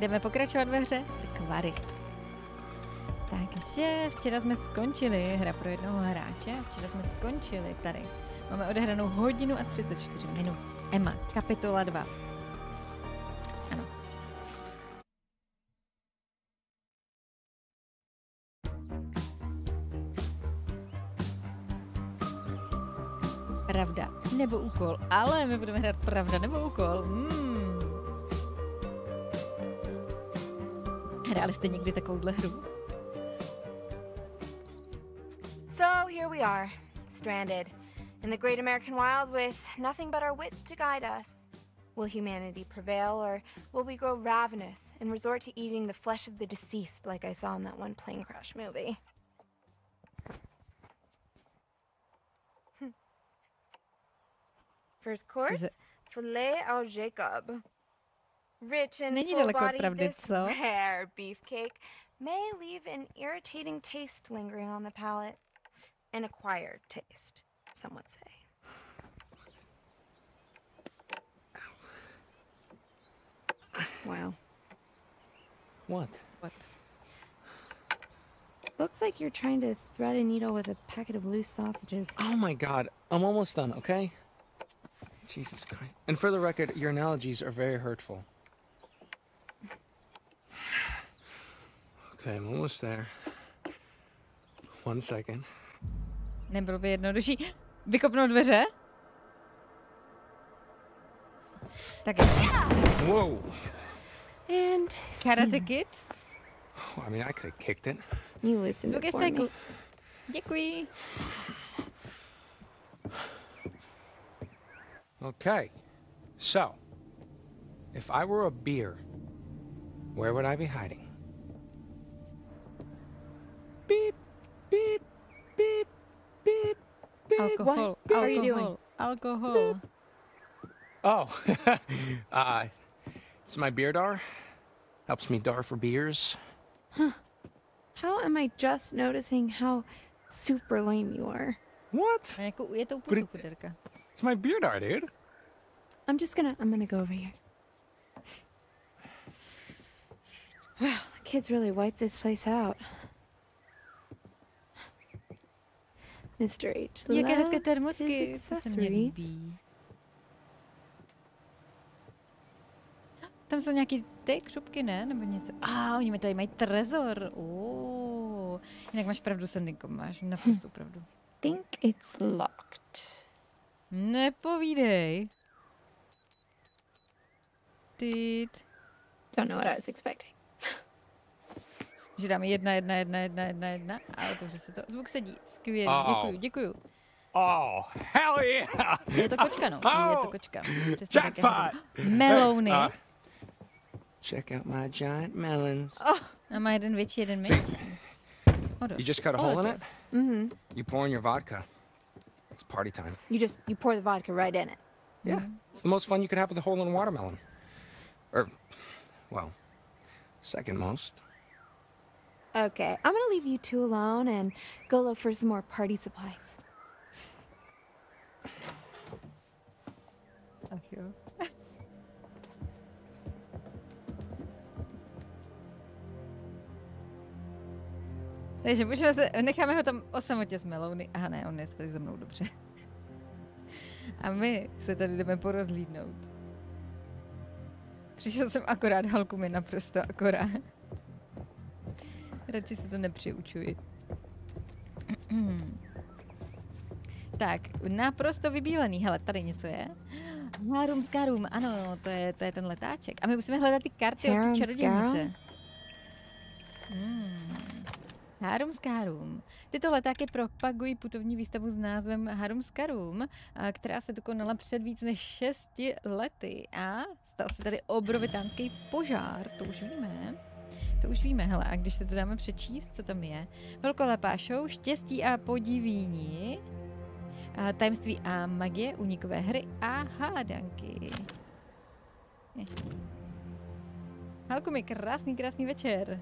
jdeme pokračovat ve hře Kvary. Takže včera jsme skončili, hra pro jednoho hráče, včera jsme skončili tady. Máme odehranou hodinu a 34 minut. Emma, kapitola 2. Ano. Pravda nebo úkol, ale my budeme hrát pravda nebo úkol. Hmm. Hráli jste někdy takovouhle hru? So here we are, stranded in the great American wild with nothing but our wits to guide us. Will humanity prevail, or will we grow ravenous and resort to eating the flesh of the deceased like I saw in that one plane crash movie? Hmm. First course, filet au Jacob. Rich and Není full daleko od body, pravdy, this co? rare beefcake may leave an irritating taste lingering on the palate. An acquired taste, some would say. Wow. What? What? Looks like you're trying to thread a needle with a packet of loose sausages. Oh my god, I'm almost done, okay? Jesus Christ. And for the record, your analogies are very hurtful. Okay, I'm almost there. One second. Nebylo by jednodušší vykopnout dveře? Tak jo. Whoa! And Karate Kid? Oh, I mean, I could have kicked it. you loosened Zvuk it for me. cegu. Děkuji. Okay. So, if I were a beer, where would I be hiding? Beep, beep, beep, beep, beep. Alkohol. What are you alkohol, Alkohol. Oh, uh, it's my beer dar. Helps me dar for beers. Huh. How am I just noticing how super lame you are? What? A jako je to But it- It's my beer dar, dude. I'm just gonna I'm gonna go over here. Wow, the kids really wiped this place out. Mr. H. Jaké hezké termosky. accessories. Tam jsou nějaký ty křupky, ne? Nebo něco. A ah, oni mi tady mají trezor. Oh. Jinak máš pravdu, Sandinko, máš naprosto pravdu. Think it's locked. Nepovídej. Tyd. Don't know what I was expecting. Že dáme jedna, jedna, jedna, jedna, jedna, jedna a otevře se to. Zvuk sedí. Skvělý. Au. Děkuju, děkuju. Oh, hell yeah! Je to kočka, no. Je to kočka. Přesně Jackpot! Melouny. Uh, check out my giant melons. A má jeden větší, jeden menší. You just cut a hole in it. Mm-hmm. You pour in your vodka. It's party time. You just you pour the vodka right in it. Yeah, it's the most fun you could have with a hole in a watermelon. Or, well, second most. Okay, I'm gonna leave you two alone and go look for some more party supplies. Ach jo. Takže můžeme se, necháme ho tam o samotě s melouny. Aha ne, on je tady za mnou, dobře. A my se tady jdeme porozlídnout. Přišel jsem akorát, halku mi naprosto akorát. Radši se to nepřiučuji. tak, naprosto vybílený. Hele, tady něco je. Harum Skarum, ano, to je, to je ten letáček. A my musíme hledat ty karty od Harum té čarodějnice. Hmm. Harum Skarum. Tyto letáky propagují putovní výstavu s názvem Harum Skarum, která se dokonala před víc než 6 lety a stal se tady obrovitánský požár, to už víme. To už víme, hele, a když se to dáme přečíst, co tam je. Velkolepá show, štěstí a podivíní, a tajemství a magie, unikové hry a hádanky. Halku mi krásný, krásný večer.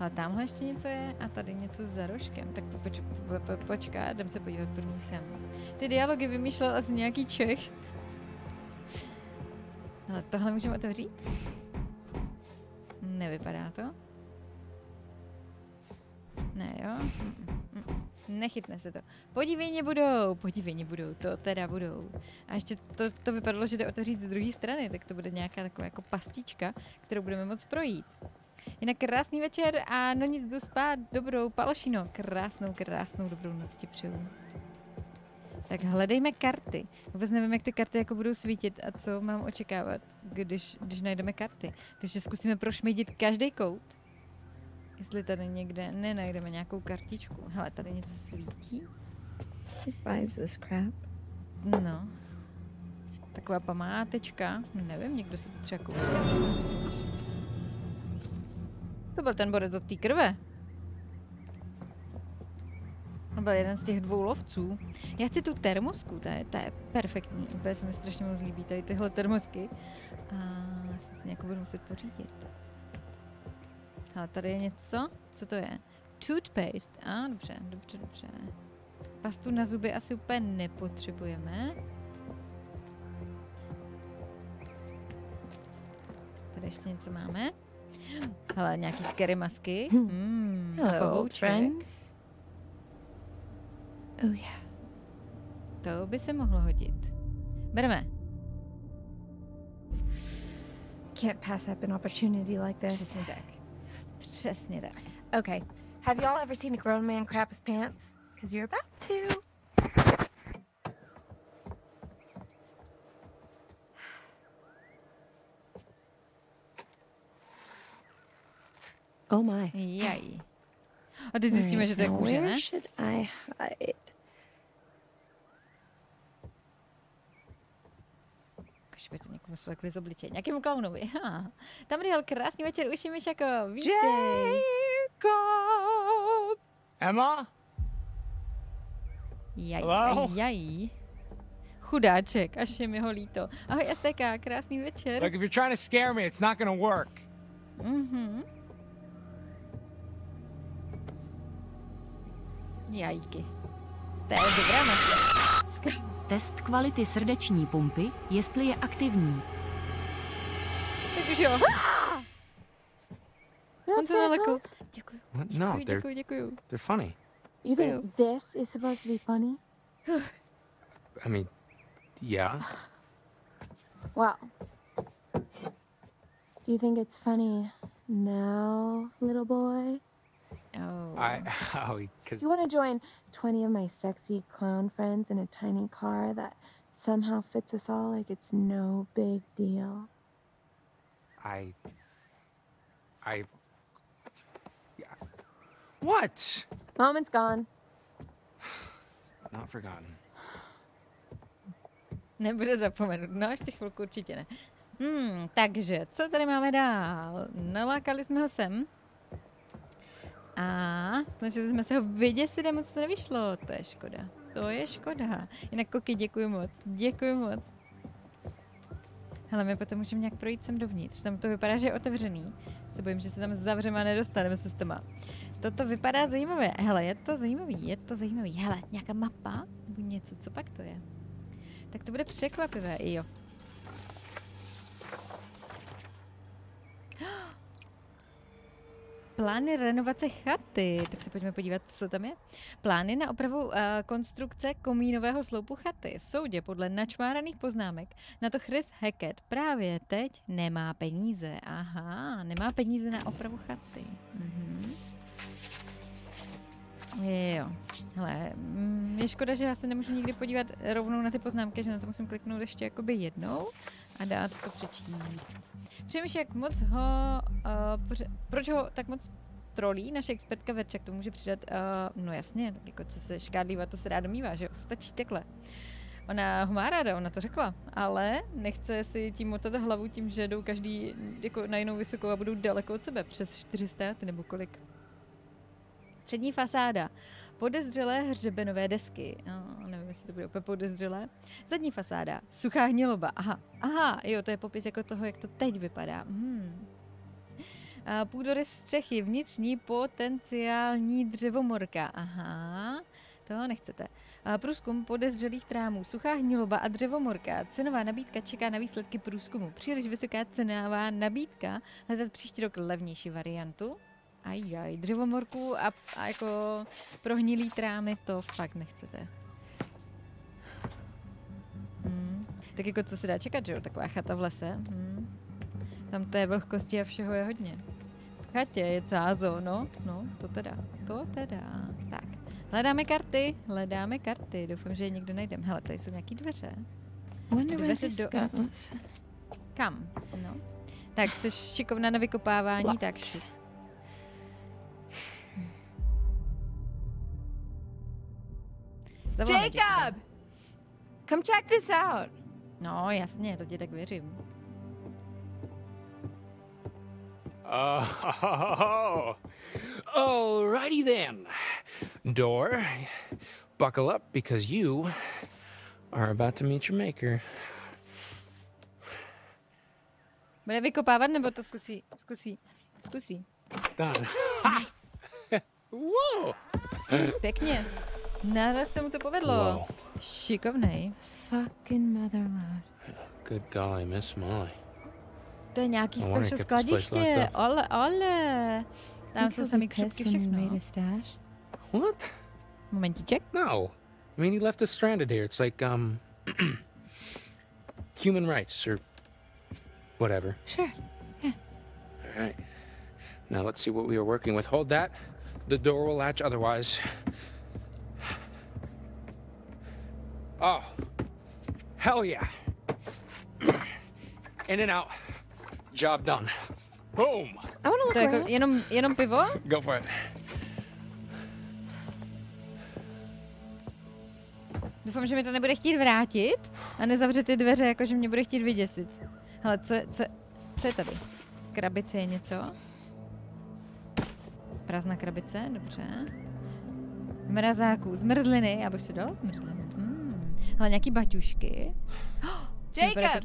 Ale tamhle ještě něco je a tady něco za rožkem. Tak po, poč, po, po, počká, jdem se podívat první sem. Ty dialogy vymýšlel asi nějaký Čech. Ale tohle můžeme otevřít? Nevypadá to. Ne, jo? Mm, mm, mm. Nechytne se to. Podívejně budou, podívejně budou, to teda budou. A ještě to, to vypadalo, že jde otevřít z druhé strany, tak to bude nějaká taková jako pastička, kterou budeme moc projít. Jinak krásný večer a no nic, jdu spát. Dobrou, Palošino, krásnou, krásnou dobrou noc ti přeju. Tak hledejme karty. Vůbec nevím, jak ty karty jako budou svítit a co mám očekávat, když, když najdeme karty. Takže zkusíme prošmídit každý kout. Jestli tady někde nenajdeme nějakou kartičku. Hele, tady něco svítí. This crap. No. Taková památečka. Nevím, někdo si to třeba koupil. To byl ten borec od té krve. To byl jeden z těch dvou lovců. Já chci tu termosku, ta je, ta je perfektní. Úplně se mi strašně moc líbí tady tyhle termosky. A se si nějakou budu muset pořídit. Ale tady je něco. Co to je? Toothpaste. A, ah, dobře, dobře, dobře. Pastu na zuby asi úplně nepotřebujeme. Tady ještě něco máme. Hele, nějaký scary masky. Mm, Hello, old friends. Oh yeah. To by se mohlo hodit. Bereme. Can't pass up an opportunity like this. Přesně tak. Přesně tak. Okay, have y'all ever seen a grown man crap his pants? Because you're about to. Oh my. Jaj. A teď zjistíme, že to je Now kůže, ne? Když by to někomu svlekli z obličeje. Nějakému klaunovi. Ha. Tam Riel, krásný večer, uši Myšako, vítej. Jacob! Emma? Jaj, Hello? jaj, jaj. Chudáček, až je mi ho líto. Ahoj STK, krásný večer. Look, if you're trying to scare me, it's not gonna work. Mhm. Jajky. To je dobrá maska. Test kvality srdeční pumpy, jestli je aktivní. Tak už jo. On se nalekl. Děkuju, What? děkuju, No, they're děkuju, děkuju. they're funny. You think this is supposed to be funny? I mean, yeah. Wow. Do you think it's funny now, little boy? Oh. I oh, because You want to join 20 of my sexy clown friends in a tiny car that somehow fits us all like it's no big deal? I I yeah. What? Moment's gone. Not forgotten. Nebude zapomenut. No, ještě chvilku určitě ne. Hmm, takže, co tady máme dál? Nalákali jsme ho sem. A snažili jsme se ho vyděsit a moc to nevyšlo. To je škoda. To je škoda. Jinak Koky, děkuji moc. Děkuji moc. Hele, my potom můžeme nějak projít sem dovnitř. Tam to vypadá, že je otevřený. Se bojím, že se tam zavřeme a nedostaneme se s těma. Toto vypadá zajímavé. Hele, je to zajímavý, je to zajímavý. Hele, nějaká mapa? Nebo něco, co pak to je? Tak to bude překvapivé, jo. Plány renovace chaty. Tak se pojďme podívat, co tam je. Plány na opravu uh, konstrukce komínového sloupu chaty. Soudě podle načmáraných poznámek na to Chris Hackett právě teď nemá peníze. Aha, nemá peníze na opravu chaty. Mhm. Jo, hele, mm, je škoda, že já se nemůžu nikdy podívat rovnou na ty poznámky, že na to musím kliknout ještě jakoby jednou a dát to přečíst. Přemýšlím, jak moc ho, uh, poře- proč ho tak moc trolí naše expertka Verča, k tomu může přidat, uh, no jasně, tak jako co se škádlívá, to se rád domývá, že stačí takhle. Ona ho má ráda, ona to řekla, ale nechce si tím motat hlavu tím, že jdou každý jako na jinou vysokou a budou daleko od sebe, přes 400 nebo kolik. Přední fasáda. Podezřelé hřebenové desky. No, nevím, jestli to bude úplně podezřelé. Zadní fasáda. Suchá hniloba. Aha, aha, jo, to je popis jako toho, jak to teď vypadá. Hmm. Půdorys střechy, vnitřní potenciální dřevomorka. Aha, to nechcete. Průzkum podezřelých trámů, suchá hniloba a dřevomorka. Cenová nabídka čeká na výsledky průzkumu. Příliš vysoká cenová nabídka, hledat příští rok levnější variantu. Ajaj, dřevomorku a, a jako prohnilý trámy to fakt nechcete. Hmm. Tak jako co se dá čekat, že jo? Taková chata v lese. Hmm. Tam té vlhkosti a všeho je hodně. V chatě je cázo, no, no, to teda, to teda. Tak, hledáme karty, hledáme karty, doufám, že je někdo najdem. Hele, tady jsou nějaký dveře. Dveře do-. Kam? No. Tak, jsi šikovná na vykopávání, Locked. tak šup. Zavoláme. Jacob! Come check this out. No, jasně, to ti tak věřím. Oh, alrighty then. Door, buckle up because you are about to meet your maker. Bude vykopávat, nebo to zkusí? Zkusí. Zkusí. Done. Whoa! Pěkně. Náraz se mu to povedlo. Wow. Šikovnej. Fucking motherload. Good golly, Miss Molly. To je nějaký No special I kept this place skladiště. locked up. Ale, ale. Tam jsou he'll samý be pissed křupky, when we všechno. raid a stash. What? Momentíček. No. I mean, he left us stranded here. It's like, um, human rights or whatever. Sure. Yeah. All right. Now let's see what we are working with. Hold that. The door will latch otherwise. Oh. Hell yeah. In and out. Job done. Boom. I want to look To je jako around. jenom, jenom pivo? Go for it. Doufám, že mi to nebude chtít vrátit a nezavře ty dveře, jako že mě bude chtít vyděsit. Hele, co, je- co, co je tady? V krabici je něco? Prázdná krabice, dobře. V mrazáku, zmrzliny, já bych si dala zmrzliny. Hele, nějaký baťušky. Jacob,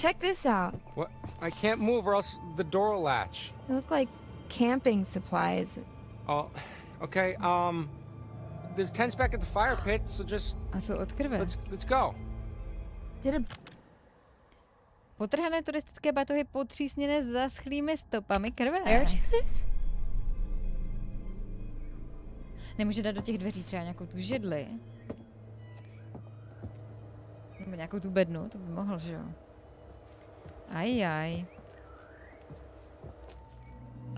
check this out. What? I can't move or else the door will latch. They look like camping supplies. Oh, okay. Um, there's tents back at the fire pit, so just A jsou od krve. let's let's go. Did a Potrhané turistické batohy potřísněné zaschlými stopami krve. bear do this? Nemůže dát do těch dveří třeba nějakou tu židli. Nebo nějakou tu bednu, to by mohl, že jo? Ajaj.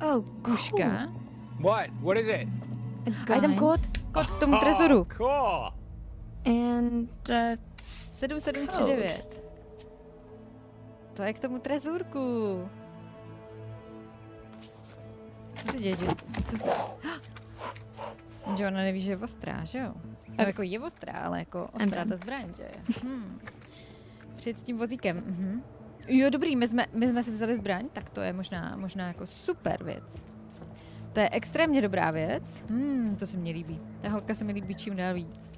Oh, Kuška. What? What is it? A je tam kód. Kód k tomu trezoru. cool. and uh, 7739. To je k tomu trezůrku. Co se děje? Co se... Ona neví, že je ostrá, že jo? No, jako je ostrá, ale jako ostrá ta zbraň, že je. Hmm. Přijď s tím vozíkem. Mhm. Jo, dobrý, my jsme, my jsme si vzali zbraň, tak to je možná, možná jako super věc. To je extrémně dobrá věc. Hmm, to se mně líbí. Ta holka se mi líbí čím dál víc.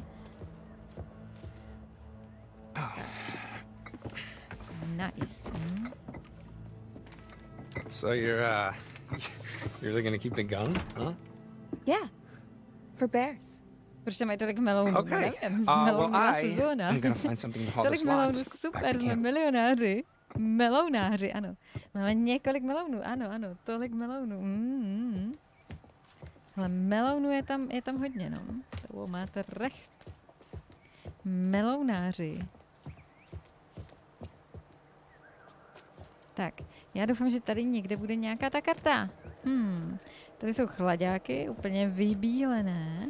Nice. Hmm. So you're uh, you're really gonna keep the gun, huh? yeah, for bears. Proč tam mají tolik melounů? Okay. Nevím, Uh, well, I sezóna. I'm gonna find something to haul Tolik melounů, super, jsme milionáři. Melounáři, ano. Máme několik melounů, ano, ano, tolik melounů. Mm, mm. Ale melounů je tam, je tam hodně, no. To máte recht. Melounáři. Tak, já doufám, že tady někde bude nějaká ta karta. Hmm, tady jsou chladáky, úplně vybílené.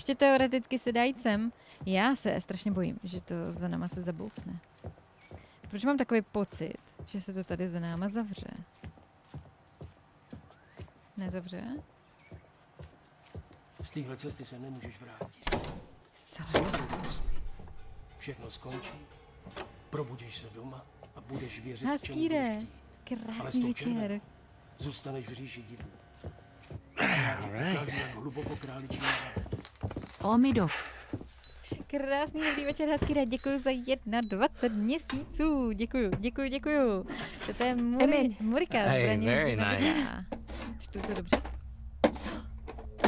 Ještě teoreticky se dá jít sem. Já se strašně bojím, že to za náma se zabouchne. Proč mám takový pocit, že se to tady za náma zavře? Nezavře? Z téhle cesty se nemůžeš vrátit. Co? Všechno skončí, probudíš se doma a budeš věřit, čemu. Ale s krásný večer. Zůstaneš v říši divů. Jak hluboko králičí. Omidov. Krásný dobrý večer, Haskýre, děkuji za 21 měsíců. Děkuji, děkuji, děkuji. To je Muri, Emil. Murika, Hey, zbraně very nice. Čtu to dobře?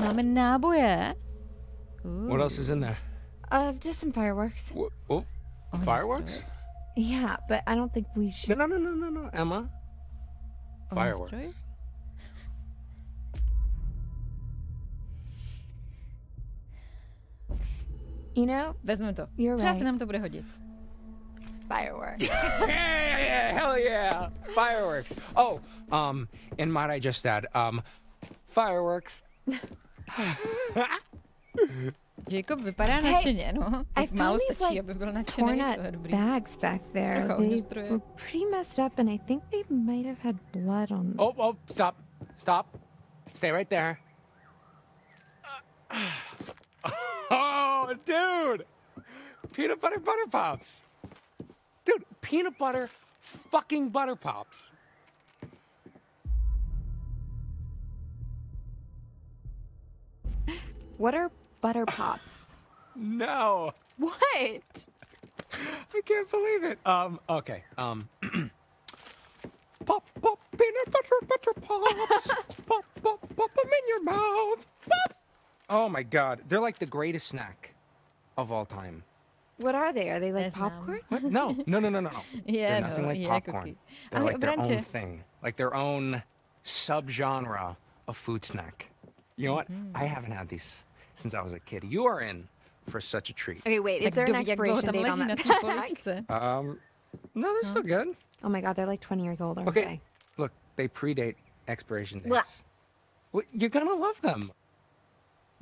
Máme náboje. What else is in there? Uh, just some fireworks. Wh- Oh, Oh, fireworks? Yeah, but I don't think we No, should. no, no, no, no, no, Emma. Fireworks. You know, Vezmu to. You're Třeba se right. nám to bude hodit. fireworks. yeah, yeah, yeah, hell yeah, fireworks. Oh, um, and might I just add, um, fireworks. Jacob vypadá Hey, nadšeně, no. I Tak málo found these, stačí, like, aby byl nadšený. Torn to je up dobrý. bags back there. Jako They ohňostroje. were pretty messed up, and I think they might have had blood on them. Oh, oh, stop, stop, stay right there. Oh, dude, peanut butter butter pops, dude, peanut butter, fucking butter pops. What are butter pops? No. what? I can't believe it. Um, okay. Um Pop pop peanut butter butter pops. pop pop pop them in your mouth. Pop. Oh my god, they're like the greatest snack of all time. What are they? Are they like Neznám. popcorn? What? No, no, no, no, no, no. Je, They're no, nothing like je popcorn. cookie. They're Ale like their own Branče, thing, like their own subgenre of food snack. You know what? Mm-hmm. I haven't had these since I was a kid. You are in for such a treat. Okay, wait. Is tak there an kdo ví, jak dlouho expiration date on that té. Um, no, they're still good. Oh my god, they're like 20 years old, aren't Okay, they? look, they predate expiration dates. Blah. Well, you're gonna love them.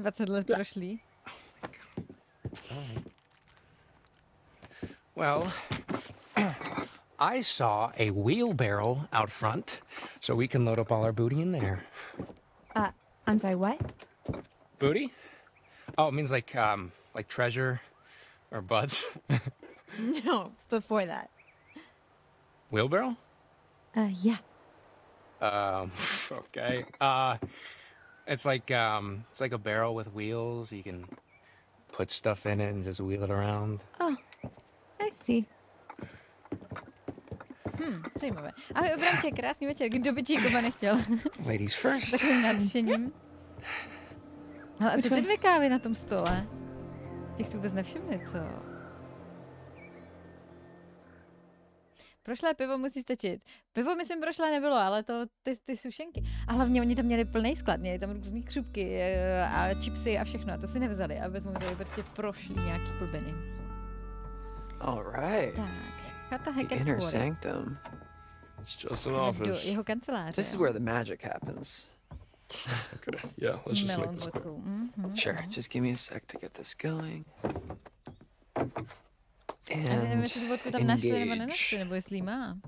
20 let prošlý. Well, I saw a wheelbarrow out front, so we can load up all our booty in there. Uh, I'm sorry, what? Booty? Oh, it means like um like treasure or buds. No, before that. Wheelbarrow? Uh, yeah. Um okay. Uh it's like um it's like a barrel with wheels. You can put stuff in it and just wheel it around. Oh, I see. Hm, zajímavé. Ahoj, Obramče, krásný večer. Kdo by Jacoba nechtěl? Ladies first. Takovým nadšením. Ale a co ty dvě kávy na tom stole? Těch si vůbec nevšimli, co? Prošlé pivo musí stačit. Pivo, myslím, prošlé nebylo, ale to ty, ty sušenky. A hlavně oni tam měli plný sklad, měli tam různý křupky eh, a chipsy a všechno. A to si nevzali a vezmu tady prostě prošlý nějaký blbiny. All right. Tak, chata The Hacker inner sanctum. It's just an Do office. jeho kanceláře. This is where the magic happens. Okay, yeah, let's just make Melon this quick. Mhm. Sure, just give me a sec to get this going. Já nevím, And jestli tu vodku tam našli nebo engage. nenašli, nebo jestli ji má.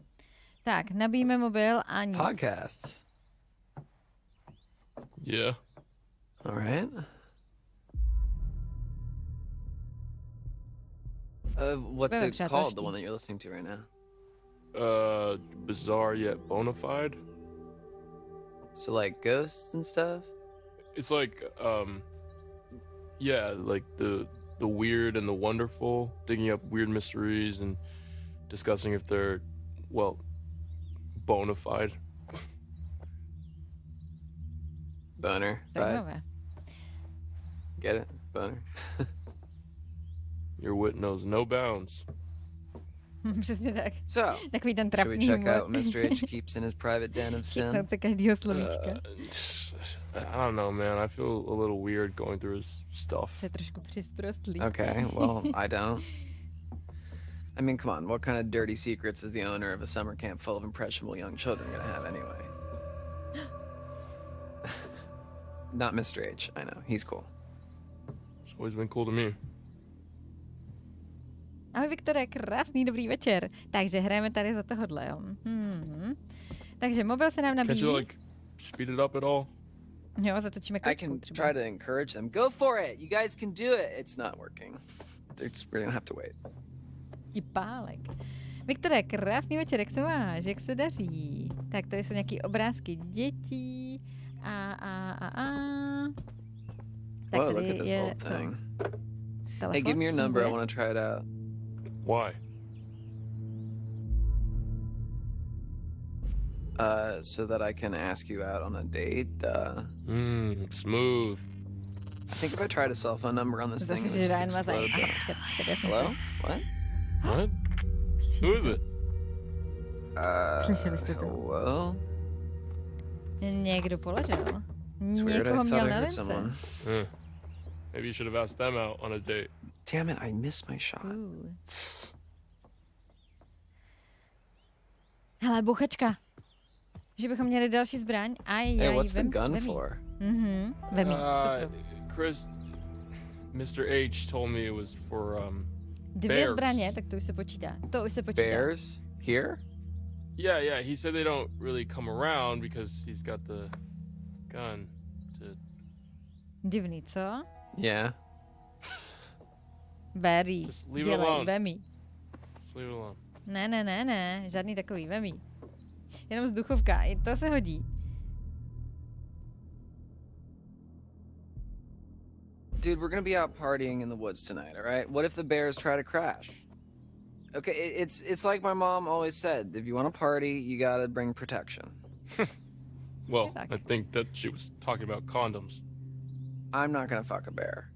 Tak, nabíjíme mobil a nic. podcasts. Yeah. All right. Uh, what's Byłem it called? The one that you're listening to right now. Uh, bizarre yet bona fide. So like ghosts and stuff. It's like, um, yeah, like the the weird and the wonderful, digging up weird mysteries and discussing if they're, well, bona fide. Boner. Five. Get it? Boner. Your wit knows no bounds. Přesně tak. So, Takový ten should we check out what Mr. H keeps in his private den of sin? Chytnout se každýho slovíčka. Uh, I don't know, man. I feel a little weird going through his stuff. Je trošku přisprostlý. Okay, well, I don't. I mean, come on, what kind of dirty secrets is the owner of a summer camp full of impressionable young children gonna have anyway? Not Mr. H, I know, he's cool. It's always been cool to me. Ahoj Viktore, krásný dobrý večer. Takže hrajeme tady za tohodle, jo. Hmm. Takže mobil se nám Can't nabíjí. you like speed it up at all? Jo, zatočíme I can třeba. try to encourage them. Go for it! You guys can do it! It's not working. They're we're gonna have to wait. Ti pálek. Viktore, krásný večer, jak se máš? Jak se daří? Tak tady jsou nějaký obrázky dětí. A, a, a, a. Tak Whoa, look at this je, old co? thing. Telefon? Hey, give me your number. I want to try it out. Why? Uh, so that I can ask you out on a date. Uh, Mmm, smooth. I think if I tried a cell phone number on this thing, Zase, it would že just explode. zájem. but- počkat, počkat, já Hello? What? What? Who is it? Uh, Slyšeli jste to? hello? Někdo položil. It's weird. I thought I na heard someone. Maybe you should have asked them out on a date. Damn it! I missed my shot. Uh. Hele, buchačka. Že bychom měli další zbraň. Aj, Hey, aj, what's the vem, gun vem jí. for? Mhm, vem jí, Uh. Chris, Mr. H told me it was for um. Dvě bears. zbraně, tak to už se počítá. To už se počítá. Bears here? Yeah, yeah. He said they don't really come around because he's got the gun. To Divný, co? Yeah. Berry. Just leave it Dělej, alone. vem jí. just leave it alone. Ne, ne, ne, ne, žádný takový, vem jí. Jenom vzduchovka, i to se hodí. Dude, we're gonna be out partying in the woods tonight, all right? What if the bears try to crash? Okay, it's it's like my mom always said: if you want to party, you gotta bring protection. Well, I think that she was talking about condoms. I'm not gonna fuck a bear.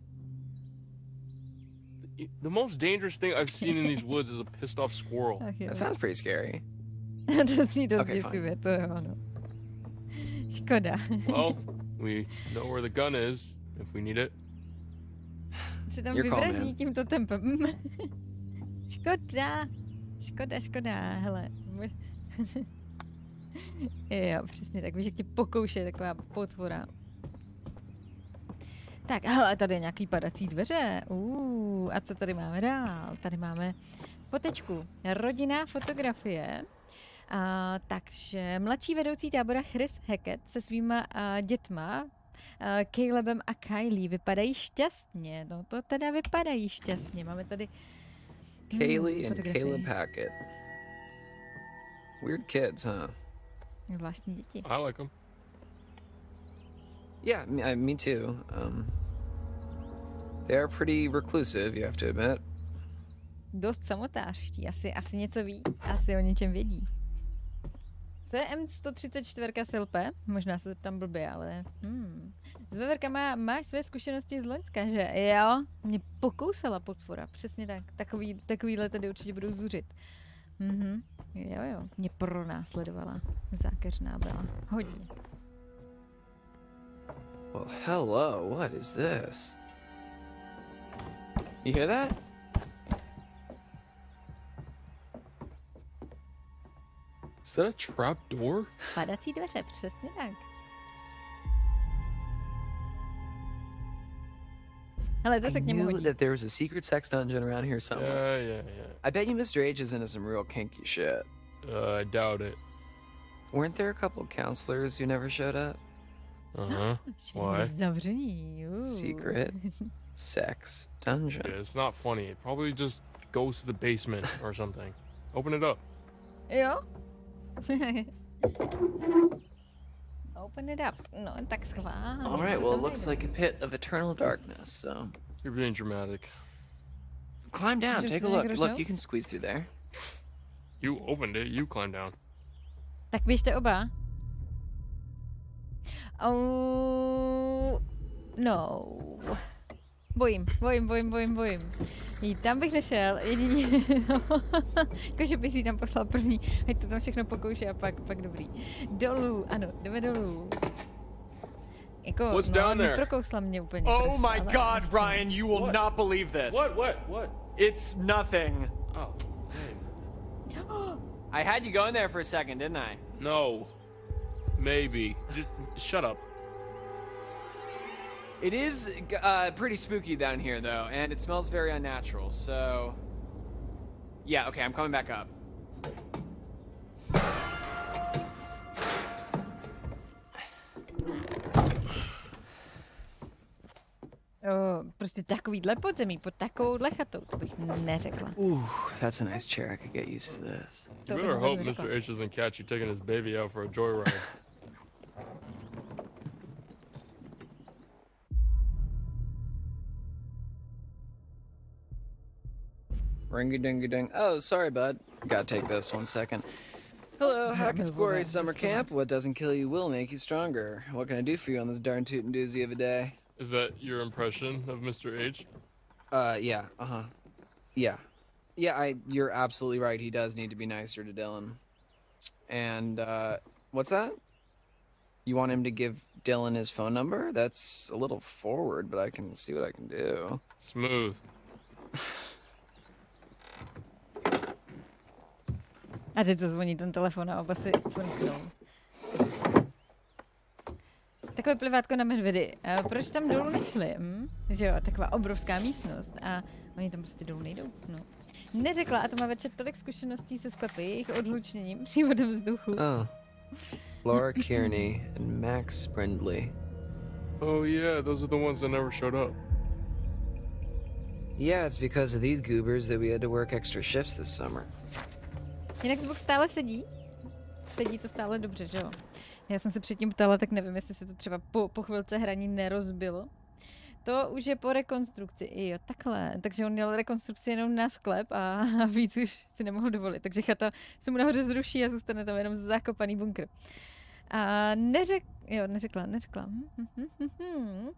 The most dangerous thing I've seen in these woods is a pissed off squirrel. Ach jo. That sounds pretty scary. to zní dost Okay, děsivě, to je ono. Škoda. Well, we know where the gun is if we need it. Se tam man. tímto tempem. škoda. Škoda, škoda, hele. Mož- jo, přesně tak, víš, jak tě pokouše taková potvora. Tak, hele, tady je nějaký padací dveře. Uh, a co tady máme dál? Tady máme fotečku. Rodinná fotografie. A, takže mladší vedoucí tábora Chris Hackett se svýma a, dětma Calebem a Kylie vypadají šťastně. No to teda vypadají šťastně. Máme tady hmm, Kaylee and fotografii. Caleb Hackett. Weird kids, huh? Zvláštní děti. I like them. Yeah, me, I, me too. Um, they are pretty reclusive, you have to admit. Dost samotářští. Asi, asi něco ví. Asi o něčem vědí. Co je M134 Silpe? Možná se tam blbě, ale... Hmm. S veverkama máš své zkušenosti z Loňska, že? Jo, mě pokousala potvora, přesně tak. Takový, takovýhle tady určitě budou zuřit. Mhm, jo jo, mě pronásledovala. Zákeřná byla. Hodně. Well, hello, what is this? You hear that? That a trap door? Padací dveře, přesně tak. Hele, to I se k němu knew hodí. that there was a secret sex dungeon around here somewhere. Yeah, yeah, yeah. I bet you Mr. H is into some real kinky shit. Uh, I doubt it. Weren't there a couple of counselors who never showed up? Uh huh. Why? Zavření. Secret sex dungeon. Yeah, it's not funny. It probably just goes to the basement or something. Open it up. Jo? Open it up. No, tak schválně. All right, well, it looks like a pit of eternal darkness, so. You're being dramatic. Climb down, take a look. Look, you can squeeze through there. You opened it. You climb down. Tak běžte oba. Oh, no. Bojím, bojím, bojím, bojím, bojím. Jí, tam bych nešel, jedině. Jakože bych si tam poslal první. Ať to tam všechno pokouše a pak, pak dobrý. Dolů, ano, jdeme dolů. Jako, What's no, down there? neprokousla mě úplně. Oh prst, my ale- god, Ryan, you will What? not believe this. What? What? What? It's nothing. Oh, dang. I had you go in there for a second, didn't I? No. Maybe. Just shut up. It is uh, pretty spooky down here, though, and it smells very unnatural, so. Yeah, okay, I'm coming back up. O, prostě takovýhle podzemí, pod takovouhle chatou, to bych neřekla. Ooh, that's a nice chair. I could get used to this. To You better hope. Mr. H doesn't catch you taking his baby out for a joyride. Ringy dingy ding. Oh, sorry, bud. Gotta take this one second. Hello, Hackett's move Quarry. Summer Just come on. Camp. What doesn't kill you will make you stronger. What can I do for you on this darn tootin' doozy of a day? Is that your impression of Mr. H? Uh, yeah, uh huh. Yeah. Yeah, I. You're absolutely right. He does need to be nicer to Dylan. And, uh, what's that? You want him to give Dylan his phone number? That's a little forward, but I can see what I can do. Smooth. A teď to zvoní ten telefon a oba si cvrknou. Takové plivátko na medvědy. A proč tam dolů nešli? Hm? Že jo, taková obrovská místnost a oni tam prostě dolů nejdou. No. Neřekla, a to má večer tolik zkušeností se sklepy, jejich odlučněním, přívodem vzduchu. Oh. Laura Kearney and Max Brindley. Oh yeah, those are the ones that never showed up. Yeah, it's because of these goobers that we had to work extra shifts this summer. Jinak zvuk stále sedí. Sedí to stále dobře, že jo? Já jsem se předtím ptala, tak nevím, jestli se to třeba po, po chvilce hraní nerozbilo. To už je po rekonstrukci. Jo, takhle. Takže on měl rekonstrukci jenom na sklep a, víc už si nemohl dovolit. Takže chata se mu nahoře zruší a zůstane tam jenom zakopaný bunkr. A neřek... Jo, neřekla, neřekla. Hm, hm, hm,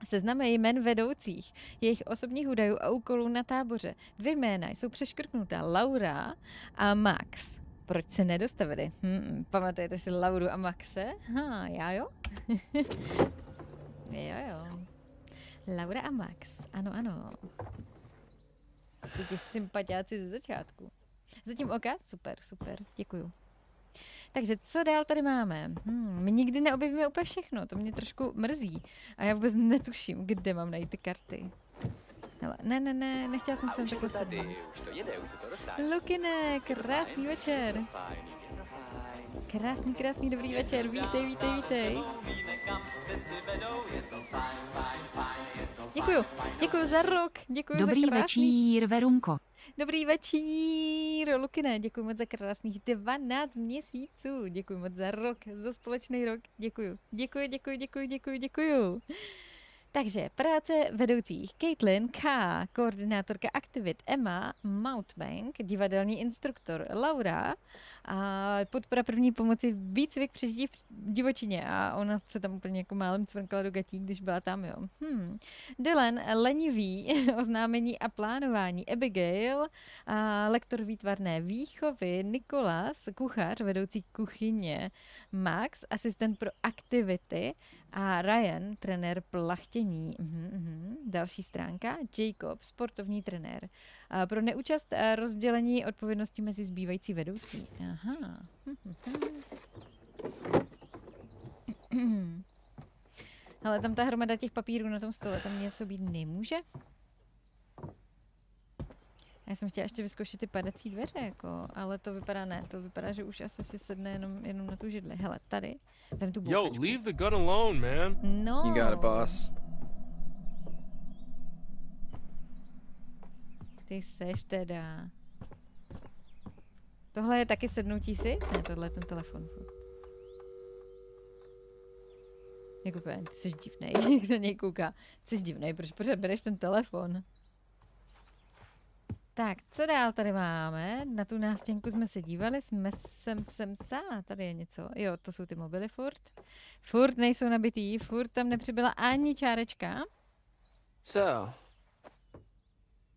hm, hm. Seznam jmen vedoucích, jejich osobních údajů a úkolů na táboře. Dvě jména jsou přeškrtnutá. Laura a Max. Proč se nedostavili? Hm, pamatujete si Lauru a Maxe? Ha, já jo? jo, jo. Laura a Max, ano, ano. Jsou ti sympatiáci ze začátku. Zatím oka? Super, super, děkuju. Takže co dál tady máme? Hmm, my nikdy neobjevíme úplně všechno, to mě trošku mrzí. A já vůbec netuším, kde mám najít ty karty. Hele, ne, ne, ne, nechtěla jsem sem takhle sednout. Lukine, krásný večer. Krásný, krásný, dobrý večer, vítej, vítej, vítej. Děkuju, děkuju za rok, děkuju Dobrý za krásný... večír, Verunko. Dobrý večír, Lukine, děkuji moc za krásných 12 měsíců, děkuji moc za rok, za společný rok, děkuji, děkuji, děkuji, děkuji, děkuji, děkuji. Takže práce vedoucích Caitlin K., koordinátorka aktivit Emma Mountbank, divadelní instruktor Laura a podpora první pomoci výcvik přežití v divočině a ona se tam úplně jako málem cvrkla do gatí, když byla tam, jo. Hmm. Dylan lenivý, oznámení a plánování Abigail, a lektor výtvarné výchovy Nikolas, kuchař, vedoucí kuchyně Max, asistent pro aktivity a Ryan, trenér plachtění. Mhm, mhm. Další stránka, Jacob, sportovní trenér. A pro neúčast a rozdělení odpovědnosti mezi zbývající vedoucí. Aha. Ale tam ta hromada těch papírů na tom stole, tam něco být nemůže? Já jsem chtěla ještě vyzkoušet ty padací dveře, jako, ale to vypadá ne, to vypadá, že už asi si sedne jenom, jenom na tu židli. Hele, tady, vem tu Yo, bouchačku. leave the gun alone, man. No. You got it, boss. Ty seš teda. Tohle je taky sednutí si? Ne, tohle je ten telefon. furt. Jak úplně, ty jsi divnej, jak se něj kouká. Jsi divnej, proč pořád bereš ten telefon? Tak, co dál tady máme? Na tu nástěnku jsme se dívali, jsme sem, sem, sa. Tady je něco. Jo, to jsou ty mobily furt. Furt nejsou nabitý, furt tam nepřibyla ani čárečka. So,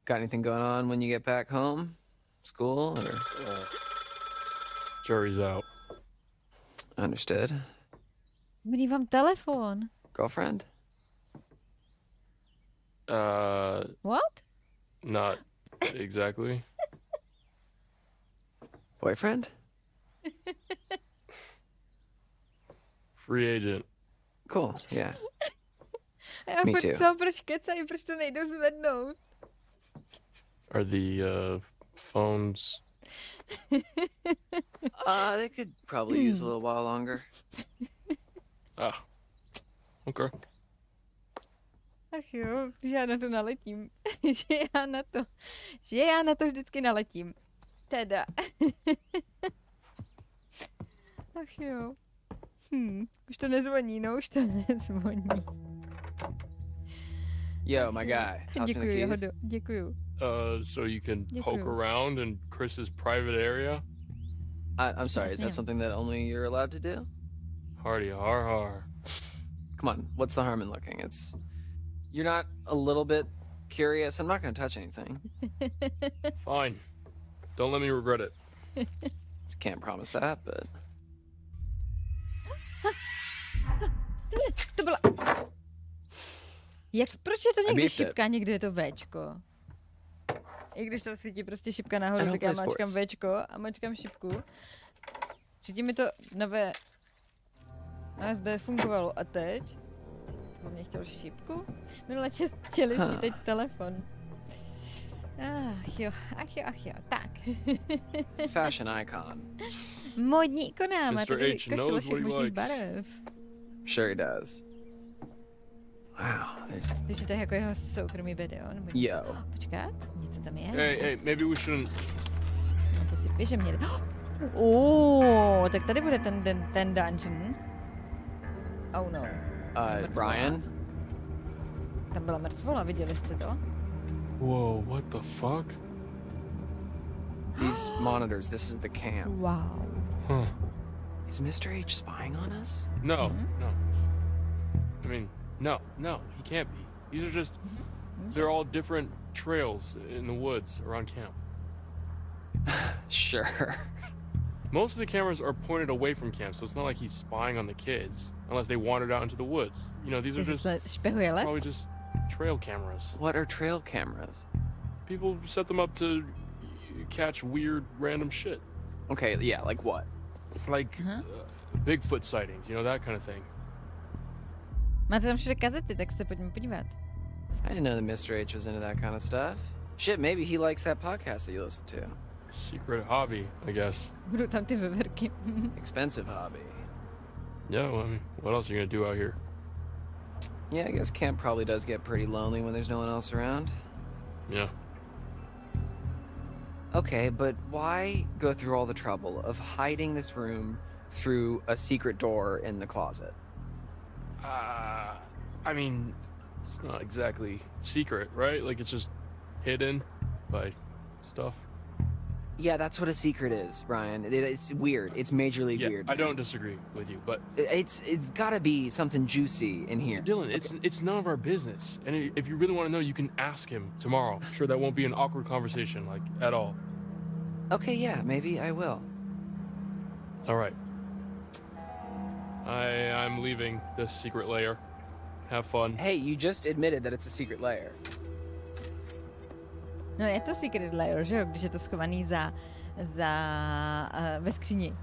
got anything going on when you get back home? School or? Jury's out. Understood. Mný vám telefon. Girlfriend? Uh, What? not exactly. Boyfriend? Free agent. Cool. Yeah. Já Me furt too. co, proč kecají, proč to nejdou zvednout? Are the uh, phones? Uh, they could probably use a little while longer. Ah, okay. Ach jo, že já na to naletím. že já na to, že já na to vždycky naletím. Teda. Ach jo. Hm, už to nezvoní, no, už to nezvoní. Yo, my guy. Toss me the Děkuju, keys. Jahodo, děkuju. Uh, so you can poke Děkuju. around in Chris's private area? I, I'm sorry. Yes, is that something that only you're allowed to do? Hardy har har. Come on, what's the harm in looking? It's you're not a little bit curious. I'm not going to touch anything. Fine. Don't let me regret it. Can't promise that, but To byla... Jak, proč je to I někdy beefed šipka, někdy je to Včko? I když tam svítí prostě šipka nahoru, tak já mačkám. Včko a mačkám šipku. Předtím mi to nové zde fungovalo a teď? To mě chtěl šipku? Minule čeli Ha. huh. teď telefon. Ach jo, ach jo, ach jo, tak. fashion icon. Módní ikona, má tady H košile všech možných barev. Sure he does. Wow, there's Takže to je jako jeho soukromý video, nebo něco. yo. Počkat, něco tam je. Hey, hey, maybe we shouldn't. No to si píše měli. Oh, tak tady bude ten, ten, ten dungeon. Oh no. Uh, Ryan. Tam byla mrtvola, viděli jste to? Whoa, what the fuck? These monitors. This is the cam. Wow. Huh. Is Mr. H spying on us? No, Mm-hmm. no. I mean, no, no, he can't be. These are just. Mm-hmm. They're all different trails in the woods around camp. Sure. Most of the cameras are pointed away from camp, so it's not like he's spying on the kids unless they wandered out into the woods. You know, these are just se špehuje les? probably just trail cameras. What are trail cameras? People set them up to catch weird random shit. Okay, yeah, like what? Like Uh-huh. uh, Bigfoot sightings, you know, that kind of thing. Máte tam všude kazety, tak se pojďme podívat. I didn't know that Mr. H was into that kind of stuff. Shit, maybe he likes that podcast that you listen to. Secret hobby, I guess. Budou tam ty veverky. Expensive hobby. Yeah, well, I mean, what else are you gonna do out here? Yeah, I guess camp probably does get pretty lonely when there's no one else around. Yeah. Okay, but why go through all the trouble of hiding this room through a secret door in the closet? Uh, I mean, it's not exactly secret, right? Like it's just hidden by stuff. Yeah, that's what a secret is, Ryan. It- it's weird. It's majorly Yeah, weird. I don't disagree with you, but It- It's it's got to be something juicy in here. Dylan, it's it's none of our business. And if you really want to know, you can ask him tomorrow. I'm sure that won't be an awkward conversation, like at all. Okay, yeah, maybe I will. All right. I I'm leaving this secret layer. Have fun. Hey, you just admitted that it's a secret layer. No je to Secret Lair, že jo, když je to schovaný za, za uh, ve skříni.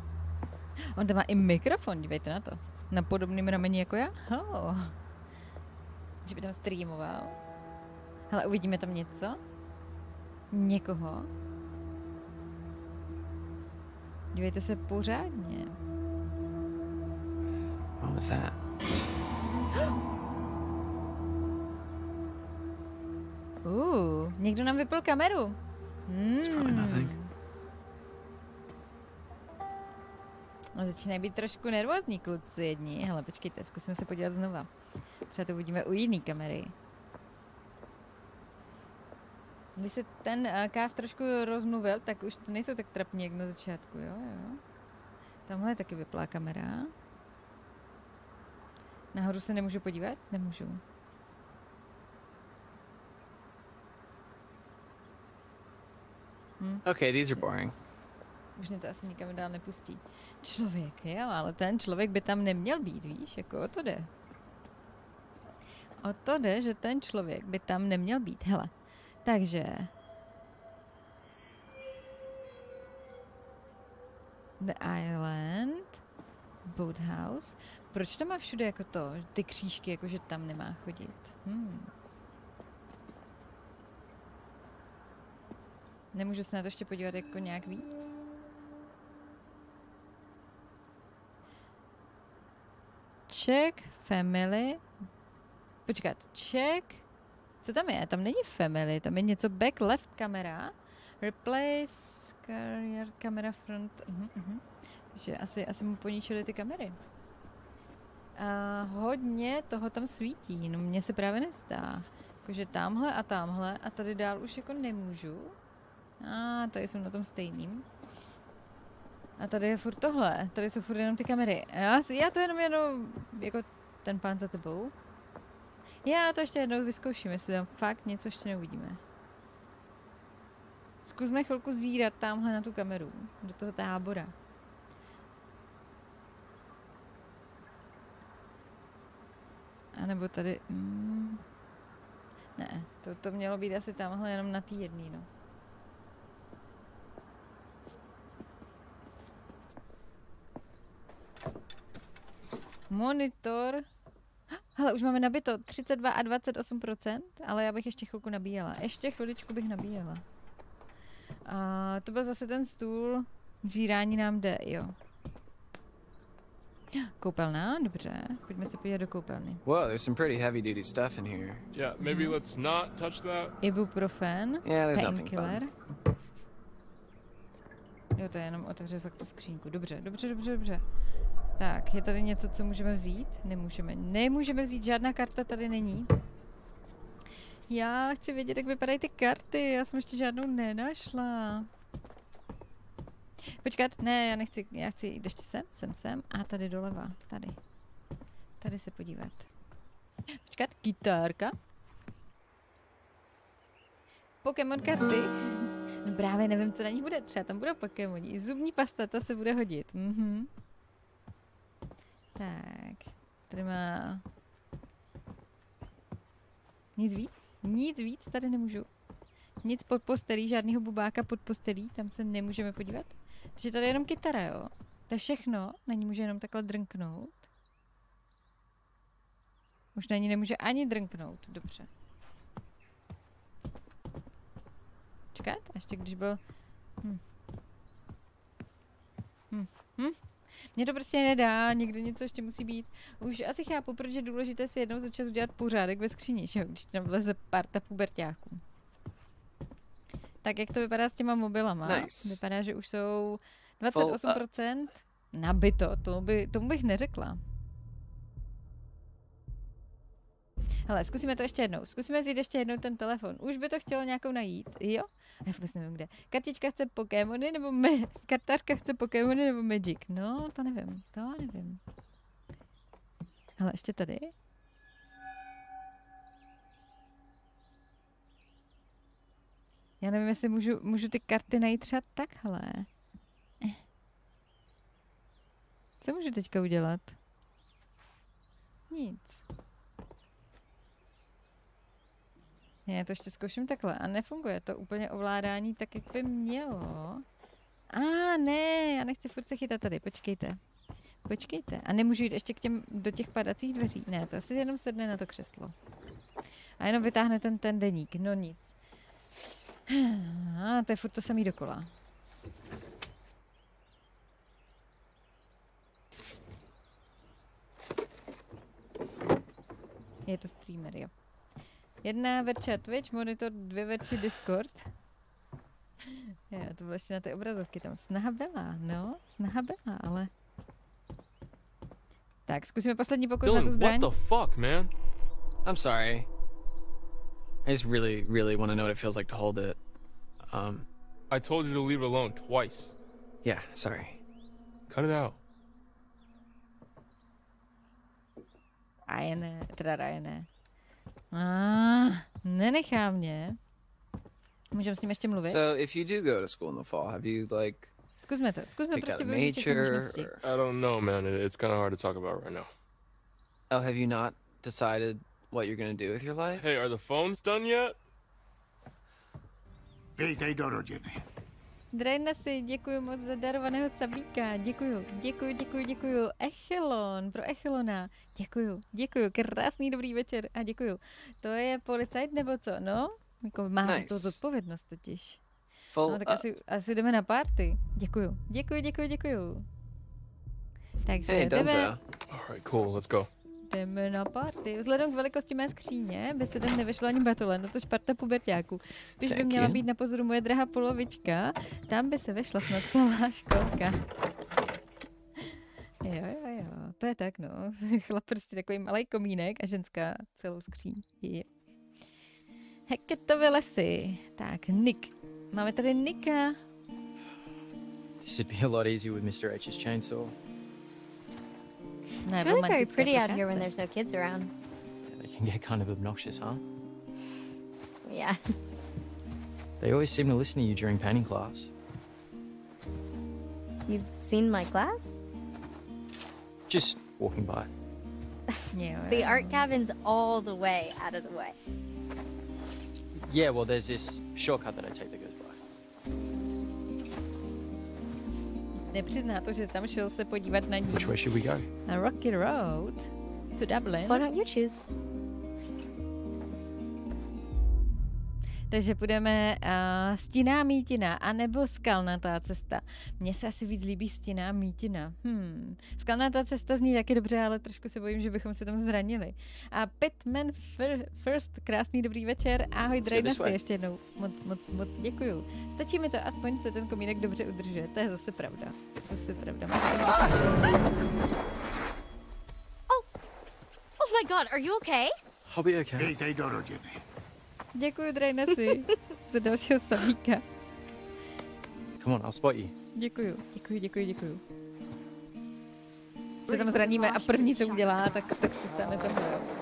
On tam má i mikrofon, dívejte na to. Na podobném rameni jako já. Oh. Že by tam streamoval. Hele, uvidíme tam něco? Někoho? Dívejte se pořádně. What was that? Uh, někdo nám vypl kameru. Hmm. No, začínají být trošku nervózní kluci jedni. Hele, počkejte, zkusíme se podívat znova. Třeba to uvidíme u jiný kamery. Když se ten uh, cast trošku rozmluvil, tak už to nejsou tak trapní, jak na začátku, jo, jo. Tamhle je taky vyplá kamera. Nahoru se nemůžu podívat? Nemůžu. Hm. Okay, these are boring. Už mě to asi nikam dál nepustí. Člověk, jo, ale ten člověk by tam neměl být, víš, jako o to jde. O to jde, že ten člověk by tam neměl být, hele. Takže... The Island, Boathouse. Proč to má všude jako to, ty křížky, jako že tam nemá chodit? Hmm. Nemůžu se na to ještě podívat jako nějak víc? Check family. Počkat, check. Co tam je? Tam není family, tam je něco back left kamera. Replace career camera front. Uh-huh, uh-huh. Takže asi, asi mu poničili ty kamery. A hodně toho tam svítí, no mně se právě nestá. Jakože tamhle a tamhle a tady dál už jako nemůžu. A tady jsem na tom stejným. A tady je furt tohle, tady jsou furt jenom ty kamery. Já, já to jenom jenom jako ten pán za tebou. Já to ještě jednou vyzkouším, jestli tam fakt něco ještě neuvidíme. Zkusme chvilku zírat tamhle na tu kameru, do toho tábora. A nebo tady... Mm, ne, to, to mělo být asi tamhle jenom na té jedný, no. Monitor. Hele, už máme nabito 32 a 28%, ale já bych ještě chvilku nabíjela. Ještě chviličku bych nabíjela. A to byl zase ten stůl. Zírání nám jde, jo. Koupelna, dobře. Pojďme se podívat do koupelny. Whoa, there's some pretty heavy duty stuff in here. Yeah, maybe let's not touch that. Ibuprofen. Yeah, there's nothing painkiller. Jo, to je jenom otevře fakt tu skřínku. Dobře, dobře, dobře, dobře. Tak, je tady něco, co můžeme vzít? Nemůžeme. Nemůžeme vzít, žádná karta tady není. Já chci vědět, jak vypadají ty karty. Já jsem ještě žádnou nenašla. Počkat, ne, já nechci, já chci jít ještě sem, sem, sem a tady doleva, tady. Tady se podívat. Počkat, kytárka. Pokémon karty. No právě nevím, co na ní bude. Třeba tam budou Pokémoni. Zubní pasta, ta se bude hodit. Mhm. Tak, tady má... Nic víc? Nic víc tady nemůžu. Nic pod postelí, žádného bubáka pod postelí, tam se nemůžeme podívat. Takže tady je jenom kytara, jo? To je všechno, na ní může jenom takhle drnknout. Už na ní nemůže ani drnknout, dobře. Čekat, a ještě když byl... Hm. Hm. Hm. Mně to prostě nedá, někde něco ještě musí být. Už asi chápu, proč je důležité si jednou začít udělat pořádek ve skříni, že jo, když tam vleze parta pubertáků. Tak jak to vypadá s těma mobilama? Nice. Vypadá, že už jsou 28% nabito, to by, tomu bych neřekla. Hele, zkusíme to ještě jednou. Zkusíme vzít ještě jednou ten telefon. Už by to chtělo nějakou najít, jo? Já vůbec nevím kde. Kartička chce Pokémony nebo me- kartářka chce Pokémony nebo Magic? No, to nevím. To nevím. Hele, ještě tady. Já nevím, jestli můžu, můžu ty karty najít třeba takhle. Co můžu teďka udělat? Nic. Já to ještě zkouším takhle a nefunguje to úplně ovládání tak, jak by mělo. A ne, já nechci furt se chytat tady, počkejte. Počkejte. A nemůžu jít ještě k těm, do těch padacích dveří. Ne, to asi jenom sedne na to křeslo. A jenom vytáhne ten, ten deník. No nic. A to je furt to samý dokola. Je to streamer, jo. Jedna verče Twitch, monitor, dvě verče Discord. Jo, to bylo ještě na té obrazovky tam. Snaha byla, no, snaha byla, ale... Tak, zkusíme poslední pokus na tu Dylan, zbraň. what the fuck, man? I'm sorry. I just really, really want to know what it feels like to hold it. Um, I told you to leave it alone twice. yeah, sorry. Cut it out. Ryane, teda Ryane. Ah, nenechá mě. Můžeme s ním ještě mluvit? So, if you do go to school in the fall, have you like Zkusme to, zkusme picked out a využít všechny major? možnosti. Or, I don't know, man. It- It's kind of hard to talk about right now. oh, have you not decided what you're gonna do with your life? Hey, are the phones done yet? Vítej do rodiny. Drajna si, děkuji moc za darovaného sabíka. Děkuju, děkuju, děkuju, děkuju. Echelon, pro Echelona. Děkuju, děkuju. Krásný dobrý večer a děkuju. To je policajt nebo co? No, jako má nice. to zodpovědnost totiž. Full. No, tak asi, asi jdeme na party. Děkuju, děkuju, děkuju, děkuju. Takže hey, jdeme. All right, cool. Let's go. Jdeme na party. Vzhledem k velikosti mé skříně by se tam nevešlo ani batole, no to šparta pubertáků. Spíš by měla you. být na pozoru moje drahá polovička, tam by se vešla snad celá školka. Jo, jo, jo, to je tak, no. Chlap prostě takový malý komínek a ženská celou skříň. Heketové lesy. Tak, Nick. Máme tady Nika. This would be a lot easier with Mr. H's chainsaw. It's really very pretty out here when there's no kids around. They can get kind of obnoxious, huh? Yeah. They always seem to listen to you during painting class. You've seen my class? Just walking by. Yeah. The art cabin's all the way out of the way. Yeah, well, there's this shortcut that I take that Nepřizná to, že tam šel se podívat na ní. Which way should we go? Na Rocky Road to Dublin. Why don't you choose? Takže půjdeme uh, stinná mítina, anebo skalnatá cesta. Mně se asi víc líbí stinná mítina. Hmm. Skalnatá cesta zní taky dobře, ale trošku se bojím, že bychom se tam zranili. A Pitman fir- First, krásný dobrý večer. Ahoj, way. ještě jednou. Moc, moc, moc děkuju. Stačí mi to, aspoň se ten komínek dobře udržuje. To je zase pravda. To je zase pravda. Oh my god, are you okay? I'll be okay. Hey, they don't give me. Děkuji, Drejnasi, za dalšího sabíka. Come on, I'll spot you. Děkuju, děkuju, děkuju, děkuju. Se tam zraníme a první, co udělá, tak, tak se stane tohle.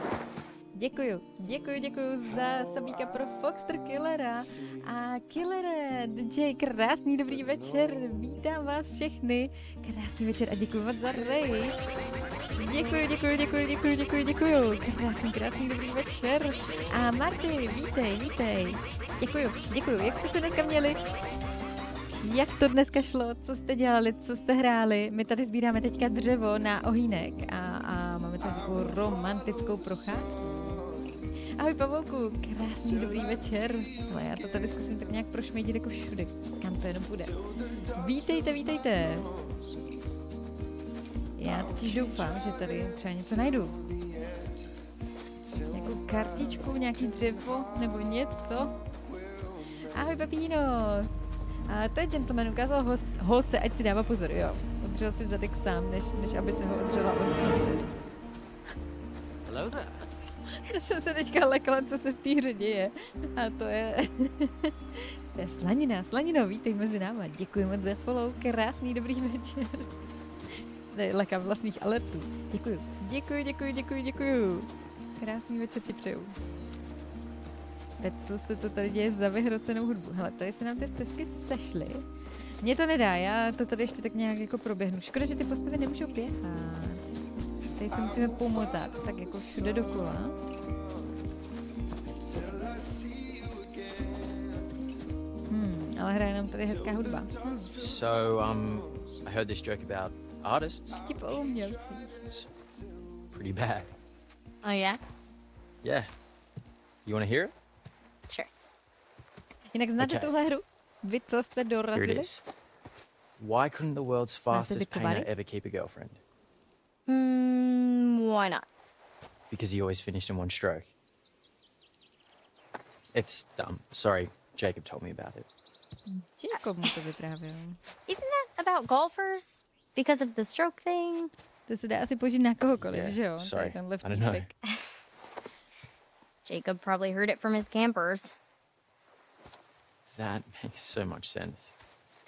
Děkuju, děkuju, děkuju za sabíka pro Foxter Killera. A Killere, DJ, krásný dobrý večer, vítám vás všechny. Krásný večer a děkuji moc za rej. Děkuji, děkuji, děkuji, děkuji, děkuji, děkuji. Krásný, krásný dobrý večer. A Marty, vítej, vítej. Děkuju, děkuju. Jak jste se dneska měli? Jak to dneska šlo? Co jste dělali? Co jste hráli? My tady sbíráme teďka dřevo na ohýnek a, a máme takovou romantickou procházku. Ahoj Pavouku, krásný dobrý večer. Ale já to tady zkusím tak nějak prošmejdit jako všude, kam to jenom půjde. Vítejte, vítejte. Já totiž doufám, že tady třeba něco najdu. Nějakou kartičku, nějaký dřevo nebo něco. Ahoj Pepíno. A to je gentleman, ukázal ho, holce, ať si dává pozor, jo. Odřel si zadek sám, než, než aby se ho odřela od Hello there. Jsem se teďka lekla, co se v té hře děje. A to je... to je Slanina. Slanino, vítej mezi náma. Děkuji moc za follow. Krásný dobrý večer. Tady lekám vlastních alertů. Děkuji. Děkuji, děkuji, děkuji, děkuji. Krásný večer ti přeju. Teď co se to tady děje za vyhrocenou hudbu? Hele, tady se nám ty stezky sešly. Mně to nedá, já to tady ještě tak nějak jako proběhnu. Škoda, že ty postavy nemůžou běhat. Tady se musíme pomotat, tak jako všude dokola. Hraje nám tady hezká hudba. So, um, I heard this joke about artists. It's pretty bad. Oh yeah? Yeah. You want to hear it? Sure. Jinak znáte Okay. tuhle hru? Vy, co jste Here it is. Why couldn't the world's fastest painter ever keep a girlfriend? Hmm, why not? Because he always finished in one stroke. It's dumb. Sorry, Jacob told me about it. Jakob mu to vyprávěl. Isn't that about golfers? Because of the stroke thing? To se dá asi použít na kohokoliv, Yeah, že jo? sorry, I don't know. Jacob probably heard it from his campers. That makes so much sense.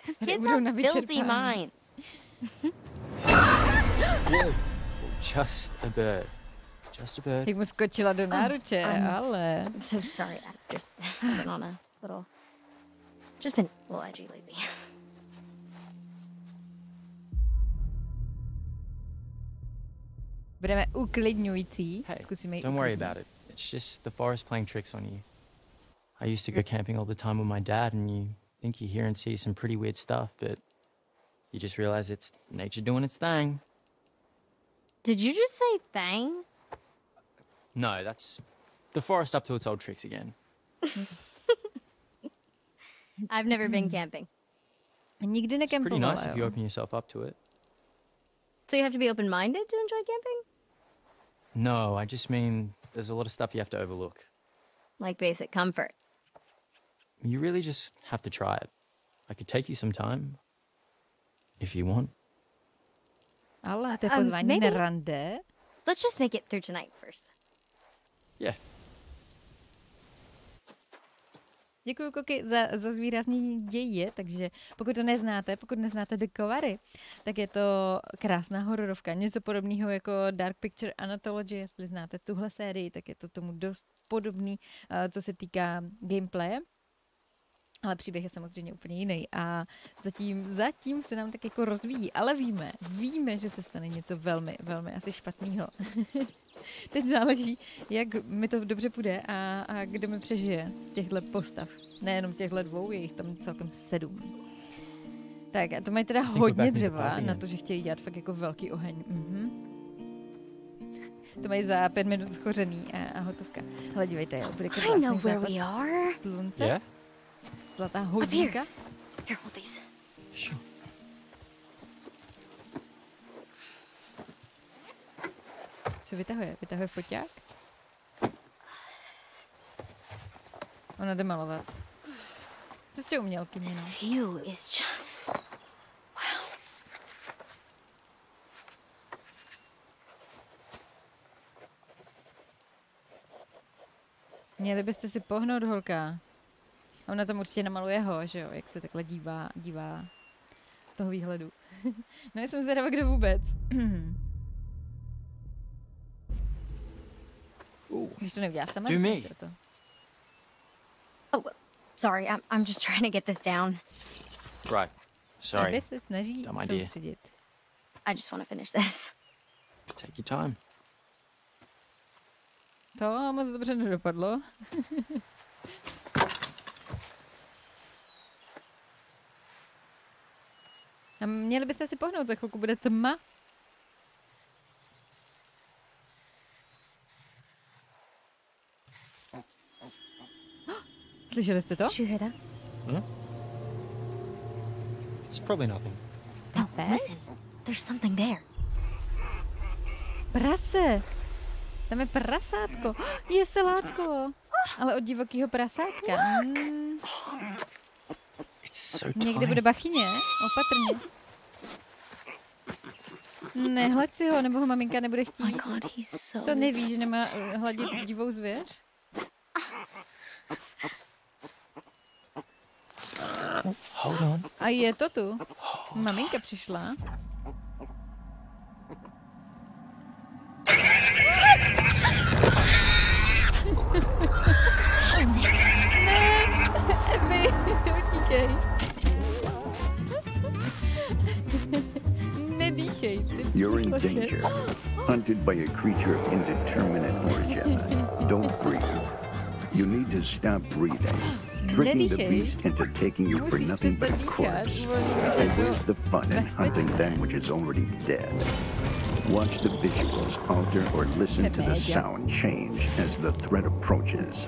Those kids budou have filthy vyčerpání. minds. Just a bird. Just a bird. Jak mu skočila do náruče, um, ale... I'm so sorry. I've just been on a little. Just been a little edgy lately. Budeme uklidňující. Hey, Zkusíme ji Don't worry about it. It's just the forest playing tricks on you. I used to go camping all the time with my dad, and you think you hear and see some pretty weird stuff, but you just realize it's nature doing its thing. Did you just say thing? No, that's the forest up to its old tricks again. I've never been camping. Nikdy It's pretty nekempovala, nice if you open yourself up to it. So you have to be open minded to enjoy camping? No, I just mean there's a lot of stuff you have to overlook. Like basic comfort. You really just have to try it. I could take you some time if you want. Ale to je Um, pozvání maybe- na rande. Let's just make it through tonight first. Yeah. Děkuji Koky za, za zvýraznění děje, takže pokud to neznáte, pokud neznáte The Kovary, tak je to krásná hororovka. Něco podobného jako Dark Picture Anthology, jestli znáte tuhle sérii, tak je to tomu dost podobný, eh, co se týká gameplaye. Ale příběh je samozřejmě úplně jiný a zatím, zatím se nám tak jako rozvíjí, ale víme, víme, že se stane něco velmi, velmi asi špatného. Teď záleží, jak mi to dobře půjde a, a kdo mi přežije z těchto postav. Nejenom těchto dvou, je jich tam celkem sedm. Tak a to mají teda back hodně dřeva na to, že chtějí dělat fakt jako velký oheň. Mhm. To mají za pět minut schořený a, a hotovka. Hele, dívejte, jo, bude I krásný know where západ we are. Slunce. Yeah? Zlatá hodinka. here. Here, hold these. Sure. Co vytahuje? Vytahuje foťák? Ona jde malovat. Prostě umělkyně, This no. view is just. Wow. Měli byste si pohnout, holka. A ona tam určitě namaluje ho, že jo, jak se takhle dívá, dívá z toho výhledu. no, já jsem zvědavá, kdo vůbec. Když to neudělá sama, Do me. to. Oh, sorry. I'm, I'm just trying to get this down. Right. Sorry. Tebe se snaží Dumb idea. soustředit. I just want to finish this. Take your time. To moc dobře nedopadlo. A měli byste si pohnout, za chvilku bude tma. Slyšeli jste to? That? It's probably nothing. No, listen. There's something there. Prase! Tam je prasátko. Je salátko. Ale od divokého prasátka. Mm, It's so někde bude bachyně. Opatrně. Nehled si ho, nebo ho maminka nebude chtít. My God, he's so. To neví, že nemá eh, hladit divou zvěř? Hold on. A je to tu. Maminka přišla. ne, Evi, utíkej. Nedýchej. ty You're in danger. Hunted by a creature of indeterminate origin. Don't breathe. You need to stop breathing. Tricking the beast into taking you for nothing but a corpse. And where's the fun in hunting that which is already dead? Watch the visuals alter or listen to the sound change as the threat approaches.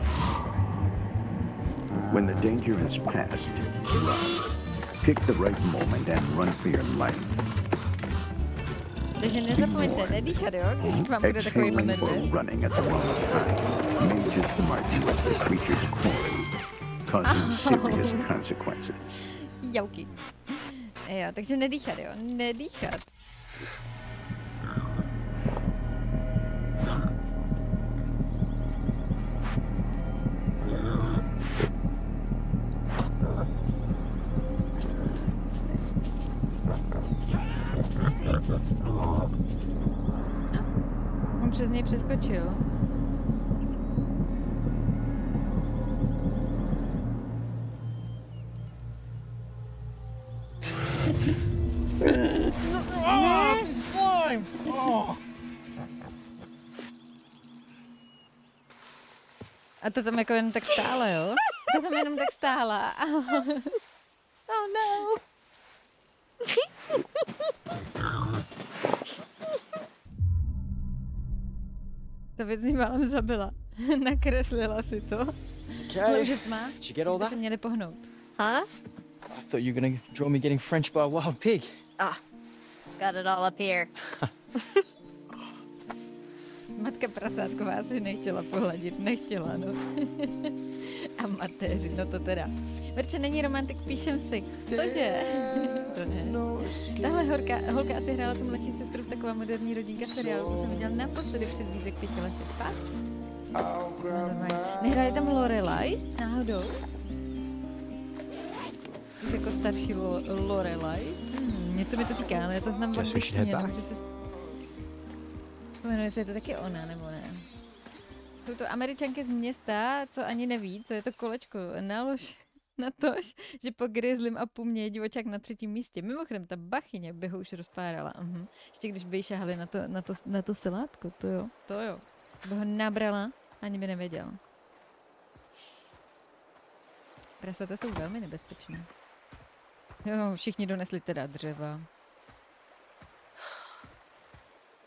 When the danger is past, run. Pick the right moment and run for your life. Takže nezapomeňte nedýchat, jo, když k vám bude takový Exhaling or running at the wrong time. Mages mark you as the creature's quarry, causing serious consequences. Jauky. Jo, takže nedýchat, jo, nedýchat. On přes něj přeskočil. To tam jako jenom tak stále, jo? To tam jenom tak stála. Oh no. To věc mě málem zabila. Nakreslila si to. Už je tma. Did you get all by that? se měli pohnout. Huh? I thought you were gonna draw me getting French by a wild pig. Ah, got it all up here. Matka prasátková si nechtěla pohladit, nechtěla, no. Amatéři, no to teda. Verče není romantik, píšem si. Cože? to ne. Tahle horka, holka asi hrála tu mladší sestru v taková moderní rodinka seriálu, to jsem viděla naposledy před více jak pěti lety. Fakt? Nehraje tam Lorelai náhodou? jako starší Lo- Lorelai. Hmm, něco mi to říká, ale to znám Guess vzpomenu, jestli je to taky ona, nebo ne. Jsou to američanky z města, co ani neví, co je to kolečko. Nalož na to, že po grizzlym a pumě je divočák na třetím místě. Mimochodem, ta bachyně by ho už rozpárala. Mhm. Ještě když by šahali na to, na, to, na to selátko, to jo, to jo. By ho nabrala, ani by nevěděl. Prasata jsou velmi nebezpečné. Jo, všichni donesli teda dřeva.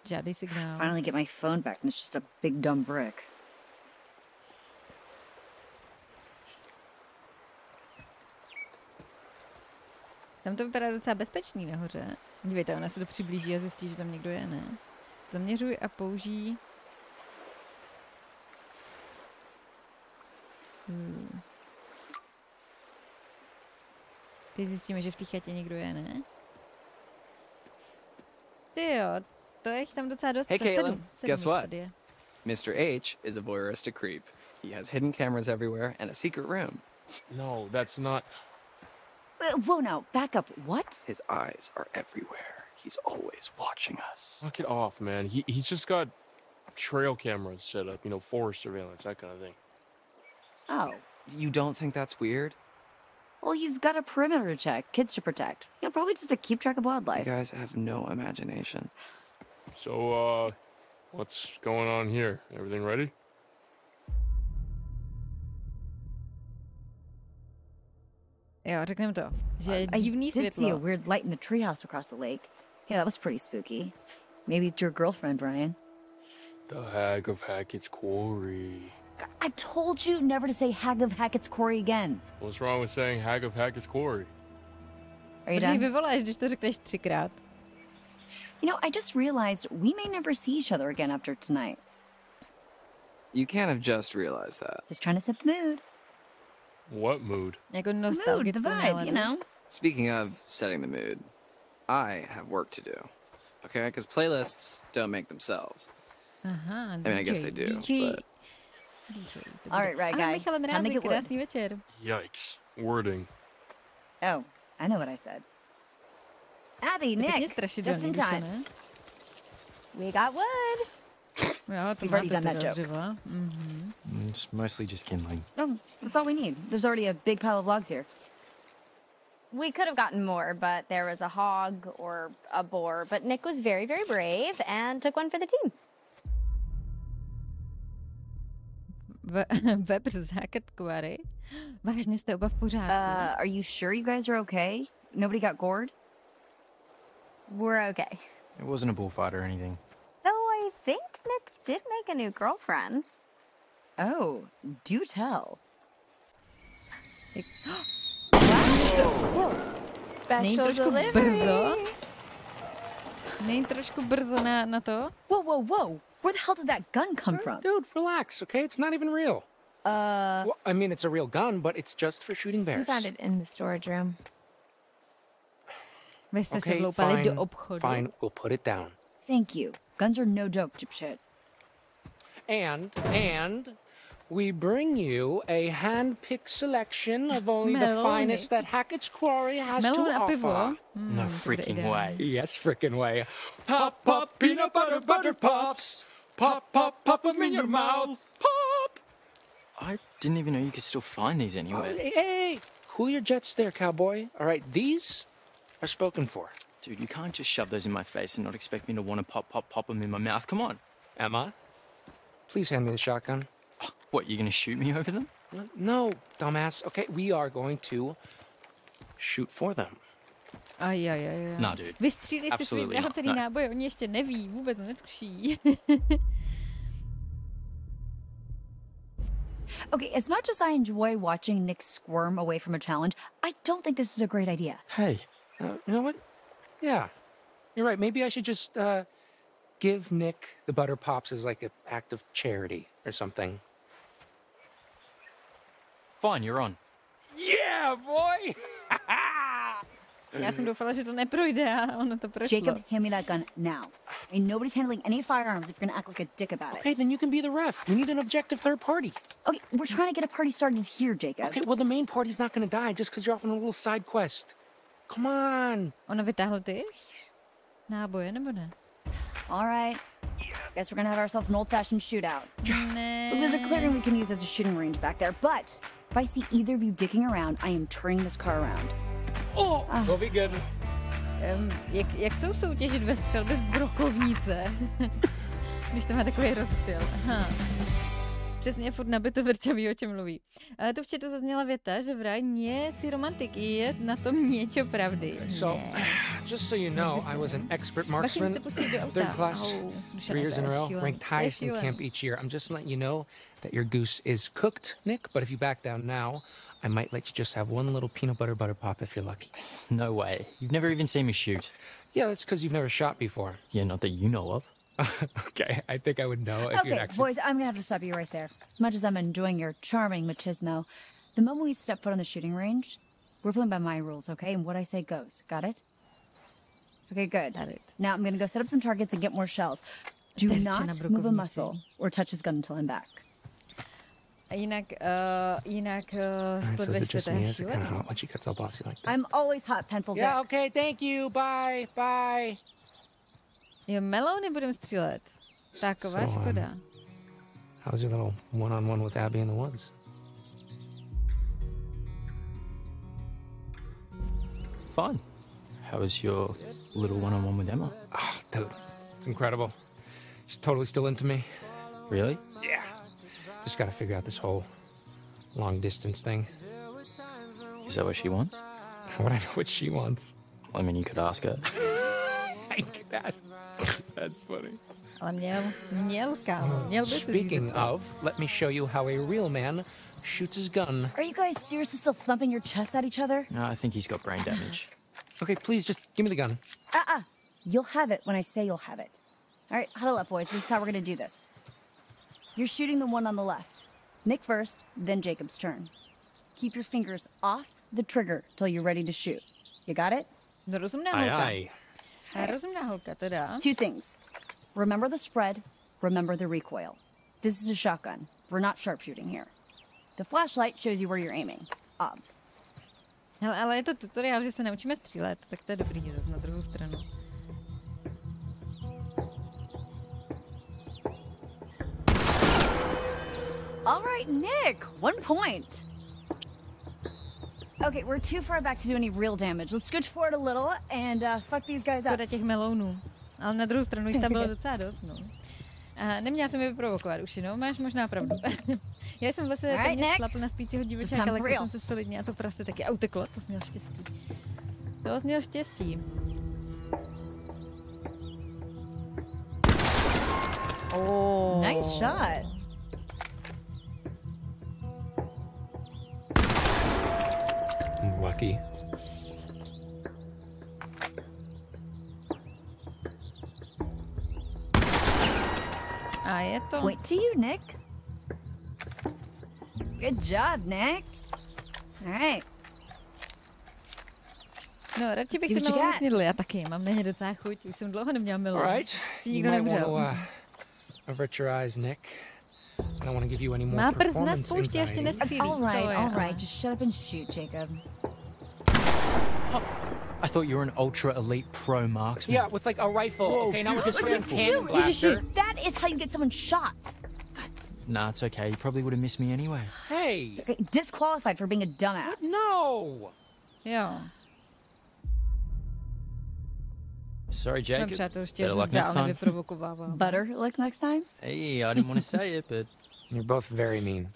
Žádný signál. Finally get my phone back, and it's just a big dumb brick. Tam to vypadá docela bezpečný nahoře. Dívejte, ona se to přiblíží a zjistí, že tam někdo je, ne? Zaměřuj a použij. Hmm. Teď zjistíme, že v té chatě někdo je, ne? Ty jo, to je jich tam docela dost. Hey, to sedm- Caitlin, sedm guess what? Mr. H is a voyeuristic creep. He has hidden cameras everywhere and a secret room. No, that's not. Uh, whoa, now, back up. What? His eyes are everywhere. He's always watching us. Knock it off, man. He he's just got trail cameras set up, you know, forest surveillance, that kind of thing. Oh. You don't think that's weird? Well, he's got a perimeter to check, kids to protect. You know, probably just to keep track of wildlife. You wildlife. guys have no imagination. So, uh, what's going on here? Everything ready? Jo, řekneme to, že je I divný did see a světlo. weird light in the treehouse across the lake. Yeah, that was pretty spooky. Maybe it's your girlfriend, Brian. The Hag of Hackett's Quarry. I told you never to say Hag of Hackett's Quarry again. What's wrong with saying Hag of Hackett's Quarry? Are you Proč ji done? vyvoláš, když to řekneš třikrát? You know, I just realized we may never see each other again after tonight. You can't have just realized that. Just trying to set the mood. What mood? Jako Mood, the vibe, you know? Speaking of setting the mood, I have work to do. Okay? Because playlists don't make themselves. Aha, I mean, I guess they do, DJ. but- DJ, to All bude. right, right, A guy. Michale Time to Mrázy, get wood. krásný. Yikes. Wording. Oh, I know what I said. Abby, To je pěkně Nick, just in time. ne? We got wood. Jo, We've already done that joke. dřeva. Mhm. Mm, It's mostly just kindling. Oh, that's all we need. There's already a big pile of logs here. We could have gotten more, but there was a hog or a boar. But Nick was very, very brave and took one for the team. Ve- Webr z Vážně jste oba v pořádku? Uh, are you sure you guys are okay? Nobody got gored? We're okay. It wasn't a bullfight or anything. Though I think Nick did make a new girlfriend. Oh, do tell. Není Special trošku delivery. brzo? Není trošku brzo na, na to? Whoa, whoa, whoa. Where the hell did that gun come from? Dude, relax, okay? It's not even real. Uh, Well, I mean, it's a real gun, but it's just for shooting bears. We found it in the storage room. Vy jste se Okay, vloupali fine, do obchodu. fine. We'll put it down. thank you. Guns are no joke, dipshit. And, and we bring you a hand-picked selection of only the finest that Hackett's Quarry has to Melon a offer. Hmm, No freaking way. Yes, freaking way. Pop, pop, peanut butter, butter pops. Pop, pop, pop them in your mouth. Pop. I didn't even know you could still find these Oh, anywhere. hey, hey, cool your jets there, cowboy. All right, these are spoken for. Dude, you can't just shove those in my face and not expect me to want to pop, pop, pop them in my mouth. Come on. Emma, please hand me the shotgun. Oh, what, you gonna shoot me over them? No, dumbass. Okay, we are going to shoot for them. Aj, aj, aj, aj. No, dude. Vystřílej si svůj Absolutely not, drahocený no. náboj, oni ještě neví, vůbec netuší. Okay, as much as I enjoy watching Nick squirm away from a challenge, I don't think this is a great idea. Hey. Uh, you know what? Yeah, you're right. Maybe I should just uh, give Nick the butter pops as like an act of charity or something. Fine, you're on. Yeah, boy. Já jsem doufala, že to neprojde a ono to prošlo. Jacob, hand me that gun now. I mean, nobody's handling any firearms if you're gonna act like a dick about it. Okay, then you can be the ref. We need an objective third party. Okay, we're trying to get a party started here, Jacob. Okay, well, the main party's not gonna die just because you're off on a little side quest. Come on. Ono vytáhlo ty náboje, nebo ne? All right. Guess we're gonna have ourselves an old-fashioned shootout. Ne. Look, there's a clearing we can use as a shooting range back there, but if I see either of you dicking around, I am turning this car around. Oh, we'll be good. Um, jak, jak chcou soutěžit ve střelbě z brokovnice? Když to má takový rozstyl. Aha. Přesně furt nabito vrčavý, o čem mluví. Ale to v chatu zazněla věta, že vraj nie si romantik, je na tom něčo pravdy. So, just so you know, I was an expert marksman, third class, three years in a row, ranked highest in camp each year. I'm just letting you know that your goose is cooked, Nick, but if you back down now, I might let you just have one little peanut butter butter pop if you're lucky. No way. You've never even seen me shoot. Yeah, that's because you've never shot before. Yeah, not that you know of. okay, I think I would know if you'd Okay, actually. boys, I'm gonna have to stop you right there. As much as I'm enjoying your charming machismo, the moment we step foot on the shooting range, we're playing by my rules, okay? And what I say goes. Got it? Okay, good. Got it. Now I'm gonna go set up some targets and get more shells. Do Terče not move a muscle or touch his gun until I'm back. Jinak, uh, jinak uh, All right, so is it just me? Is it kind of hot when she gets all bossy like that? I'm always hot pencil Yeah, Jack. okay, thank you. Bye, bye. Jo, melouny budeme střílet. Taková So, um, škoda. How's your little one-on-one with Abby in the woods? Fun. How was your little one-on-one with Emma? Oh, dude, it's incredible. She's totally still into me. Really? Yeah. Just gotta figure out this whole long distance thing. Is that what she wants? How would I know what she wants? I mean, you could ask her. I could. That's funny. Ale měl, měl kámo, měl by si Speaking of, let me show you how a real man shoots his gun. Are you guys seriously still thumping your chests at each other? No, I think he's got brain damage. Okay, please just give me the gun. Uh-uh. You'll have it when I say you'll have it. All right, huddle up, boys. This is how we're gonna do this. You're shooting the one on the left. Nick first, then Jacob's turn. Keep your fingers off the trigger till you're ready to shoot. You got it? Aye, aye. Rozumná holka, to dá. Two things. Remember the spread, remember the recoil. This is a shotgun. We're not sharpshooting here. The flashlight shows you where you're aiming. Obs. Hele, ale je to tutoriál, že se naučíme střílet, tak to je dobrý zase na druhou stranu. All right, Nick, one point. Okay, we're too far back to do any real damage. Let's scooch forward a little and uh, fuck these guys up. Těch melounů. Ale na druhou stranu jich tam bylo docela dost, no. A neměla jsem je vyprovokovat už, no, máš možná pravdu. Já jsem vlastně Alright, téměř šlapl na spícího divočáka, ale když real. jsem se solidně a to prostě taky a uteklo, to jsi měl štěstí. To jsi měl štěstí. Oh. Nice shot. Lucky. A je to... Point to you, Nick. Good job, Nick. All right. No, radši bych See ty what you melouny got. snědl, já taky, mám na ně docela chuť, už jsem dlouho neměla melon. All right. Si You nikdo might want nemřel. to uh, avert your eyes, Nick. I don't want to give you any more Má prst na performance spouště, ještě anxiety. nestřílí. All to right, je, all ale- right. Just shut up and shoot, Jacob. I thought you were an ultra elite pro marksman. Yeah, with like a rifle. Whoa, okay, not with this dude, freaking dude, cannon Dude, blaster. that is how you get someone shot. Nah, it's okay. You probably would have missed me anyway. Hey. Okay, disqualified for being a dumbass. What? No. Yeah. Sorry, Mém Jacob. přátel ještě Better luck next dál time. nevyprovokovávám. Butter lick next time? Hey, I didn't want to say it, but You're both very mean.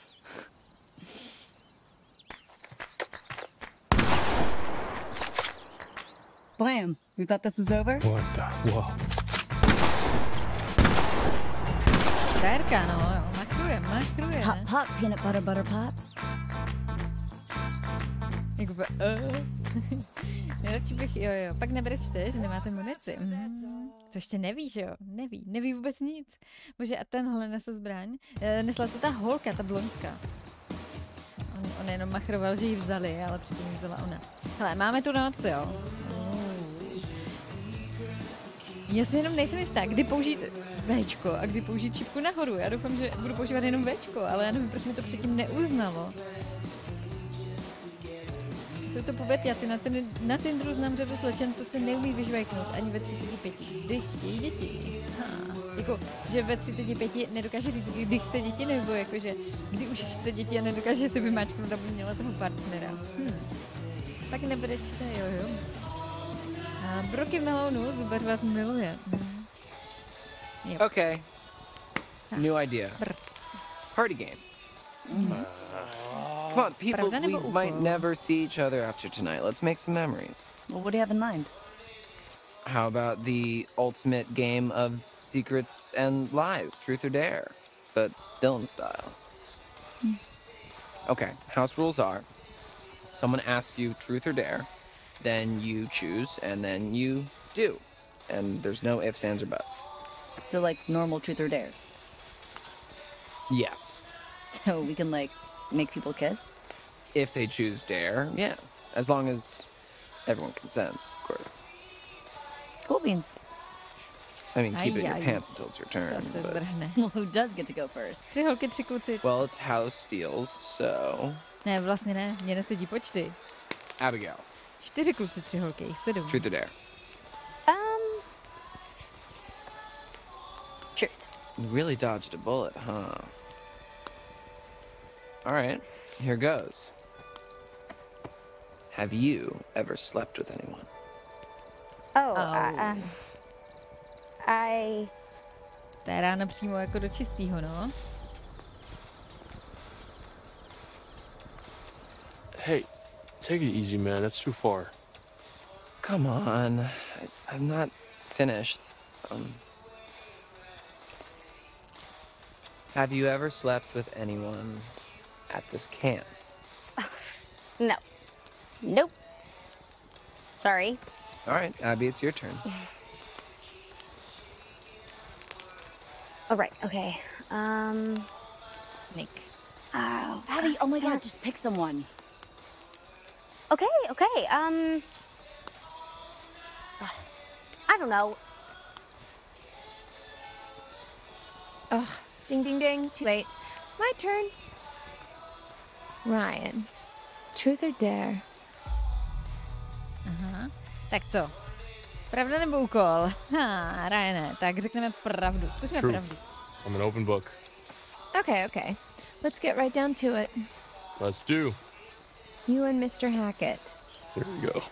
Blam. You thought this was over? What the? Whoa. Frérka, no, jo, makruje, makruje. Pop, pop, peanut butter butter pops. Jako, uh. Nejradši bych, jo, jo, pak nebrečte, že nemáte munici. Mm. To ještě neví, že jo, neví, neví vůbec nic. Bože, a tenhle nesl zbraň. E, nesla to ta holka, ta blondská. On, on jenom machroval, že ji vzali, ale přitom ji vzala ona. Hele, máme tu noc, jo. Já si jenom nejsem jistá, kdy použít Včko a kdy použít čipku nahoru. Já doufám, že budu používat jenom Včko, ale já nevím, proč mi to předtím neuznalo. Jsou to pubertiaci, na, ten, na Tinderu znám řadu slečen, co se neumí vyžvejknout ani ve 35, kdy chtějí děti. Ha. Jako, že ve 35 nedokáže říct, kdy chce děti, nebo jako, že kdy už chce děti a nedokáže si vymáčknout, aby měla toho partnera. Hm. Tak nebude čte, jo, jo. A broky melounu, Zubař vás miluje. Mm-hmm. Yep. Okay. New idea. Party game. Mhm. Mm-hmm. Come on, people, Pravda we nebo might úkol? never see each other after tonight. Let's make some memories. Well, what do you have in mind? How about the ultimate game of secrets and lies, truth or dare, but Dylan style? Hmm. Okay, house rules are someone asks you truth or dare, then you choose, and then you do. And there's no ifs, ands, or buts. So, like, normal truth or dare. Yes. So we can, like, make people kiss? If they choose dare, yeah. As long as everyone consents, of course. Cool beans. I mean, keep it in your Aj, aj. pants until it's your turn. To se but- zvrhne. Well, who does get to go first? Tři holky, tři kluci. Well, it's house deals, so. Ne, vlastně ne, mě nesedí počty. Abigail, Čtyři kluci, tři holky, jich sedm. truth or dare? Um. Truth. You really dodged a bullet, huh? All right, here goes. Have you ever slept with anyone? Oh, I, uh, I. To je ráno přímo jako do čistýho, no. Hey, take it easy, man. That's too far. Come on, I, I'm not finished. Um, have you ever slept with anyone at this camp? No. Nope. Sorry. All right, Abby, it's your turn. All right. Okay. Um. Nick. Oh. Abby, oh my god, just pick someone. Okay. Okay. Um. I don't know. Ugh. Ding, ding, ding. Too late. My turn. Ryan, truth or dare? Aha. Tak co? Pravda nebo úkol? Ha, Ryane, tak řekneme pravdu. Zkusme Truth. pravdu. I'm an open book. Okay, okay. Let's get right down to it. Let's do. You and Mr. Hackett. Here we go.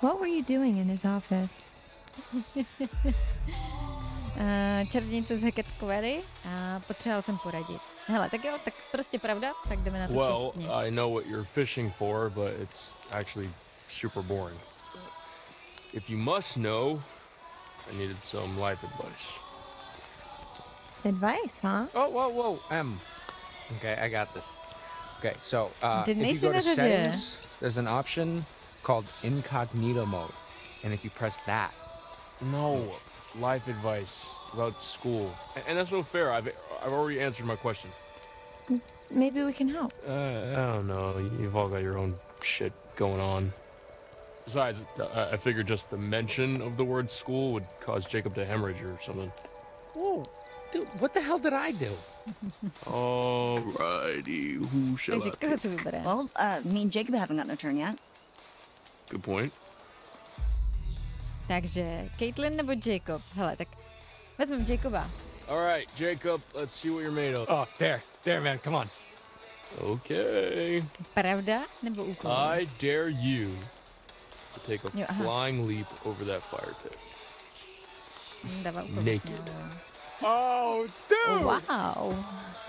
What were you doing in his office? Uh, čarodějnice z Hackett Quarry a potřeboval jsem poradit. Hele, tak jo, tak prostě pravda, tak jdeme na to Well, čestně. I know what you're fishing for, but it's actually super boring. If you must know, I needed some life advice. Advice, huh? Oh, whoa, whoa. Um, okay, I got this. Okay, so uh, Didn't if you go to say that settings, there's an option called incognito mode, and if you press that, No, life advice about school. A- And that's no fair. I've I've already answered my question. Maybe we can help. Uh, I don't know. You've all got your own shit going on. Besides, I, I figured just the mention of the word school would cause Jacob to hemorrhage or something. whoa, dude, what the hell did I do? Alrighty, who shall I koho si? Well, uh, me and Jacob haven't gotten a turn yet. Good point. Takže Caitlin nebo Jacob? Hele, tak vezmeme Jacoba. All right, Jacob, let's see what you're made of. Oh, there, there, man. Come on. Okay. Pravda nebo úkol? I dare you to take a Jo, flying leap over that fire pit. Dává úkol. Naked. Oh, dude. Wow.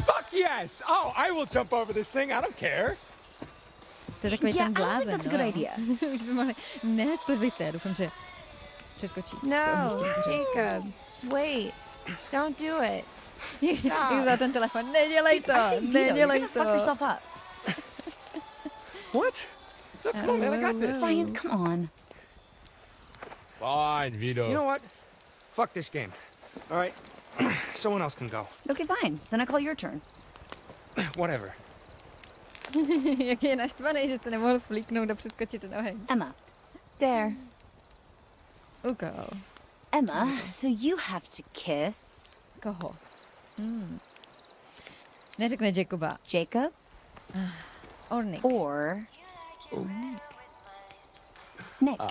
Fuck yes. Oh, I will jump over this thing. I don't care. To je takový Yeah, ten I don't think that's a no. good idea. Už by mohli... Ne, sledujte, doufám, že přeskočí. No, Jacob. Wait. Don't do it. Jak za ten telefon, nedělej to, I see Vito. You're nedělej gonna to. fuck yourself up. What? No, come on, man. I got this. Ryan, come on. Fine, Vito. You know what? Fuck this game. All right. Someone else can go. Okay, fine. Then I call your turn. Whatever. Jak je naštvaný, že jste nemohl splíknout a přeskočit ten oheň. Emma. There. Úkol. Emma, so you have to kiss. Koho? Hmm. Neřekne Jacoba. Jacob? Or Nick. Or Nick.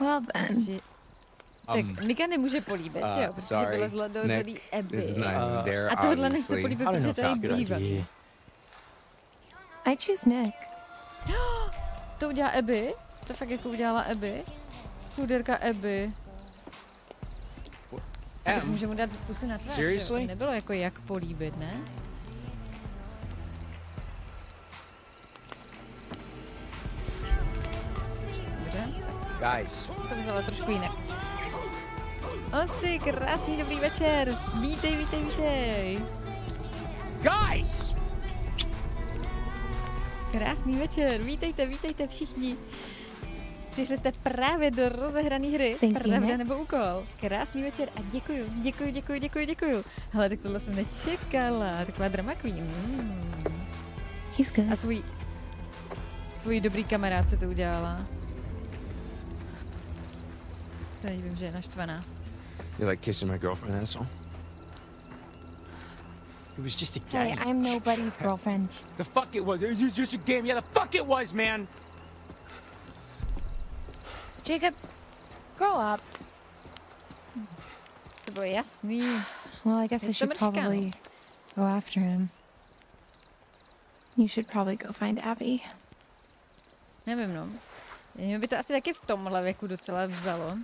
Well then. Tak Um, Nika nemůže políbit, uh, že jo? Protože sorry, vylezla do Nick, Abby. this is not even there, a tohle nechce obviously. políbit, I don't know protože if to je that's a good bývá. idea. I choose Nick. To udělá Abby? To fakt jako udělala Abby? Chuderka Abby. Tak může mu dát pusu na tvář, že jo? Seriously? Nebylo jako jak políbit, ne? Dobře, Guys. to vzala trošku jinak. Osy, krásný dobrý večer. Vítej, vítej, vítej. Guys! Krásný večer, vítejte, vítejte všichni. Přišli jste právě do rozehrané hry, Thank pravda nebo úkol. Krásný večer a děkuju, děkuju, děkuju, děkuju, děkuju. Hele, tak tohle jsem nečekala, taková drama queen. Mm. He's good. A svůj, svůj dobrý kamarád se to udělala. Se nevím, že je naštvaná. You like kissing my girlfriend, asshole? It was just a game. Hey, game. I'm nobody's girlfriend. The fuck it was. It was just a game. Yeah, the fuck it was, man. Jacob, grow up. To bylo jasný. Well, I guess I should probably go after him. You should probably go find Abby. Nevím, no. Mě by to asi taky v tomhle věku docela vzalo.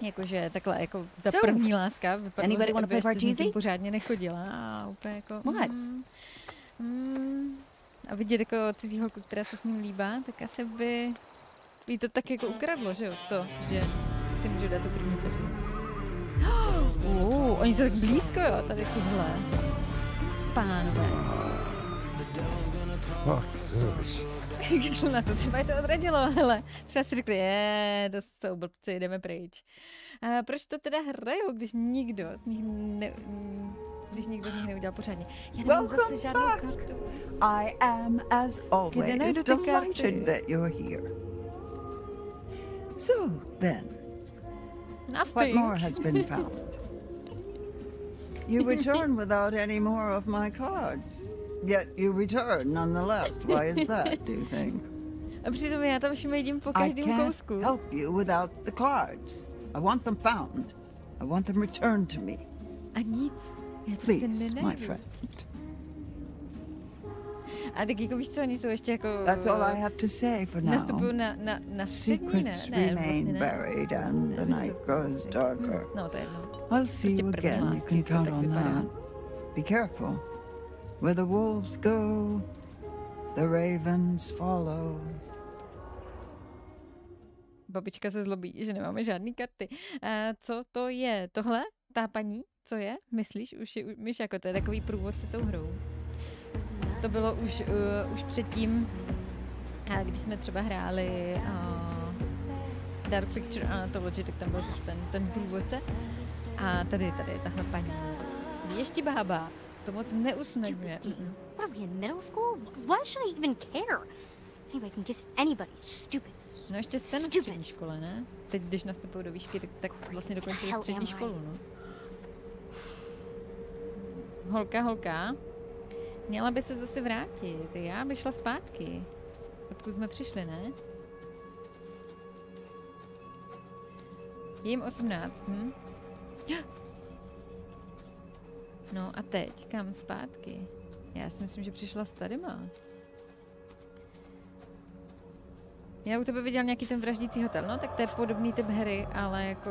Jakože takhle, jako ta So, první láska. Anybody že wanna Abby play Parcheesi? pořádně nechodila a úplně jako... What? Mm, mm, a vidět jako cizí holku, která se s ním líbá, tak asi by jí to tak jako ukradlo, že jo? To, že si můžu dát tu první pusu. Uh, oni jsou tak blízko, jo, tady tyhle. Pánové. Fuck this. Na to, třeba je to odradilo, hele. Třeba si řekli, je, to jsou blbci, jdeme pryč. A proč to teda hrajou, když nikdo z nich ne, když nikdo z nich neudělal pořádně? Já nemám zase Welcome žádnou back. kartu. I am, as always, delighted that you're here. So, then, what Nothing. more has been found? You return without any more of my cards. Yet you return nonetheless. Why is that, do you think? A přitom já tam všim jedím po I každém can't kousku. help you without the cards. I want them found. I want them returned to me. A nic. Já to Please, my nenajdu. friend. A tak jako víš co, oni jsou ještě jako... That's all I eh, have to say for now. Na, na, na střední, ne? Secrets Ne, vlastně remain ne. buried and the night grows darker. No, to je jedno. I'll see Prostě you again. You can to count tak on vypadá. that. Be careful. Where the wolves go, the ravens follow. Babička se zlobí, že nemáme žádné karty. A co to je? Tohle? Ta paní? Co je? Myslíš? Už, je, myš jako to je takový průvodce tou hrou. To bylo už, uh, už předtím, když jsme třeba hráli uh, Dark Picture Anthology, tak tam byl ten, ten průvodce. A tady, tady je tahle paní. Ještě bába. To moc neusnadňuje. What are we in middle school? Why should I even care? Anybody can kiss anybody. Stupid. No ještě jste na střední škole, ne? Teď, když nastupují do výšky, tak, tak vlastně dokončili střední školu, no. Holka, holka. Měla by se zase vrátit. Já bych šla zpátky. Odkud jsme přišli, ne? Je jim 18, hm? No a teď, kam zpátky? Já si myslím, že přišla s tadyma. Já u tebe viděl nějaký ten vraždící hotel, no tak to je podobný typ hry, ale jako...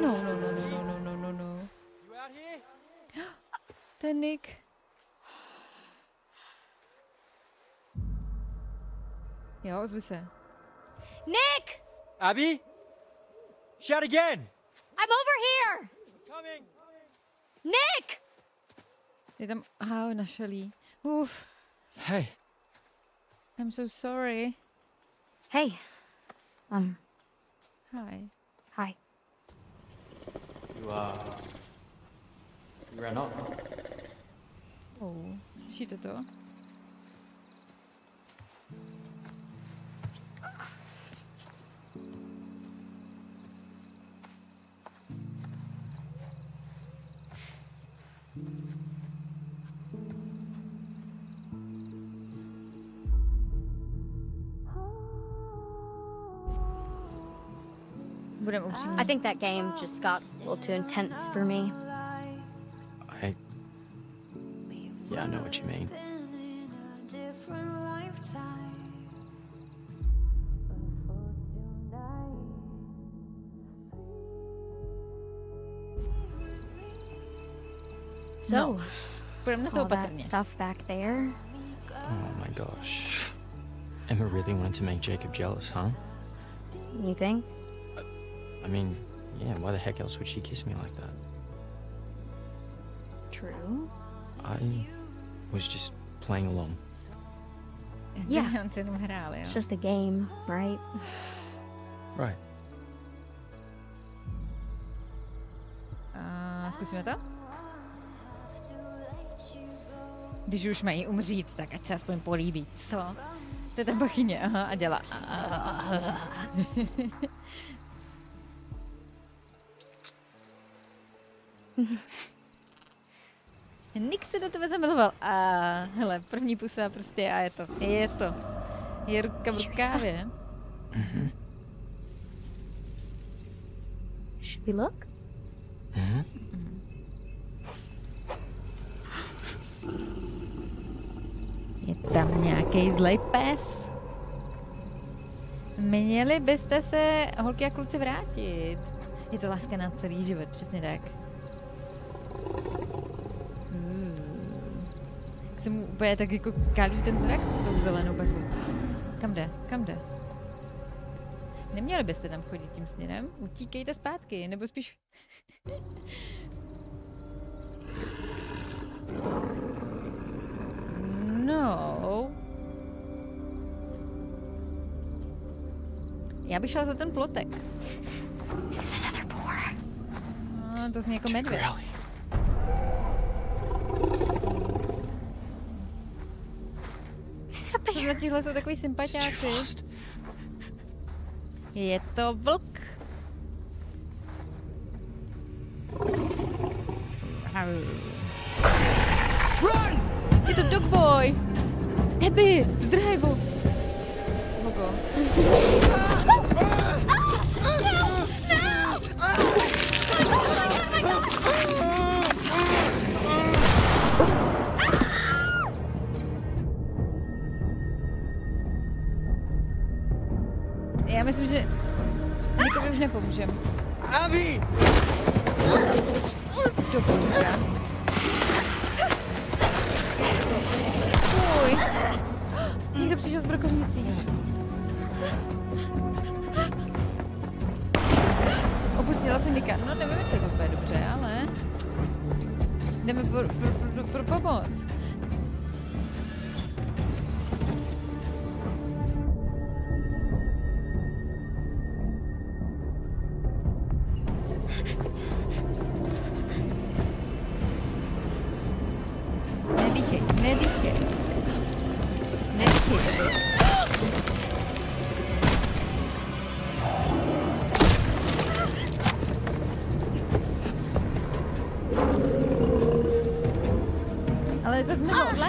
No, no, no, no, no, no, no, no, no. Ten Nick. Jo, ozvi se. Nick! Abby? Shout again! I'm over here! Coming! Nick! Je tam... Aha, našelí. Uf, Hey, I'm so sorry. Hey. Um, Hi. Hi. You, uh... You ran off. Oh, slyšíte to? Budeme upřímní. I think that game just got a little too intense for me. I... Yeah, I know what you mean. So, Půjdeme na to all that opatrně. stuff back there. Oh my gosh. Emma really wanted to make Jacob jealous, huh? You think? I mean, yeah, why the heck else would she kiss me like that? True. I was just playing along. Yeah. It's just a game, right? Right. A zkusíme to? Když už mají umřít, tak ať se aspoň políbí, co? To je ta bachyně, aha, a dělá. Nick se do tebe zamiloval a hele, první pusa prostě a je to, je to. Je ruka v rukávě. Mm-hmm. Should we look? Mm-hmm. Je tam nějaký zlej pes. Měli byste se, holky a kluci, vrátit. Je to láska na celý život, přesně tak. Se mu úplně tak jako kalí ten zrak tou zelenou barvou. Kam jde? Kam jde? Neměli byste tam chodit tím směrem? Utíkejte zpátky, nebo spíš... No. Já bych šla za ten plotek. A, to zní jako medvěd. Tohle tihle jsou takový sympatiáci. Je to vlk. Run! Je to Dogboy! Abby, zdrhej ho! Hogo. Já myslím, že nikomu už nepomůžem. Abby! To pomůže. Fuj. Někdo přišel s brokovnicí. Opustila se Nika. No nevím, jestli to bude dobře, ale... Jdeme pro, pro, pro, pro pomoc.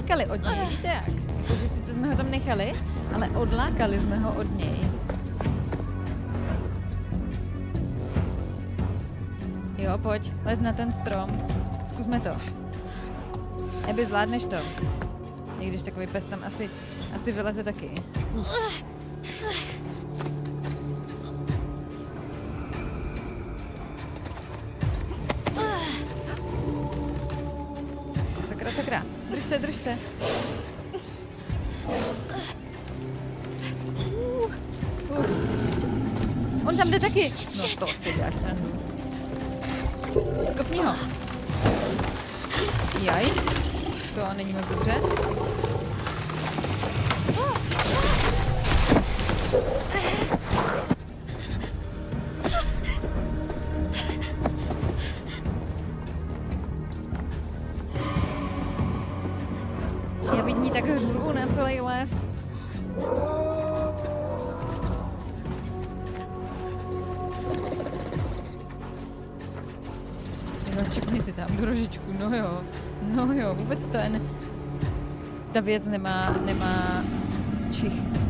Odlákali od něj, víte jak? Takže sice jsme ho tam nechali, ale odlákali jsme ho od něj. Jo, pojď, lez na ten strom. Zkusme to. Eby, zvládneš to. I když takový pes tam asi, asi vyleze taky. Sakra, sakra. Drž se, drž se. Uh, uh. On tam jde taky. No to si děláš srandu. Skopni ho. Jaj. To není moc dobře. Já Ta věc nemá, nemá čich.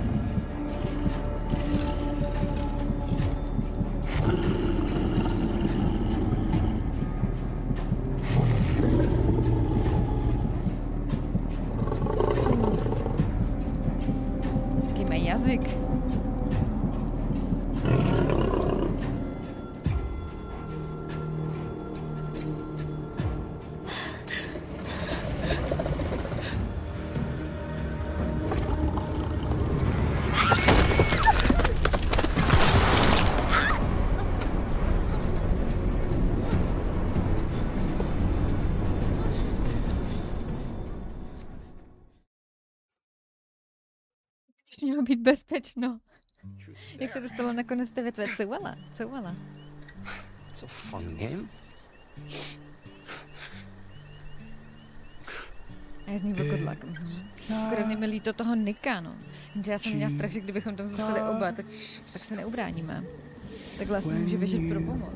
Bezpečno. Jak se dostala nakonec té větve? Couvala, couvala. It's a fun game. A je z ní vokodlak. mhm. Akorát mi líto toho Nika, no. Jenže já jsem měla strach, že kdybychom tam zůstali oba, tak, tak se neubráníme. Takhle aspoň může běžet pro pomoc.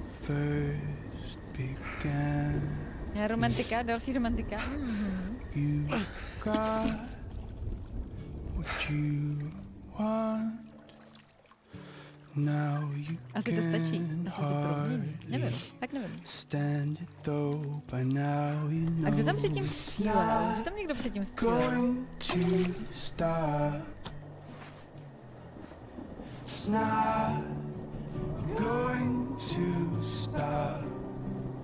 Já romantika, další romantika. Mhm. Asi to stačí. Asi si promění. Nevím, tak nevím. A kdo tam předtím střílel? Že tam někdo předtím střílel? going to stop. It's not going to stop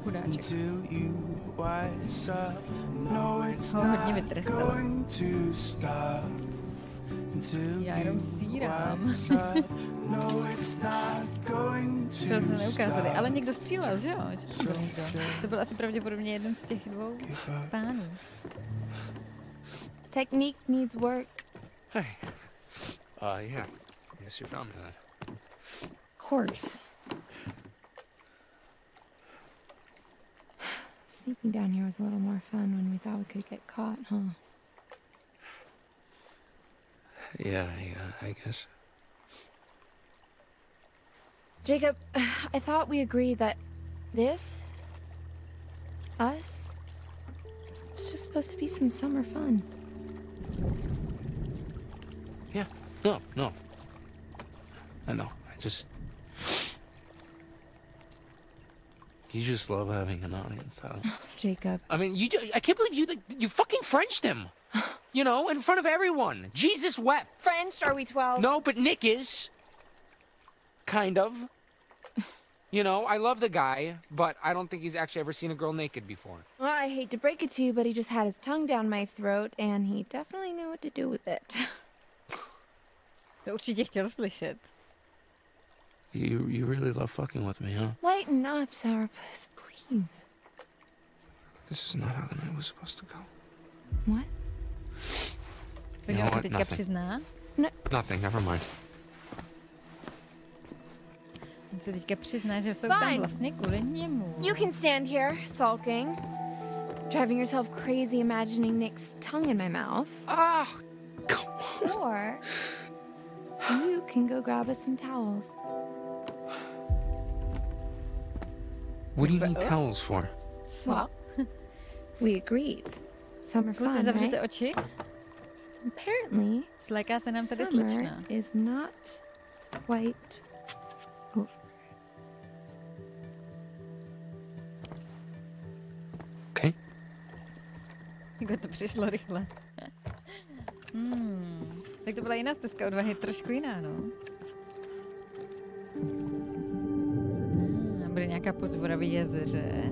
until you wise up. No, it's not going to stop Já jenom you sírám. wise up. No, it's not going To jsme to neukázali, stop. ale někdo střílel, že jo? Že to, byl někdo. to byl asi pravděpodobně jeden z těch dvou pánů. Technique needs work. Hey. Uh, yeah. Guess you found that. Of course. Sleeping down here was a little more fun when we thought we could get caught, huh? Yeah, yeah, I guess. Jacob, I thought we agreed that this, us, was just supposed to be some summer fun. Yeah. No, no. I know. I just. You just love having an audience, huh? Jacob. I mean, you—I can't believe you. like, You fucking Frenched him. You know, in front of everyone. Jesus wept. Friends, are we 12? No, but Nick is. Kind of. You know, I love the guy, but I don't think he's actually ever seen a girl naked before. Well, I hate to break it to you, but he just had his tongue down my throat, and he definitely knew what to do with it. To určitě chtěl. You you really love fucking with me, huh? Lighten up, Sourpuss, please. This is not how the night was supposed to go. What? Takže You know on se what? teďka Nothing. přizná. Nothing. Never mind. On se že jsou tam Fine. vlastně kvůli němu. You can stand here, sulking, driving yourself crazy imagining Nick's tongue in my mouth. Ah, Or you can go grab us some towels. What do you need towels for? Well, we agreed. Summer Kluci, fun, zavřete right? oči. Apparently, Sléká se nám tady summer slečna. is not quite over. Okay. Jako to přišlo rychle. Hmm. Tak to byla jiná stezka odvahy, trošku jiná, no. Hmm, bude nějaká potvora v jezeře.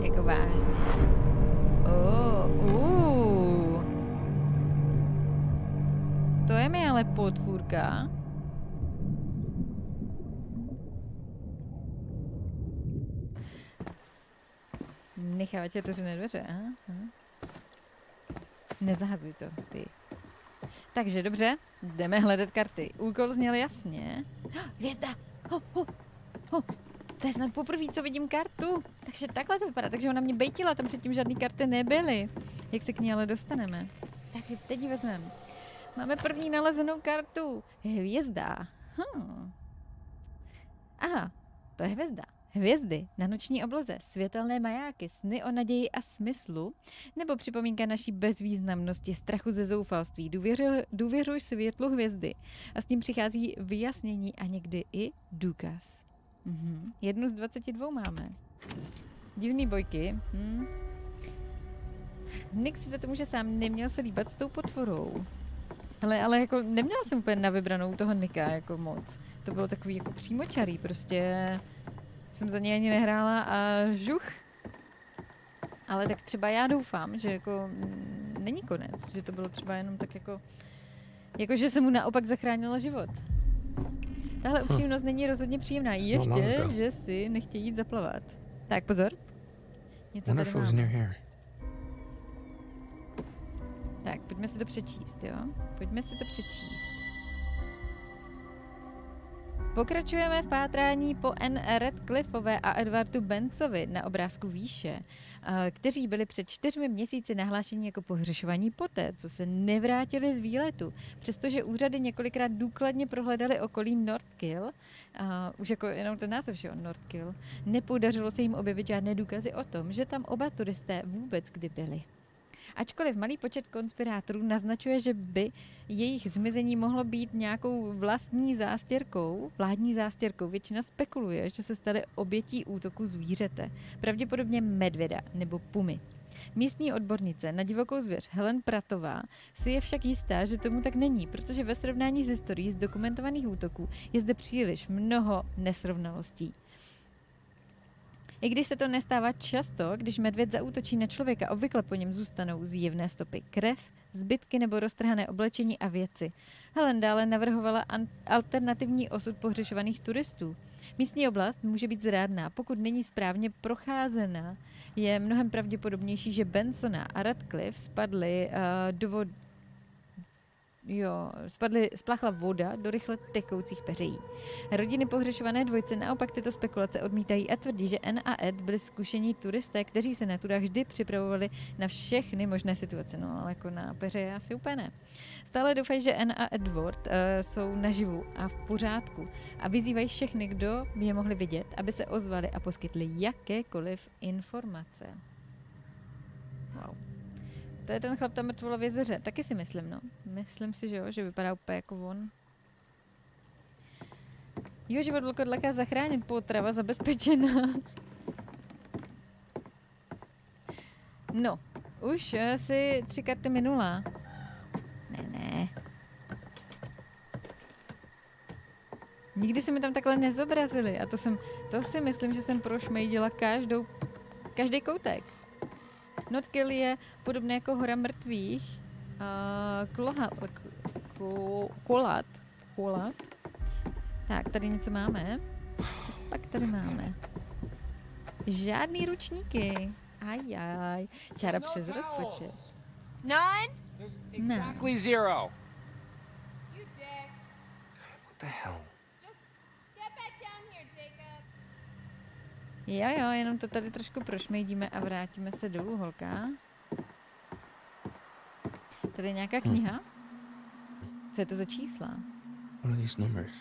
Jako vážně. Oh, uh. To je mi ale potvůrka. Nechávat tě otevřené dveře, aha, aha. Nezahazuj to, ty. Takže dobře, jdeme hledat karty. Úkol zněl jasně. Hvězda! Ho, ho, ho. To je snad poprvé, co vidím kartu. Takže takhle to vypadá. Takže ona mě bejtila, tam předtím žádné karty nebyly. Jak se k ní ale dostaneme? Tak teď ji vezmeme. Máme první nalezenou kartu. Hvězda. Hm. Aha, to je hvězda. Hvězdy na noční obloze, světelné majáky, sny o naději a smyslu, nebo připomínka naší bezvýznamnosti, strachu ze zoufalství. Důvěřil, důvěřuj světlu hvězdy. A s tím přichází vyjasnění a někdy i důkaz. Mhm. Jednu z 22 máme. Divný bojky. Hm. Nick si za to může sám neměl se líbat s tou potvorou. Ale, ale jako neměla jsem úplně na vybranou toho Nika jako moc. To bylo takový jako přímočarý, prostě jsem za něj ani nehrála a žuch. Ale tak třeba já doufám, že jako není konec, že to bylo třeba jenom tak jako, jako že se mu naopak zachránila život. Tahle upřímnost není rozhodně příjemná. Ještě, Mamanka. že si nechtějí jít zaplavat. Tak pozor. Něco Wonder tady near here. Tak, pojďme si to přečíst, jo? Pojďme si to přečíst. Pokračujeme v pátrání po N. Radcliffeové a Edwardu Bensovi na obrázku výše, kteří byli před čtyřmi měsíci nahlášeni jako pohřešovaní poté, co se nevrátili z výletu. Přestože úřady několikrát důkladně prohledali okolí Northkill, a už jako jenom ten název, že jo, Northkill, nepodařilo se jim objevit žádné důkazy o tom, že tam oba turisté vůbec kdy byli. Ačkoliv malý počet konspirátorů naznačuje, že by jejich zmizení mohlo být nějakou vlastní zástěrkou, vládní zástěrkou, většina spekuluje, že se staly obětí útoku zvířete, pravděpodobně medvěda nebo pumy. Místní odbornice na divokou zvěř Helen Pratová si je však jistá, že tomu tak není, protože ve srovnání s historií z dokumentovaných útoků je zde příliš mnoho nesrovnalostí. I když se to nestává často, když medvěd zaútočí na člověka, obvykle po něm zůstanou zjevné stopy krev, zbytky nebo roztrhané oblečení a věci. Helen dále navrhovala alternativní osud pohřešovaných turistů. Místní oblast může být zrádná, pokud není správně procházena. Je mnohem pravděpodobnější, že Bensona a Radcliffe spadli uh, do vod... Jo, spadly, splachla voda do rychle tekoucích peřejí. Rodiny pohřešované dvojce naopak tyto spekulace odmítají a tvrdí, že N a Ed byli zkušení turisté, kteří se na turách vždy připravovali na všechny možné situace. No, ale jako na peře asi úplně ne. Stále doufají, že N a Edward uh, jsou naživu a v pořádku a vyzývají všechny, kdo by je mohli vidět, aby se ozvali a poskytli jakékoliv informace. Wow. To je ten chlap tam mrtvolo v jezeře. Taky si myslím, no. Myslím si, že jo, že vypadá úplně jako on. Jo, život vlkodlaka zachránit, potrava zabezpečená. No, už eh, si tři karty minula. Ne, ne. Nikdy se mi tam takhle nezobrazili a to jsem, to si myslím, že jsem prošmejdila každou, každý koutek. Notkill je podobné jako hora mrtvých. Uh, kloha, ko, kolat. Kolat. Tak, tady něco máme. Co pak tady máme? Žádný ručníky. Ajaj. Čára přes rozpočet. None? Ne. Exactly zero. You dick. What the hell? Get back down here, Jacob. Jo, jo, jenom to tady trošku prošmejdíme a vrátíme se dolů, holka. Tady je nějaká kniha? Co je to za čísla? What are these numbers?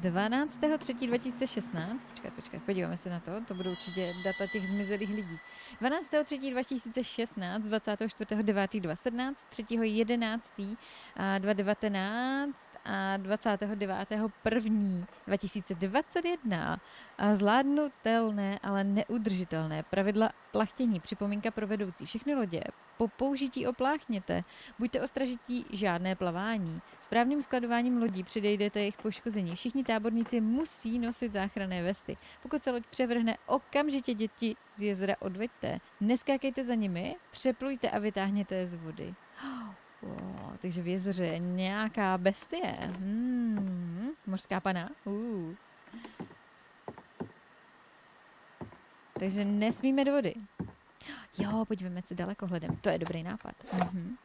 12.3.2016, počkat, počkat, podíváme se na to, to budou určitě data těch zmizelých lidí. 12.3.2016, 24.9.2017, 3.11. a 2019 a 29.1.2021. A Zvládnutelné, ale neudržitelné pravidla plachtění, připomínka pro vedoucí. Všechny lodě po použití opláchněte. Buďte ostražití, žádné plavání. Správným skladováním lodí předejdete jejich poškození. Všichni táborníci musí nosit záchranné vesty. Pokud se loď převrhne, okamžitě děti z jezera odveďte. Neskákejte za nimi, přeplujte a vytáhněte je z vody. Jako, takže v jezeře nějaká bestie. Hmm, mořská pana. Uh. Takže nesmíme do vody. Jo, podívejme se daleko hledem. To je dobrý nápad. Mhm.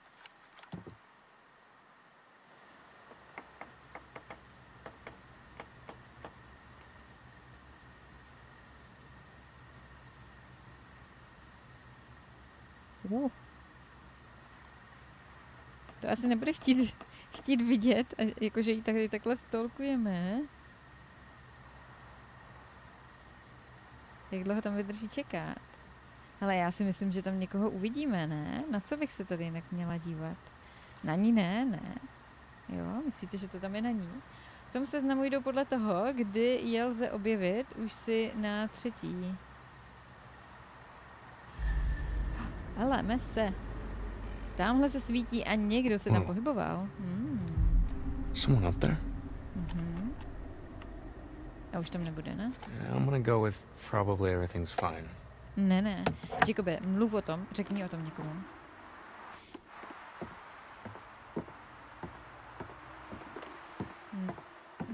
Uh. To asi nebude chtít, chtít vidět, jakože ji tady takhle stolkujeme. Jak dlouho tam vydrží čekat? Ale já si myslím, že tam někoho uvidíme, ne? Na co bych se tady jinak měla dívat? Na ní ne, ne. Jo, myslíte, že to tam je na ní? V tom seznamu jdou podle toho, kdy je lze objevit už si na třetí. Ale mese. Tamhle se svítí a někdo se tam Oh. pohyboval. Hmm. Someone up there? Mhm. A už tam nebude, ne? Yeah, I'm gonna go with probably everything's fine. Ne, ne. Jacobe, mluv o tom, řekni o tom někomu. N-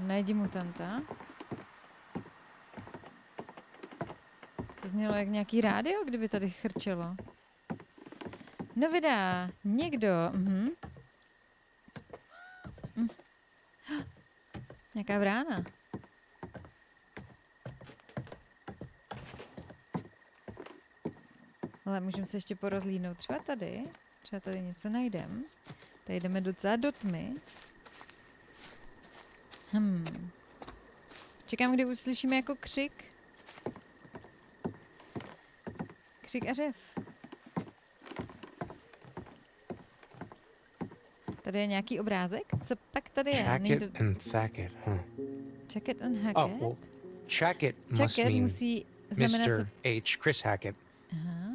Najdi mutanta. To znělo jak nějaký rádio, kdyby tady chrčelo. No vydá, někdo, mhm. Hm. Nějaká brána. Ale můžeme se ještě porozlídnout třeba tady. Třeba tady něco najdem. Tady jdeme docela do tmy. Hmm. Čekám, kdy uslyšíme jako křik. Křik a řev. Tady je nějaký obrázek? Co pak tady je? Jacket to... and Thacket, huh? Jacket and Hackett? Oh, well, Jacket must Jacket mean musí znamenat... Mr. H. Chris Hackett. Aha.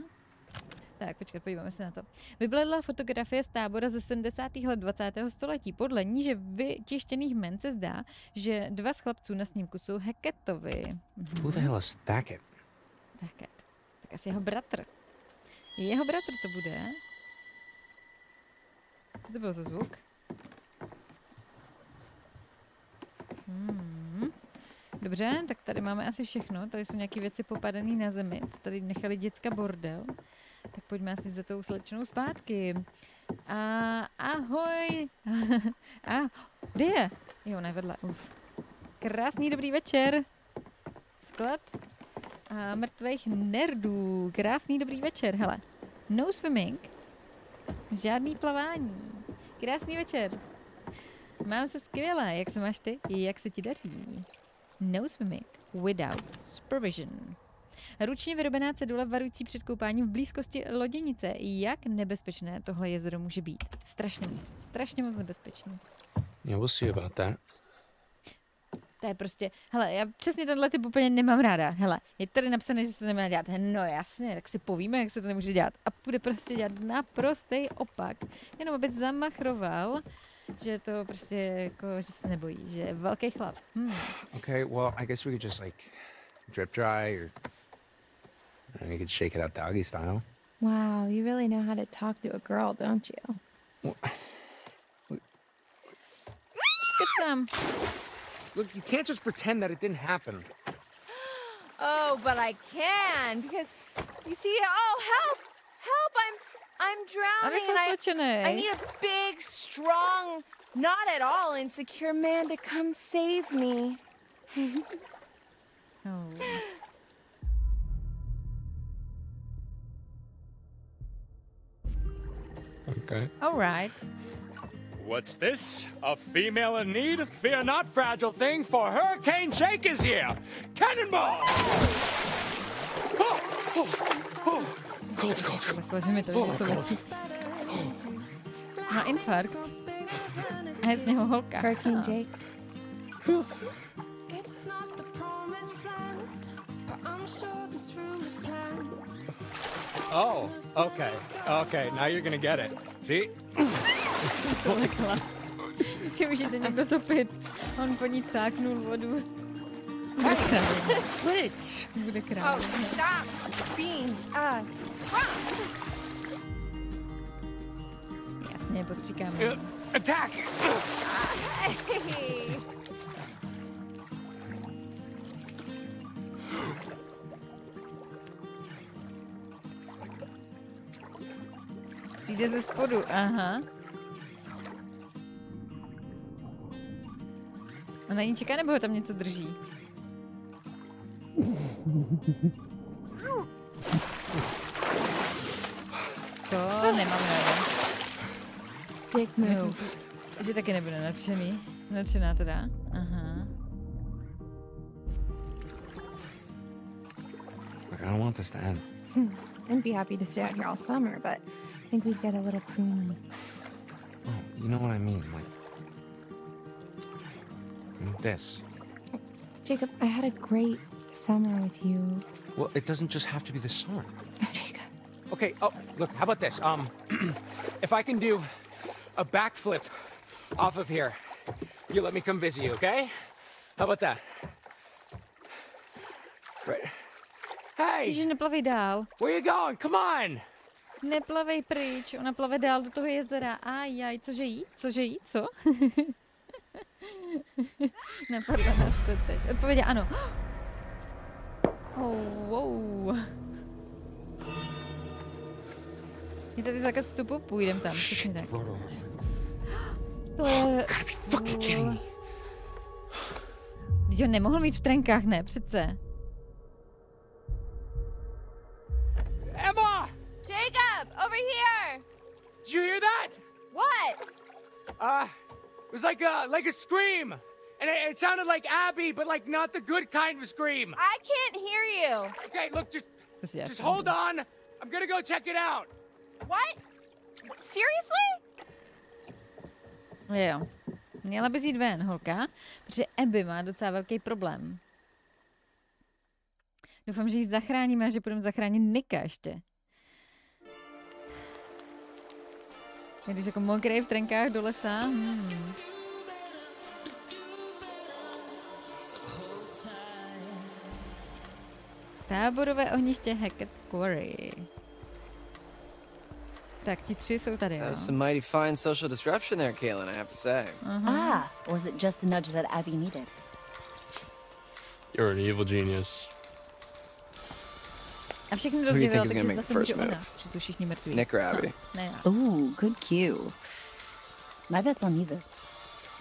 Tak, počkat, podíváme se na to. Vybledla fotografie z tábora ze 70. let 20. století. Podle níže vytištěných men se zdá, že dva z chlapců na snímku jsou Hackettovi. Who the hell is Thacket? Hackett. Tak asi jeho bratr. Jeho bratr to bude. Co to bylo za zvuk? Hmm. Dobře, tak tady máme asi všechno. Tady jsou nějaké věci popadané na zemi. Tady nechali děcka bordel. Tak pojďme asi za tou slečnou zpátky. A ahoj. A kde je? Jo, nevedla. Uf. Krásný dobrý večer. Sklad a mrtvých nerdů. Krásný dobrý večer, hele. No swimming. Žádný plavání. Krásný večer. Mám se skvěle. Jak se máš ty? Jak se ti daří? No swimming without supervision. Ručně vyrobená cedule varující před koupáním v blízkosti loděnice. Jak nebezpečné tohle jezero může být? Strašně moc. Strašně moc we'll see about that. To je prostě, hele, já přesně tenhle typ úplně nemám ráda. Hele, je tady napsané, že se to nemá dělat. No jasně, tak si povíme, jak se to nemůže dělat. A bude prostě dělat naprostý opak. Jenom aby zamachroval, že to prostě jako, že se nebojí, že je velký chlap. Hmm. Okay, well, I guess we could just like drip dry or you could shake it out doggy style. Wow, you really know how to talk to a girl, don't you? Skoč tam. Look, you can't just pretend that it didn't happen. Oh, but I can because you see. Oh, help! Help! I'm I'm drowning, and I. I need a big, strong, not at all insecure man to come save me. Oh. Okay. All right. What's this? A female in need? Fear not, fragile thing, for Hurricane Jake is here! Cannonball! Oh, oh, oh. Cold, cold, cold. Takhle, že mi to Oh, to cold. Má infarkt. A je z. Hurricane Jake. Oh, okay, okay, now you're gonna get it. See? Tohle chlap. Že už jde někdo topit. On po ní cáknul vodu. Bude král. Wait! Bude král. Oh, stop being uh. Jasně, postříkáme. Uh, attack! Hey. Přijde ze spodu, aha. Na ní čeká, nebo ho tam něco drží? To nemám ráda. Dick Myslím move. si, že taky nebude nadšený. Nadšená teda. Aha. Look, I don't want this to end. Hmm. I'd be happy to stay out here all summer, but I think we'd get a little pruny. Oh, you know what I mean, like this. Jacob, I had a great summer with you. Well, it doesn't just have to be the summer. Okay. Oh, look. How about this? Um, if I can do a backflip off of here, you let me come visit you, okay? How about that? Right. Hey, Ježiš, neplavej dál. where you going? Come on. Neplavej pryč, ona plave dál do toho jezera. Ajaj, cože jí? Cože jí? Co? Napadla nás to tež. Odpovědě ano. Oh, wow. Je tady zákaz vstupu? Půjdem tam, přesně tak. To je... Teď ho nemohl mít v trenkách, ne? Přece. Emma! Jacob, over here! Did you hear that? What? Uh, was like a like a scream, and it, it sounded like Abby, but like not the good kind of scream. I can't hear you. Okay, look, just just hold on. I'm gonna go check it out. What? Seriously? Jo. Měla bys jít ven, holka, protože Abby má docela velký problém. Doufám, že ji zachráníme a že budeme zachránit Nika ještě. Když jako mokrý v trenkách do lesa. Hmm. Táborové ohniště Hackett Quarry. Tak ti tři jsou tady, jo. That was some mighty fine social disruption there, Kaylin, I have to say. Ah, was it just the nudge that Abby needed? You're an evil genius. A všechny Who do you think rozdělil, is takže gonna make zase the first může ona, move? že jsou všichni mrtví. Nick or Abby? Ne, já. Ooh, good cue. My bet's on neither.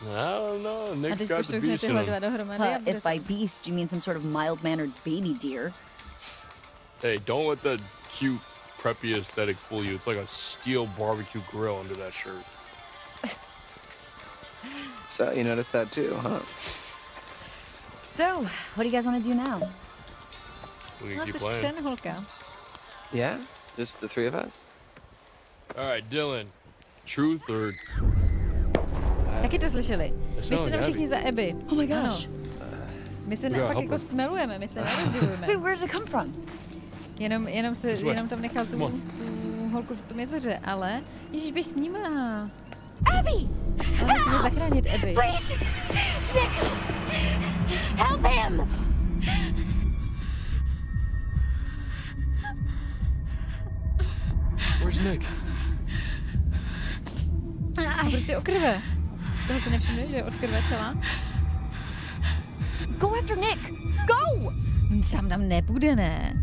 I don't know. A Nick's teď got the pošťouchne beast in tyhle dva him. dohromady a bude if by beast you mean some sort of mild-mannered baby deer. Hey, don't let that cute, preppy aesthetic fool you. It's like a steel barbecue grill under that shirt. So, you noticed that too, huh? So, what do you guys want to do now? We No, can keep playing. Yeah? Just the three of us? All right, Dylan. Truth or Taky to slyšeli. tam like všichni za Abby. Oh my gosh. My se fakt jako her. stmelujeme, my se nerozdělujeme. Wait, where did it come from? Jenom, jenom, se, jenom tam nechal tu holku v tom jezeře, ale... Ježíš, běž s nima. Abby! Ale musíme zachránit Abby. Please! Nick! Help him! Where's Nick? A proč je o krve? Toho si nevšimli, že je od krve celá? Go after Nick! Go! Sám tam nebude, ne?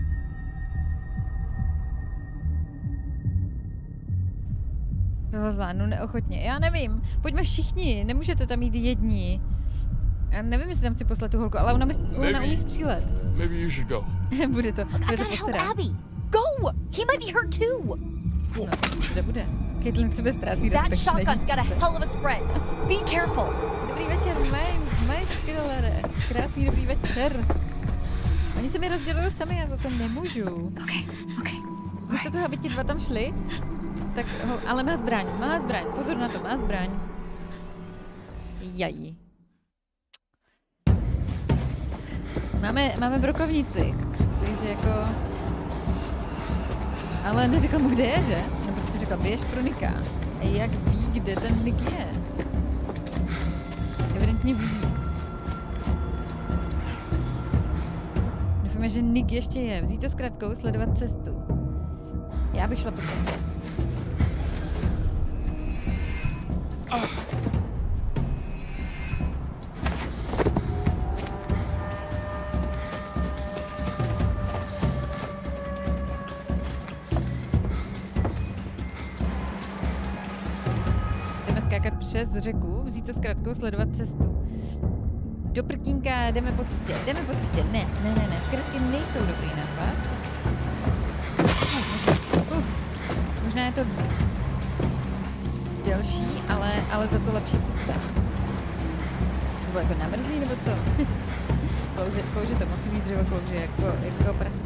Toho zvládnu neochotně. Já nevím. Pojďme všichni. Nemůžete tam jít jedni. Já nevím, jestli tam chci poslat tu holku, ale ona, mi, ona umí střílet. Maybe you should go. bude to, I bude to gotta help postará. Abby! Go! He might be hurt too! No, bude. Caitlin sobě ztrácí That shotgun's got a hell of a spread. Be careful! Dobrý večer, Mike, Mike Skillere. Krásný dobrý večer. Oni se mi rozdělují sami, já za to nemůžu. Okay, okay. Místo toho, aby ti dva tam šli, tak ho, ale má zbraň, má zbraň, pozor na to, má zbraň. Jají. Máme, máme brokovnici, takže jako... Ale neřekl mu, kde je, že? No prostě řekl, běž pro Nika. Jak ví, kde ten Nik je? Evidentně ví. Doufáme, že Nik ještě je. Vzít to s krátkou, sledovat cestu. Já bych šla po cestě. Jdeme přes řeku, vzít to s krátkou, sledovat cestu. Do prkínka, jdeme po cestě, jdeme po cestě. Ne, ne, ne, ne, zkrátky nejsou dobrý nápad. Uh, Možná je to delší, ale, ale za to lepší cesta. To bylo jako namrzlý, nebo co? klouže, klouže to mochlý dřevo, klouže jako, jako prase.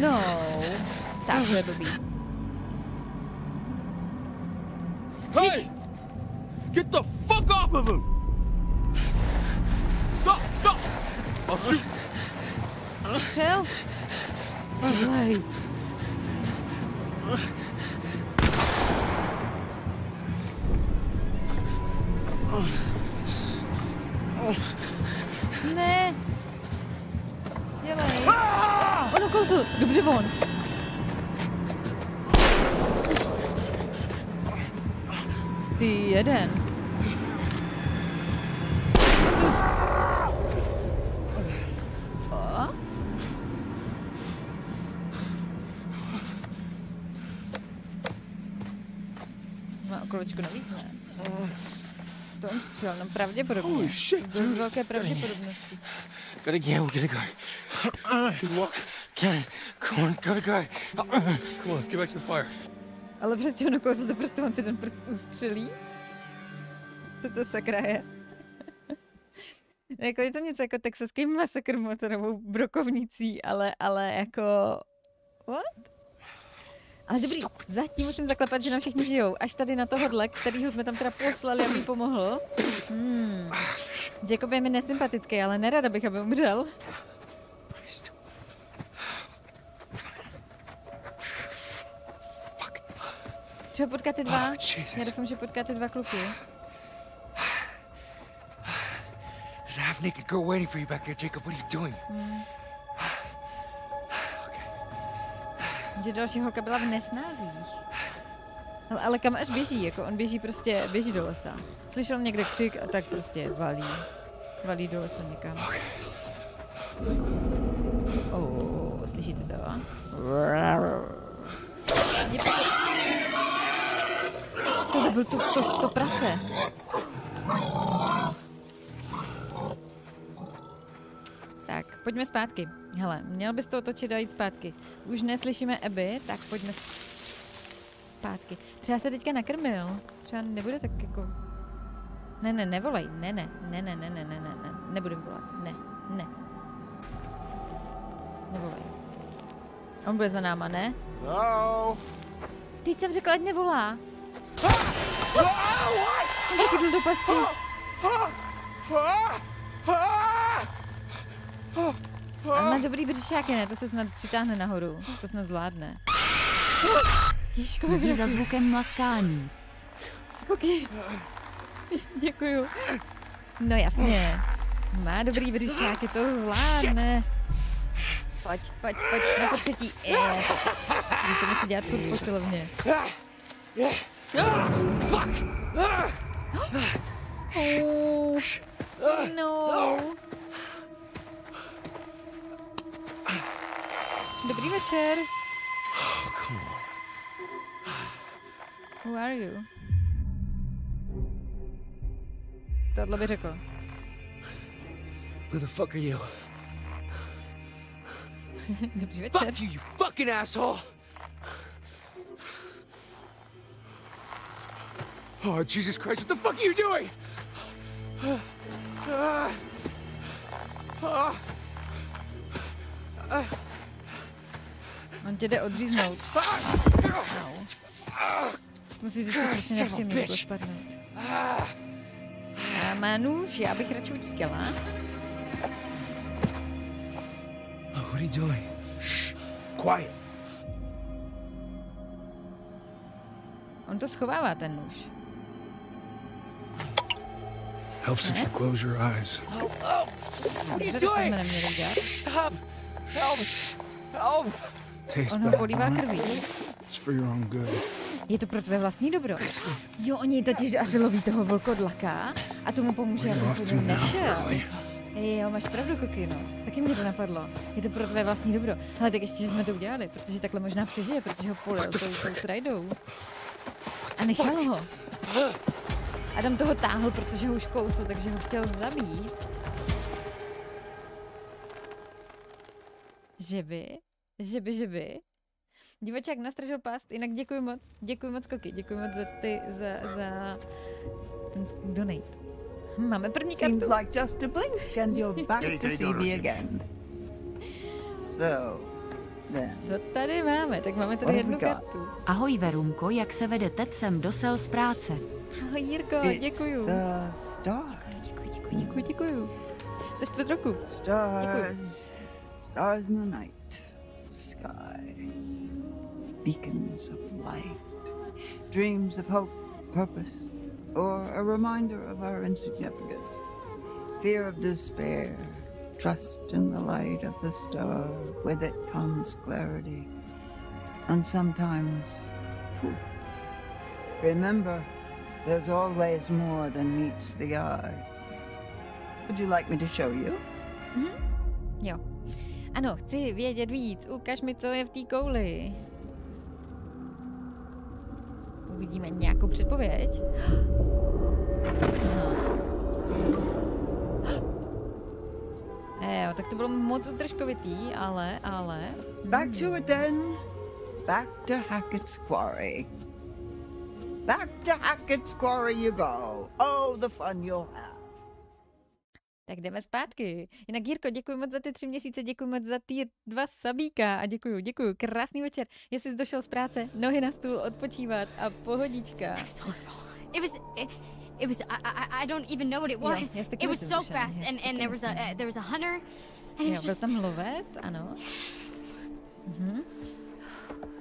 No. To je blbý. Hey! Get the fuck off of him! Stop! Stop! I'll shoot! Střel. Dělej. Von. Ty jeden. Má okoločku navíc, ne? To on střel, no pravděpodobně. Holy shit, Bez dude. velké pravděpodobnosti. Gotta go, gotta go. Good walk. Can, come on, gotta go. Come on, let's get back to the fire. Ale přesně ono kousl to prostě on si ten prst ustřelí. Co to sakra je? jako je to něco jako texaský masakr motorovou brokovnicí, ale, ale jako... What? Ale dobrý, zatím musím zaklepat, že nám všichni žijou. Až tady na tohohle, kterýho jsme tam teda poslali, aby pomohl. Hmm. Jacob je mi nesympatický, ale nerada bych, aby umřel. Třeba potkáte dva. Oh. Já doufám, že potkáte dva kluky. There's a half naked girl waiting for you back there, Jacob. What are you doing? Hmm. Že další holka byla v nesnázích. Ale, ale kam až běží, jako on běží prostě, běží do lesa. Slyšel někde křik a tak prostě valí. Valí do lesa někam. Oh, slyšíte to? Je to... Zabil to, to, to prase. Tak, pojďme zpátky. Hele, měl bys to otočit a jít zpátky. Už neslyšíme Abby, tak pojďme zpátky. Třeba se teďka nakrmil. Třeba nebude tak jako... Ne, ne, nevolej. Ne, ne, ne, ne, ne, ne, ne, ne, ne. Nebudem volat. Ne, ne. Nevolej. On bude za náma, ne? No. Teď jsem řekla, ať nevolá. Chytl do pasti. On má dobrý břišáky, ne? To se snad přitáhne nahoru. To snad zvládne. Ježko, Mluví za zvukem mlaskání. Ok. Děkuju. No jasně. Má dobrý břišáky, to zvládne. Pojď, pojď, pojď, na potřetí. Je. To musí dělat furt posilovně. Fuck! Oh, no. Dobrý večer. Who are you? Tohle by řekl. Who the fuck are you? Dobrý večer. Fuck you, you fucking asshole! Oh, Jesus Christ, what the fuck are you doing? On tě jde odříznout. Au. Musíš to prostě nepříjemně spadnout. A má nůž, já bych radši utíkala. Oh, what are you doing? Shh. Quiet. On to schovává, ten nůž. Helps if you close your eyes. Oh, oh! What are you doing? Stop! Help! Help! Ho bad. huh? krví. It's for your own good. Je to pro tvé vlastní dobro. Jo, oni totiž asi loví toho vlkodlaka a tomu pomůže, aby to nešel. Jo, máš pravdu, Koky, no. Taky mě to napadlo. Je to pro tvé vlastní dobro. Ale tak ještě, že jsme to udělali, protože takhle možná přežije, protože ho polil tou, tou. A nechal ho. A tam toho táhl, protože ho už kousl, takže ho chtěl zabít. Že by? Že by, že by? Divočák nastražil past, jinak děkuji moc, děkuji moc Koky, děkuji moc za ty, za, za ten donate. Hm, Máme první kartu. Seems like just a blink and you're back to see me again. So, then. Co tady máme? Tak máme tady jednu kartu. Ahoj Verunko, jak se vede teď sem do sel z práce? Ahoj Jirko, It's děkuju. Děkuji, děkuji, děkuji, děkuji. Za čtvrt roku. Stars, stars in the night, sky, beacons of light, dreams of hope, purpose, or a reminder of our insignificance, fear of despair, trust in the light of the star. With it comes clarity, and sometimes proof. Remember, there's always more than meets the eye. Would you like me to show you? Mhm. Jo. Ano, chci vědět víc. Ukaž mi, co je v té kouli. Uvidíme nějakou předpověď. Eh, jo, tak to bylo moc utržkovitý, ale, ale... Back to it then. Back to Hackett's Quarry. Back to Hackett's Quarry you go. Oh, the fun you'll have. Tak jdeme zpátky. Jinak Jirko, děkuji moc za ty tři měsíce, děkuji moc za ty dva sabíka a děkuji, děkuji. Krásný večer. Jestli jsi došel z práce, nohy na stůl, odpočívat a pohodička. It was. It, it was. I, I. I don't even know what it Jo, was. taky it was so fast, and and there was a uh, there was a hunter, and it Jo, was byl just. tam lovec, ano. Mhm.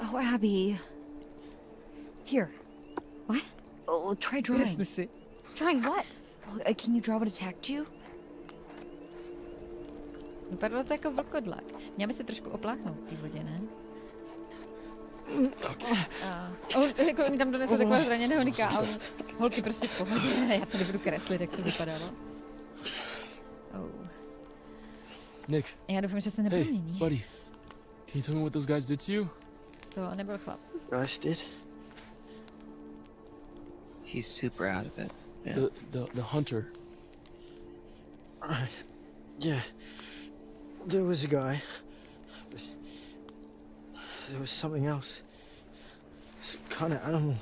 Oh, Abby. Here. What? Oh, try drawing. si. Drawing what? Uh, Can you draw what attacked you? Vypadalo to jako vlkodlak. Měl by se trošku opláchnout v té vodě, ne? A on, jako, oni tam donesl takového zraněného Nika a oni, holky prostě v pohodě, já tady budu kreslit, jak to vypadalo. Oh. Nick. Já doufám, že se Hey, nepromění. buddy. Can you tell me what those guys did to you? To nebyl chlap. Rush did? He's super out of it. Yeah. The the the hunter. Uh, yeah. There was a guy. There was something else. Some kind of animal.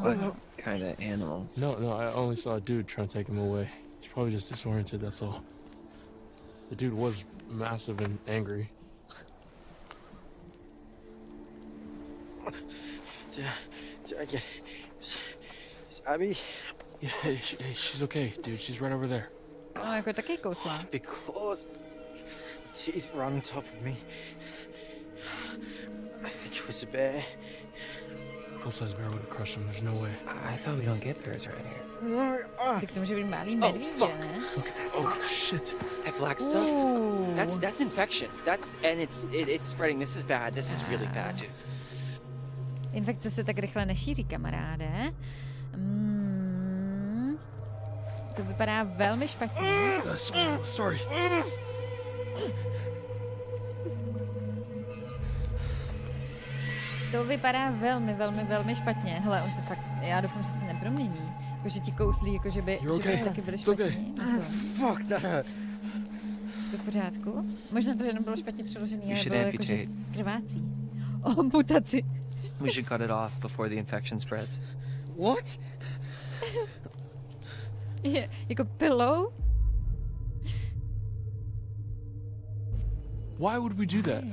What kind of animal? No, no, I only saw a dude trying to take him away. He's probably just disoriented, that's all. The dude was massive and angry. Did I, did I get. Is, is Abby? Yeah, she, she's okay, dude. She's right over there. No, jako taky kousla. Big claws. Teeth were on top of me. I think it was a bear. Full-size bear would have crushed him. There's no way. I thought we don't get bears around here. Tak to může být malý Oh, medvídě, fuck. ¿eh? ne? Oh shit! That black stuff. Ooh. That's that's infection. That's and it's it, it's spreading. This is bad. This is really bad, dude. Infekce se tak rychle nešíří, kamaráde. Mm, to vypadá velmi špatně. Sorry. To vypadá velmi, velmi, velmi špatně. Hele, on se fakt, já doufám, že se nepromění. Jako, že ti kouslí, jako, že by, že by okay. taky byli It's okay. Jako, Fuck, that je to v pořádku? Možná to jenom bylo špatně přeložený, ale bylo jako, že amputate. krvácí. O amputaci. We should cut it off before the infection spreads. What? Je, jako pillow? Why would we do that?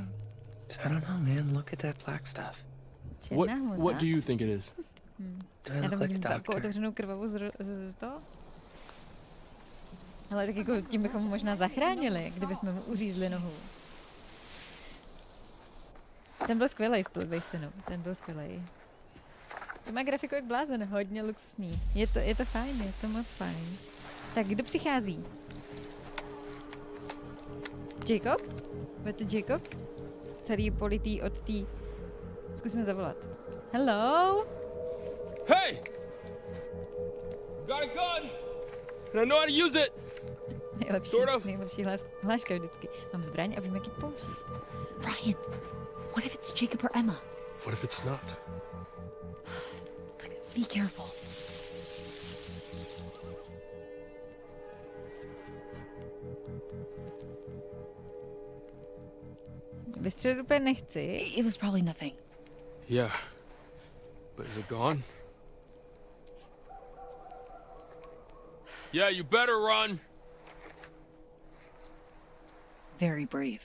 I don't know, man. Look at that black stuff. What What do you think it is? Do I Já look like a doctor? otevřenou krvavou z, z, to. Ale tak jako tím bychom ho možná zachránili, kdybychom mu uřízli nohu. Ten byl skvělý Wastenu, ten byl skvělý. To má grafiku jak blázen, hodně luxusní. Je to, je to fajn, je to moc fajn. Tak kdo přichází? Jacob? Bude to Jacob? Celý politý od tý... Zkusme zavolat. Hello? Hey! Got a gun! And I know how to use it! Nejlepší, Sort of. nejlepší hlas, hláška vždycky. Mám zbraň a vím, jak ji použít. Ryan, what if it's Jacob or Emma? What if it's not? Be careful. Vystřelit úplně nechci. It was probably nothing. Yeah. But is it gone? Yeah, you better run. Very brave.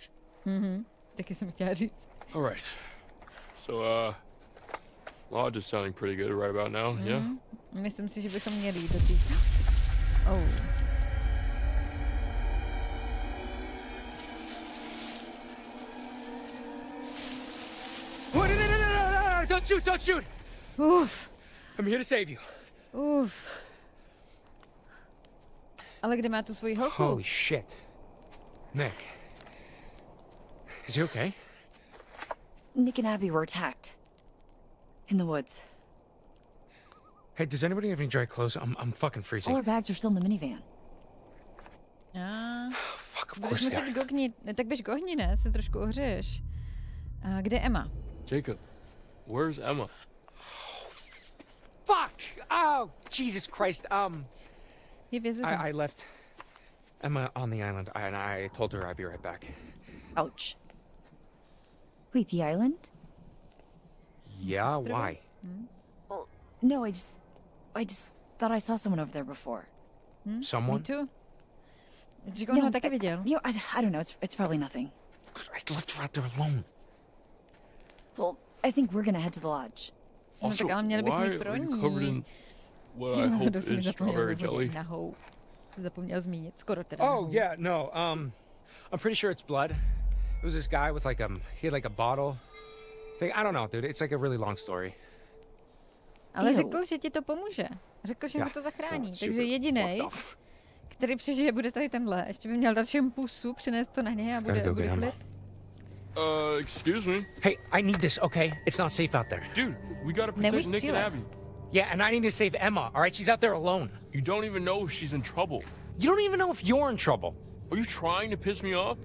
Mm Mhm, taky jsem chtěla říct. All right. So, uh, Lodge is sounding pretty good right about now, yeah? Mhm. Myslím si, že bychom měli jít do té... Oh. Oh, no, no, no, no, no, no, don't shoot, don't shoot. Oof. I'm here to save you. Uf. Ale kde má tu svoji holku? Holy shit. Nick. Is he okay? Nick and Abby were attacked. In the woods. Hey, does anybody have any dry clothes? I'm, I'm fucking freezing. All our bags are still in the minivan. A, Fuck, of budeš course they muset are. tak běž gohni, ne? Se trošku ohřeješ. A kde je Emma? Jacob, where's Emma? Fuck! Oh, Jesus Christ. Um, Je vězeře. I, I left Emma on the island, and I told her I'd be right back. Ouch. Wait, the island? Yeah, why? Well, No, I just. I just thought I saw someone over there before. Hm? Someone? Me too. Říkal, no, ho taky viděl. You know, I, I don't know. It's, it's probably nothing. I'd left her out there alone. Well, I think we're gonna head to the lodge. No tak ale měli why are you covered in what I hope Kdo si mi is strawberry jelly? Nahou. Zapomněl zmínit, skoro teda Oh yeah, no. Um, I'm pretty sure it's blood. It was this guy with like um, he had like a bottle thing. I don't know, dude. It's like a really long story. Ale Ew. řekl, že ti to pomůže. Řekl, že mu Yeah. to zachrání. No, Takže jediný, který přežije, bude tady tenhle. Ještě by měl všem pusu, přinést to na něj a bude, bude klid. Uh, excuse me? Hey, I need this, okay? It's not safe out there. Dude, we gotta protect Nick and. Abby. Yeah, and I need to save Emma, all right? She's out there alone. You don't even know if she's in trouble. You don't even know if you're in trouble. Are you trying to piss me off?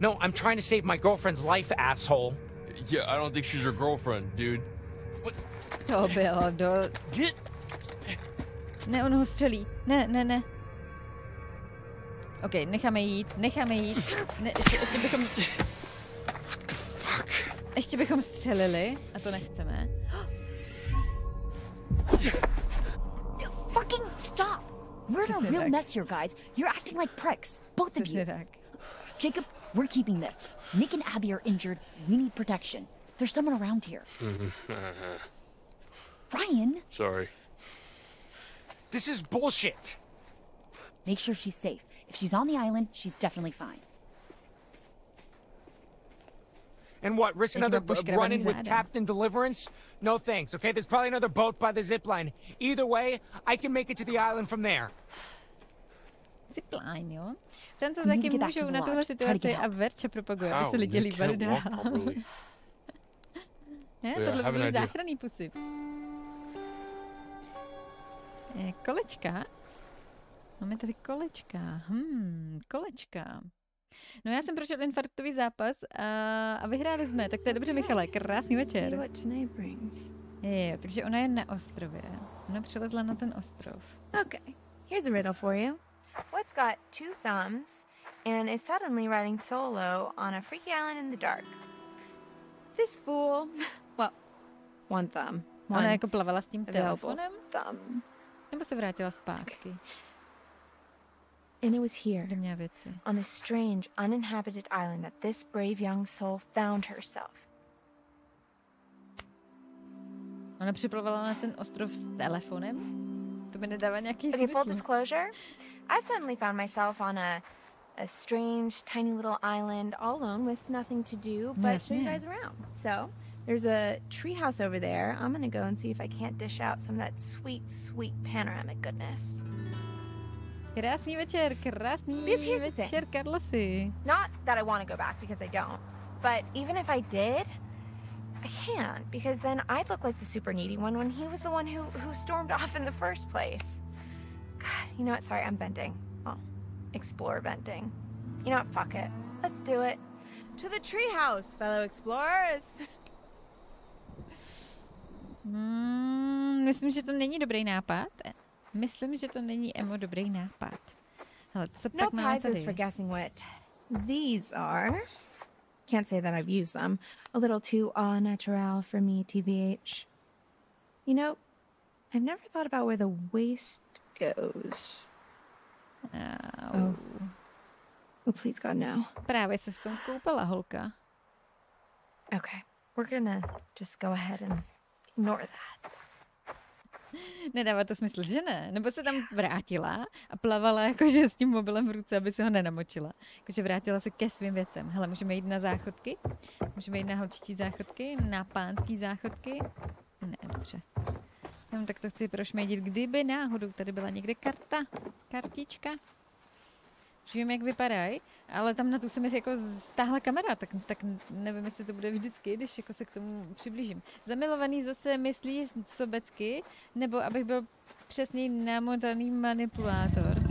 No, I'm trying to save my girlfriend's life, asshole. Yeah, I don't think she's your girlfriend, dude. What? To bylo do... Get... Ne, on ho střelí. Ne, ne, ne. OK, necháme jít, necháme jít. Ne, ještě, ještě bychom... Ještě bychom střelili, a to nechceme. Fucking stop! We're in a real mess here, guys. You're acting like pricks. Both of you. Jacob, we're keeping this. Nick and Abby are injured. We need protection. There's someone around here. Mm-hmm. Ryan, Sorry. This is bullshit. make sure she's safe. If she's on the island, she's definitely fine. And what, risk another má b- run-in with. Captain Deliverance? No thanks, okay? There's probably another boat by the zip line. Either way, I can make it to the island from there. Zipline, jo? Ten, co taky to můžou na tuhle situaci a. Verče propaguje, aby se lidi líbali dál. Ne, tohle by byly záchranný pusy. Eh, Kolečka? Máme tady kolečka. Hmm, kolečka. No já jsem prošel infarktový zápas a, a vyhráli jsme, tak to je dobře, Michale, krásný večer. jo, takže ona je na ostrově. Ona přelezla na ten ostrov. Okay, here's a riddle for you. What's got two thumbs and is suddenly riding solo on a freaky island in the dark? This fool. Well, one thumb. Ona One jako plavala s tím telefonem? thumb. Nebo se vrátila zpátky? And it was here, on this strange, uninhabited island, that this brave young soul found herself. Ona připlavala na ten ostrov s telefonem? To by nedává nějaký Okay, full smysl. disclosure, I've suddenly found myself on a a strange, tiny little island all alone with nothing to do but Yes, show you guys around. So there's a treehouse over there. I'm gonna go and see if I can't dish out some of that sweet, sweet panoramic goodness. Krásný večer, krásný Because here's večer, Carlosy. Not that I want to go back because I don't, but even if I did, I can't because then I'd look like the super needy one when he was the one who who stormed off in the first place. God, you know what? Sorry, I'm bending. Oh, explore venting. You know what? Fuck it. Let's do it. To the treehouse, fellow explorers. Hmm, myslím, že to není dobrý nápad. Myslím, že to není emo dobrý nápad. Hele, co No pak máme prizes tady? for guessing what these are. Can't say that I've used them. A little too all natural for me, TBH. You know, I've never thought about where the waste goes. Oh. Oh, please God, no. Právě se v tom koupala holka. Okay, we're gonna just go ahead and ignore that. Nedává to smysl, že ne? Nebo se tam vrátila a plavala jakože s tím mobilem v ruce, aby se ho nenamočila. Jakože vrátila se ke svým věcem. Hele, můžeme jít na záchodky? Můžeme jít na holčičí záchodky? Na pánský záchodky? Ne, dobře. No, tak to chci prošmědit, kdyby náhodou tady byla někde karta. Kartička. Už vím, jak vypadají, ale tam na tu se mi jako stáhla kamera, tak, tak nevím, jestli to bude vždycky, když jako se k tomu přiblížím. Zamilovaný zase myslí sobecky, nebo abych byl přesněji namotaný manipulátor.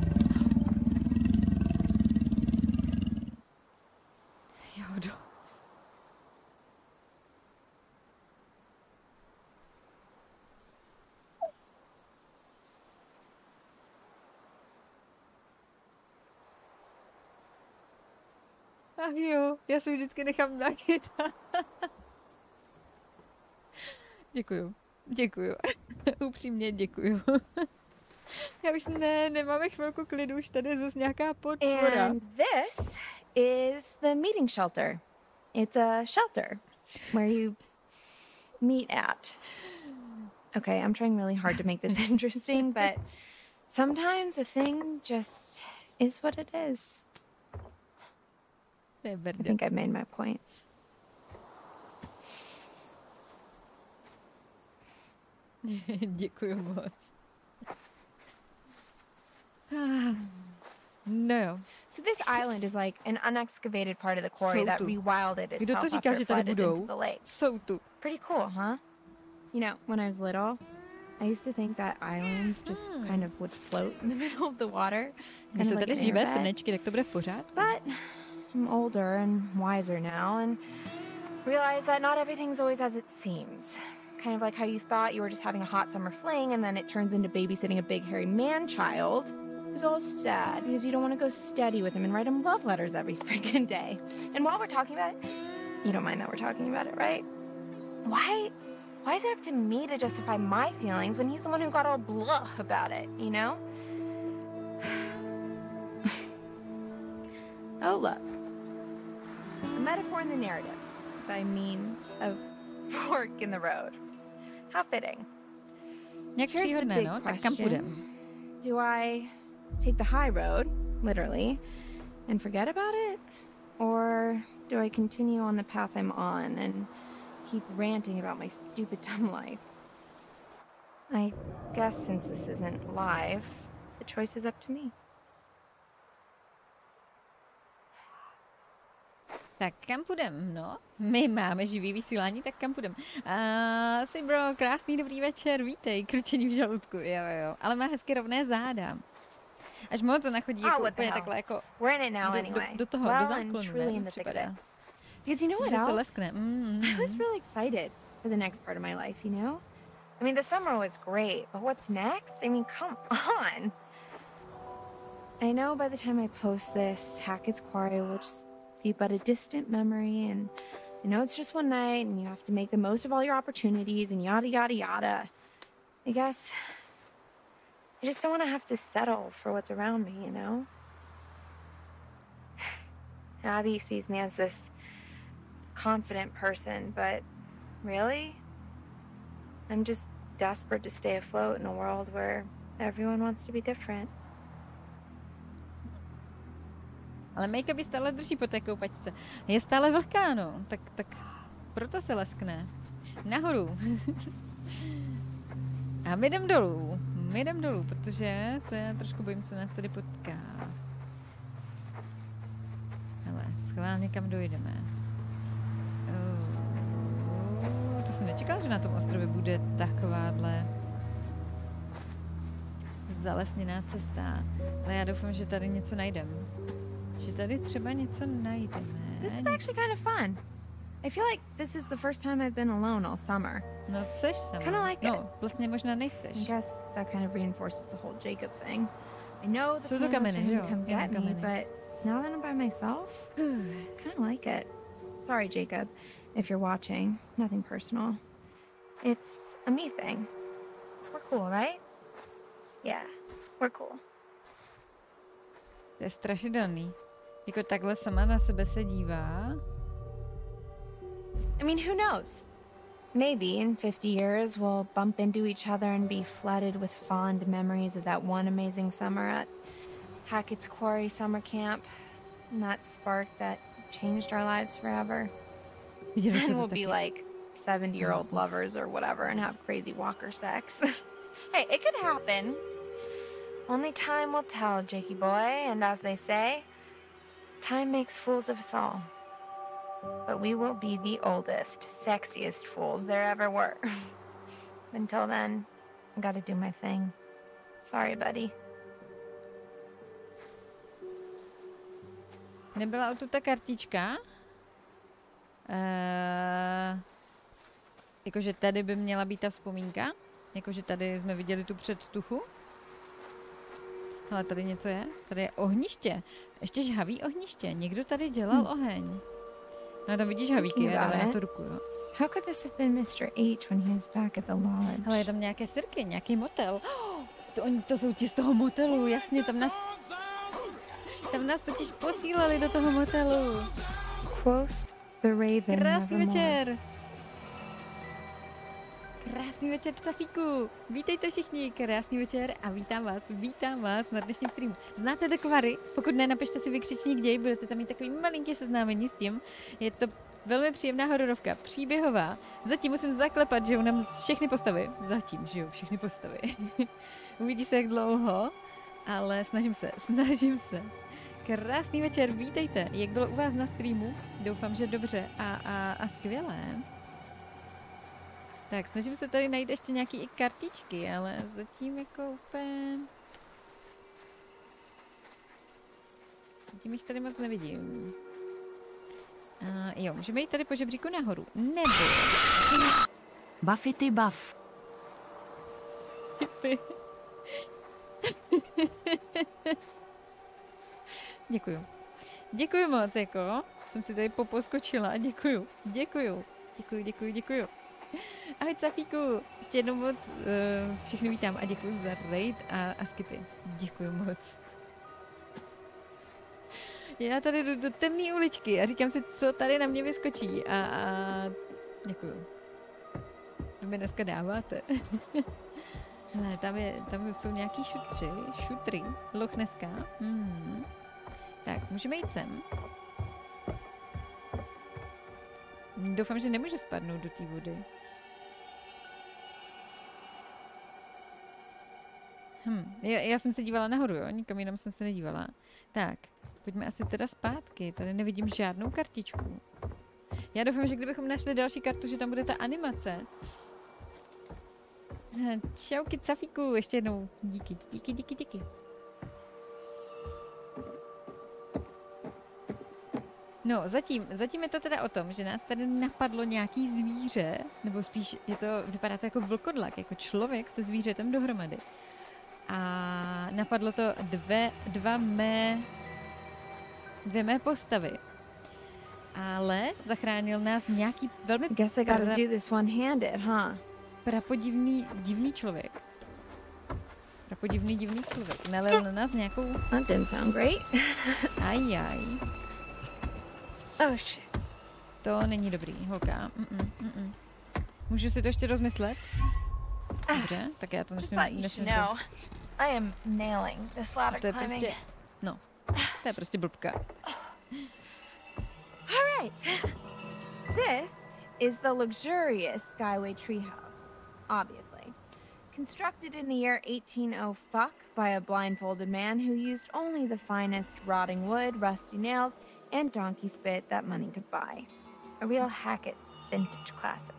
Ach jo, já si vždycky nechám nachytat. děkuju, děkuju. Upřímně děkuju. já už ne, nemáme chvilku klidu, už tady je zase nějaká podpora. And this is the meeting shelter. It's a shelter where you meet at. Okay, I'm trying really hard to make this interesting, but sometimes a thing just is what it is. I think I've made my point. moc. No. So this island is like an unexcavated part of the quarry that rewilded Kdo to itself říká, after flooded into the lake. Jsou tu. Pretty cool, huh? You know, when I was little, I used to think that islands just hmm. kind of would float in the middle of the water. Když jsou like tady an živé airbed. srnečky, tak to bude v pořádku. But I'm older and wiser now and realize that not everything's always as it seems. Kind of like how you thought you were just having a hot summer fling and then it turns into babysitting a big hairy man child who's all sad because you don't want to go steady with him and write him love letters every freaking day. And while we're talking about it, you don't mind that we're talking about it, right? Why why is it up to me to justify my feelings when he's the one who got all blah about it, you know? oh, look. A metaphor in the narrative. I mean, a fork in the road. How fitting. Here's the big no? Tak kam question. Do I take the high road, literally, and forget about it? Or do I continue on the path I'm on and keep ranting about my stupid dumb life? I guess since this isn't live, the choice is up to me. Tak kam půjdem, no? My máme živý vysílání, tak kam půjdem? Uh, si bro, krásný dobrý večer, vítej, kručení v žaludku, jo, jo, ale má hezky rovné záda. Až moc ona chodí Oh, jako the úplně takhle jako We're in it now do, anyway. do, do toho, well do záklonu, truly ne? připadá. Because you know what else? Mm, I was really excited for the next part of my life, you know? I mean, the summer was great, but what's next? I mean, come on. I know by the time I post this, Hackett's Quarry will just be but a distant memory, and you know it's just one night, and you have to make the most of all your opportunities, and yada, yada, yada. I guess I just don't want to have to settle for what's around me, you know? Abby sees me as this confident person, but really? I'm just desperate to stay afloat in a world where everyone wants to be different. Ale make-up ji stále drží po té koupačce. Je stále vlhká, no. Tak, tak proto se leskne. Nahoru. A my jdem dolů. My jdem dolů, protože se trošku bojím, co nás tady potká. Hele, schválně kam dojdeme. Oh, to jsem nečekal, že na tom ostrově bude takováhle zalesněná cesta. Ale já doufám, že tady něco najdeme. Že tady třeba něco najdeme. This is actually kind of fun. I feel like this is the first time I've been alone all summer. No, seš sama. Kind of like no, it. vlastně možná nejseš. I guess that kind of reinforces the whole Jacob thing. I know the to plan was for him to come get me, but now that I'm by myself, kind of like it. Sorry, Jacob, if you're watching. Nothing personal. It's a me thing. We're cool, right? Yeah, we're cool. To je strašidelný. Jako takhle sama na sebe se dívá. I mean, who knows? Maybe in 50 years we'll bump into each other and be flooded with fond memories of that one amazing summer at Hackett's Quarry summer camp. And that spark that changed our lives forever. Then we'll be like 70 year old mm-hmm. lovers or whatever and have crazy walker sex. hey, it could happen. Only time will tell, Jakey boy, and as they say, time makes fools of us all. But we will be the oldest, sexiest fools there ever were. Until then, I gotta do my thing. Sorry, buddy. Nebyla o tu ta kartička? Uh, jakože tady by měla být ta vzpomínka? Jakože tady jsme viděli tu předtuchu? Ale tady něco je? Tady je ohniště. Ještě žhavý ohniště. Někdo tady dělal Hm. oheň. No tam vidíš havíky, já na ruku, jo. How could this have been Mr. H when he was back at the lodge? Ale je tam nějaké sirky, nějaký motel. Oh, to, oni, to jsou ti z toho motelu, jasně, tam nás... Tam nás totiž posílali do toho motelu. Quoth the raven Krásný večer. Krásný večer, Cafíku. Vítejte všichni, krásný večer a vítám vás, vítám vás na dnešním streamu. Znáte The Kvary? Pokud ne, napište si vykřičník děj, budete tam mít takový malinký seznámení s tím. Je to velmi příjemná hororovka, příběhová. Zatím musím zaklepat, že nám všechny postavy, zatím, že jo, všechny postavy. Uvidí se jak dlouho, ale snažím se, snažím se. Krásný večer, vítejte. Jak bylo u vás na streamu? Doufám, že dobře a, a, a skvělé. Tak, snažím se tady najít ještě nějaký i kartičky, ale zatím jako úplně... Zatím jich tady moc nevidím. Uh, jo, můžeme jít tady po žebříku nahoru. Nebo... Buffy ty buff. Ty. Děkuju. Děkuju moc, jako. Jsem si tady poposkočila. Děkuju. Děkuju. Děkuju, děkuju, děkuju. Ahoj, Cafíku. Ještě jednou moc uh, všechny vítám a děkuji za raid a, a skipy. Děkuju moc. Já tady jdu do temné uličky a říkám si, co tady na mě vyskočí a, a děkuju. To mi dneska dáváte. Hele, tam, je, tam jsou nějaký šutři, šutry, lochneská. Hmm. Tak, můžeme jít sem. Doufám, že nemůže spadnout do té vody. Hm, já, já jsem se dívala nahoru, jo? Nikam jinam jsem se nedívala. Tak, pojďme asi teda zpátky. Tady nevidím žádnou kartičku. Já doufám, že kdybychom našli další kartu, že tam bude ta animace. Eh, Čauky, Cafíku, ještě jednou. Díky, díky, díky, díky. No, zatím, zatím je to teda o tom, že nás tady napadlo nějaký zvíře, nebo spíš je to, vypadá to jako vlkodlak, jako člověk se zvířetem dohromady. A napadlo to dvě, dva mé, dvě mé postavy. Ale zachránil nás nějaký velmi Guess I gotta do this one-handed, huh? prapodivný divný člověk. Prapodivný divný člověk. Nalil na nás nějakou... That didn't sound great. Aj, aj. Oh shit. To není dobrý, holka. Mm-mm, mm-mm. Můžu si to ještě rozmyslet? Dobře, tak já to Just thought you should know. I am nailing this ladder To je climbing. prostě... No, to je prostě blbka. All right. This is the luxurious Skyway Treehouse, obviously. Constructed in the year 1800 fuck by a blindfolded man who used only the finest rotting wood, rusty nails, and donkey spit that money could buy. A real Hackett vintage classic.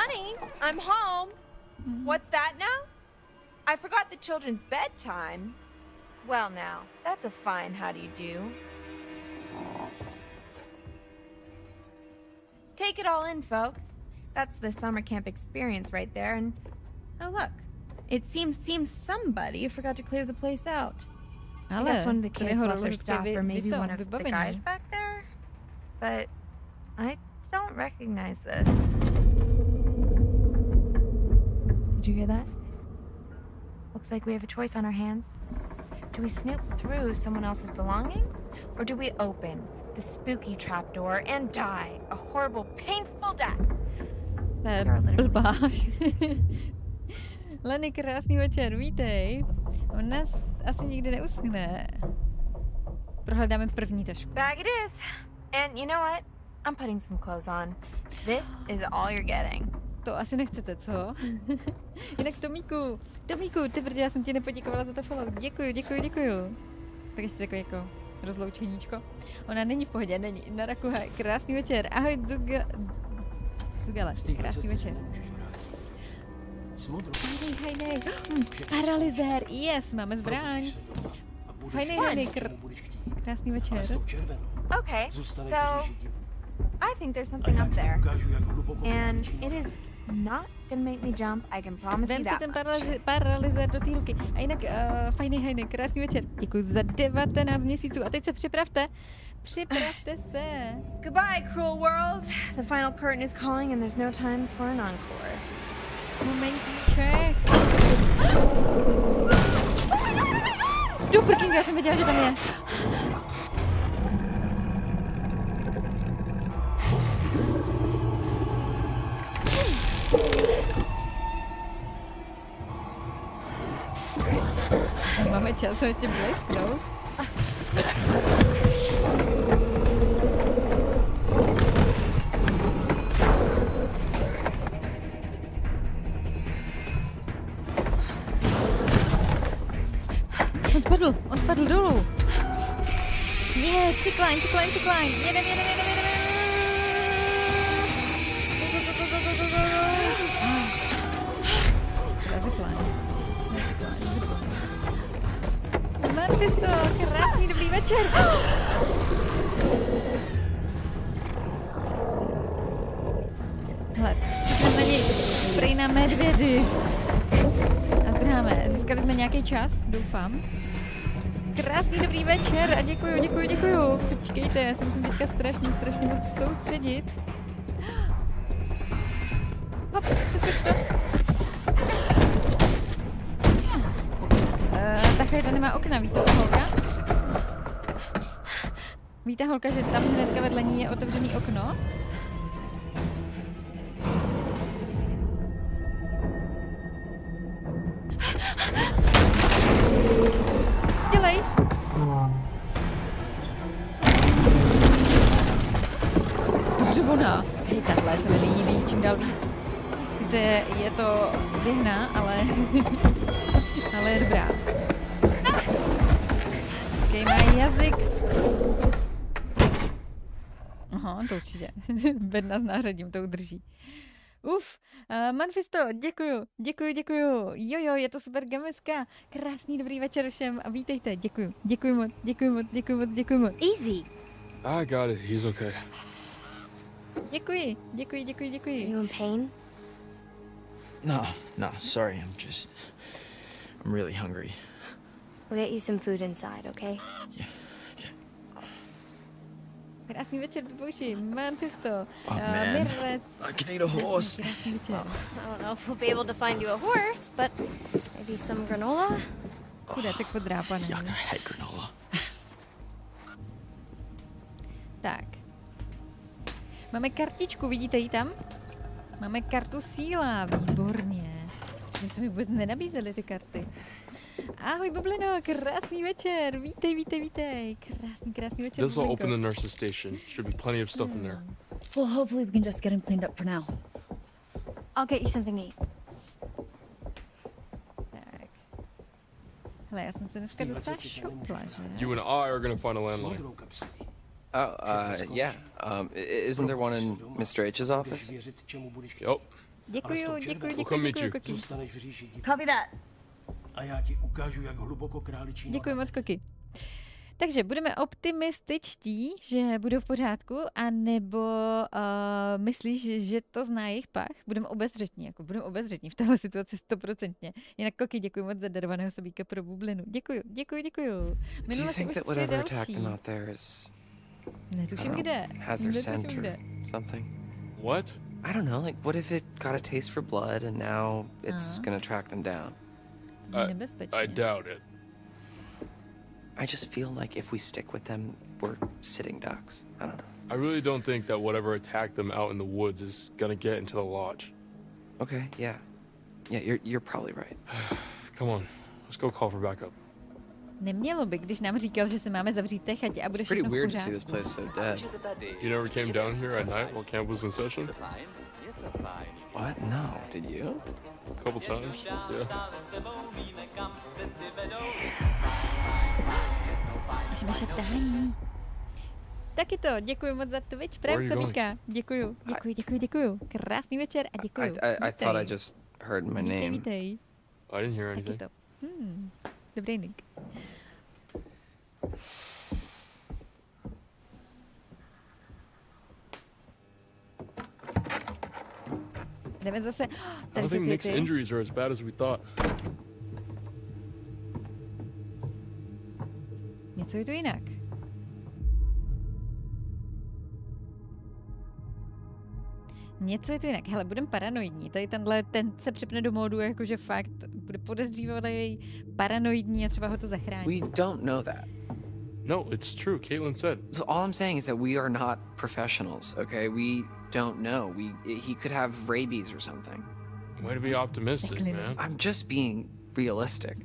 Honey, I'm home. What's that now? I forgot the children's bedtime. Well, now, that's a fine how do you do. Take it all in, folks. That's the summer camp experience right there, and oh look, it seems seems somebody forgot to clear the place out. I guess one of the kids left their stuff, or maybe one of the guys back there. But I don't recognize this. Did you hear that? Looks like we have a choice on our hands. Do we snoop through someone else's belongings, or do we open the spooky trapdoor and die a horrible, painful death? Blbá. Lenny, krásný večer, vítej. On nás asi nikdy neuschne. Prohledáme první tašku. Bag it is. And you know what? I'm putting some clothes on. This is all you're getting. To asi nechcete, co? Jinak Tomíku, Tomíku, ty brdě, já jsem ti nepoděkovala za to follow. Děkuju, děkuju, děkuju. Tak ještě takový jako rozloučeníčko. Ona není v pohodě, není. Na Rakuhaj, krásný večer. Ahoj, Zuga... Zugale, krásný večer. Hajnej, hajnej. Hm, Paralyzér, yes, máme zbraň. Hajnej, hajnej, kr... krásný večer. Okay, so I think there's something up there. And it is not gonna make me jump, I can promise Vem you that ten much. paralyz- paralyzér do té ruky. A jinak, uh, fajný hajny, krásný večer. Děkuji za 19 měsíců. A teď se připravte. Připravte se. Goodbye, cruel world. The final curtain is calling and there's no time for an encore. Momentíček. Do prkínka, já jsem věděla, že tam je. Mamy cię, coś cię błysknął. On spadł, on spadł do Nie, yes, cykline, cykline, cykline. Jeden, jeden, jeden. Doufám. Krásný dobrý večer a děkuju, děkuju, děkuju. Počkejte, já se musím teďka strašně, strašně moc soustředit. Hop, přeskoč to. Uh, takhle to nemá okna, ví to holka? Víte holka, že tam hnedka vedle ní je otevřený okno? Určitě. Bedna s nářadím to udrží. Uf, uh, Manfisto, děkuju, děkuju, děkuju. Jo, jo, je to super gameska. Krásný dobrý večer všem a vítejte. Děkuju, děkuju moc, děkuju moc, děkuju moc, děkuju moc. Easy. I got it. He's okay. Děkuji, děkuji, děkuji, děkuji. You in pain? No, no, sorry. I'm just. I'm really hungry. We'll get you some food inside, okay? Krásný večer, Bouši, Manfisto, Oh, uh, man. Mirec. I can eat a horse. Večer. I don't know if we'll be able to find you a horse, but maybe some granola? Chudáček podrápaný. Yuck, I hate granola. Tak. Máme kartičku, vidíte ji tam? Máme kartu síla, výborně. My se mi vůbec nenabízely ty karty. Ahoj, Bublino, krásný večer. Vítej, vítej, vítej. Krásný, krásný večer, This will Bublinko. open the nurse's station. Should be plenty of stuff in there. Well, hopefully we can just get him cleaned up for now. I'll get you something to eat. Hele, já jsem se dneska docela šopla, že? You and I are gonna find a landline. Oh, uh, yeah. Um, isn't there one in Mr. H's office? Yep. Děkuju, děkuju, We'll děkuju, come meet děkuju, you. Koky. Zůstaneš v říši divů. Copy that. A já ti ukážu, jak hluboko králičí Děkuji moc, Koky. Takže budeme optimističtí, že budou v pořádku, anebo uh, myslíš, že to zná jejich pach? Budeme obezřetní, jako budeme obezřetní v téhle situaci stoprocentně. Jinak Koky, děkuji moc za darovaného sobíka pro bublinu. Děkuji, děkuji, děkuji. Minule you se už další. Netuším kde. know, has their Netuším scent or kde. something? What? I don't know. Like, what if it got a taste for blood and now it's Uh-huh. gonna track them down? I, I doubt it. I just feel like if we stick with them, we're sitting ducks. I don't know. I really don't think that whatever attacked them out in the woods is gonna get into the lodge. Okay, yeah. Yeah, you're, you're probably right. Come on, let's go call for backup. Nemělo by, když nám říkal, že se máme zavřít v té chatě a bude Pretty všechno v weird to see this place so dead. You never came down here at night while camp was in session? What? No. Did you? A couple times, yeah. Jsme šeptání. Taky to, děkuji moc za Twitch, Where are Prime you going? Děkuji, děkuji, děkuji. Krásný večer a I, děkuju. I, I thought I just heard my Vítej, name. vítej. I didn't hear Taky anything. to. Hmm, dobrý nick. Jdeme zase. I Tady don't jsou think Nick's ty. injuries are as bad as we thought. Něco je tu jinak. Něco je tu jinak. Hele, budem paranoidní. Tady tenhle, ten se přepne do módu, jakože fakt bude podezřívalý, paranoidní a třeba ho to zachrání. We don't know that. No, it's true. Caitlin said. So all I'm saying is that we are not professionals, okay? We don't know. We he could have rabies or something. Way to be optimistic, man. I'm just being realistic.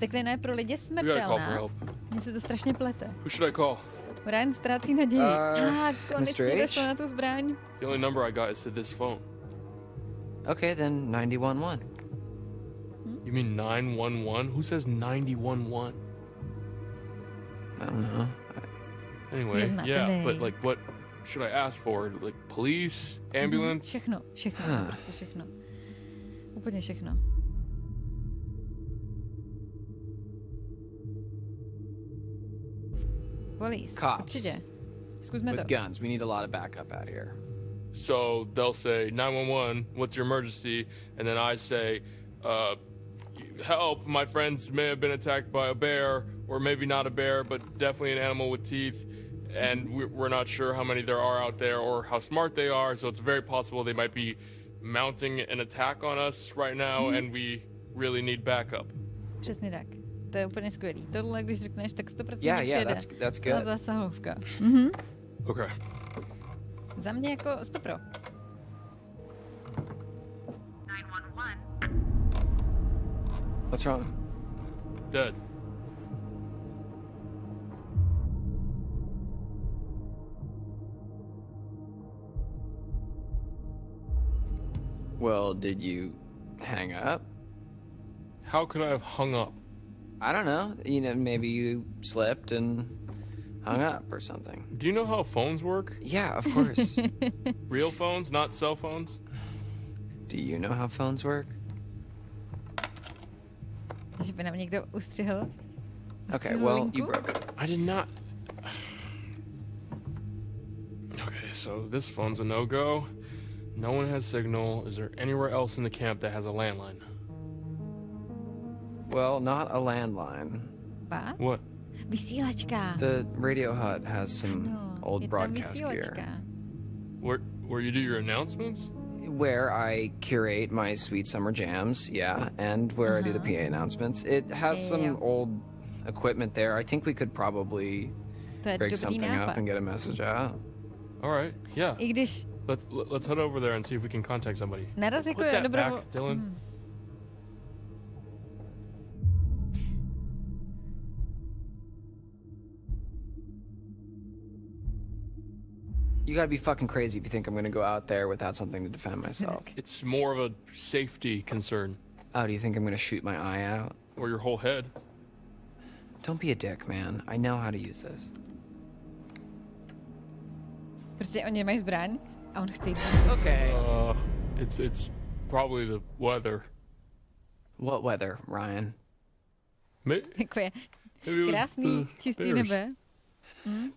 Takhle je pro lidi We gotta call for smrtelná. help. Mně se to strašně plete. Who should I call? Ryan ztrácí naději. Uh, ah, Mr. konečně došlo na tu zbraň. The only number I got is to this phone. Okay, then 911. You mean 911? Who says 911? I don't know. Anyway, yeah, but like, what should I ask for? Like, police, ambulance? Všechno, všechno, prostě všechno. Úplně všechno. Police, Cops. určitě. Zkusme With to. guns. We need a lot of backup out here. So they'll say 911, what's your emergency? And then I say, uh, help, my friends may have been attacked by a bear, or maybe not a bear, but definitely an animal with teeth. And we're we're not sure how many there are out there or how smart they are, so it's very possible they might be mounting an attack on us right now, Mhm. and we really need backup. Přesně tak. To je úplně skvělý. Tohle, když řekneš, tak 100% Yeah, yeah, přijede. that's- that's Celá good. zásahovka. Mhm. Okay. Za mě jako 100 pro. What's wrong? Dead. Well, did you hang up? How could I have hung up? I don't know. You know, maybe you slipped and hung up or something. Do you know how phones work? Yeah, of course. Real phones, not cell phones? Do you know how phones work? Že by nám někdo ustřihl. Okay, well, you broke it. I did not. Okay, so this phone's a no go. No one has signal. Is there anywhere else in the camp that has a landline? Well, not a landline. Pa? What? Vysílačka. The radio hut has some old broadcast gear. Where where you do your announcements? where I curate my sweet summer jams, yeah, and where I do the Uh-huh. PA announcements. It has Yeah. some old equipment there. I think we could probably To je rig dobrý something up and get a message out. All right, yeah. I když Let's let- let's head over there and see if we can contact somebody. Put that back, Dylan. Hmm. You gotta be fucking crazy if you think I'm gonna go out there without something to defend myself. It's more of a safety concern. Oh, do you think I'm gonna shoot my eye out? Or your whole head? Don't be a dick, man. I know how to use this. Prostě oni mají zbraň. A on chce jít. Okay. Uh, it's it's probably the weather. What weather, Ryan? May- Maybe krásný, čistý nebe. Hm,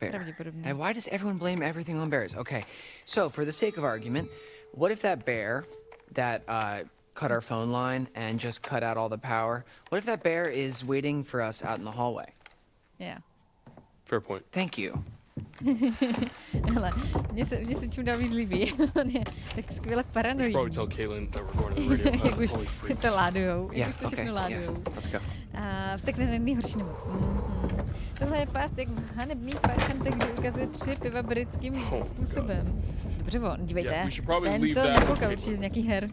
And why does everyone blame everything on bears? Okay, so for the sake of argument, what if that bear that uh, cut our phone line and just cut out all the power? What if that bear is waiting for us out in the hallway? Yeah. Fair point. Thank you. Hele, mně se, mně se čím dál víc líbí. On je tak skvěle paranoidní. jak už to ládujou. Jak Yeah, už to okay, všechno ládujou. yeah, let's go. A na nejhorší nemoc. Mhm. Tohle je past jak v hanebných parchantech, kdy ukazuje tři piva britským způsobem. Dobře, on, dívejte. Yeah, Ten to nekoukal určitě z nějakých her,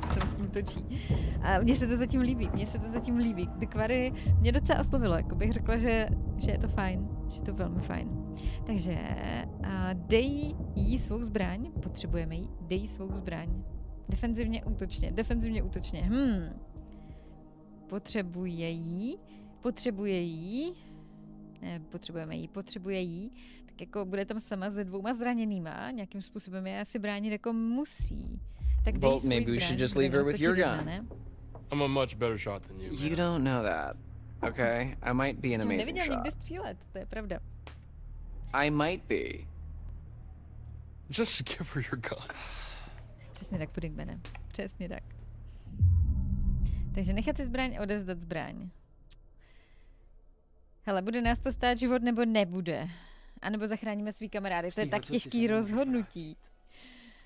co tam s tím točí. A mně se to zatím líbí, mně se to zatím líbí. The Quarry mě docela oslovilo, jako bych řekla, že, že je to fajn, že je to velmi fajn. Takže a dej jí svou zbraň, potřebujeme jí, dej jí svou zbraň. Defenzivně, útočně, defenzivně, útočně. Hmm. Potřebuje jí, potřebuje jí, ne, potřebujeme jí, potřebuje jí, tak jako bude tam sama se dvouma zraněnýma, nějakým způsobem je asi bránit jako musí. Tak dej Well, maybe we zbraň, should just leave her with your gun. ne? I'm a much better shot than you. You don't know that, okay? I might be an amazing neviděl shot. nikdy střílet, to je pravda. I might be. Just give her your gun. Přesně tak, Puddingmane. Přesně tak. Takže nechat si zbraň, odevzdat zbraň. Hele, bude nás to stát život nebo nebude? A nebo zachráníme svý kamarády. To je tak těžký rozhodnutí.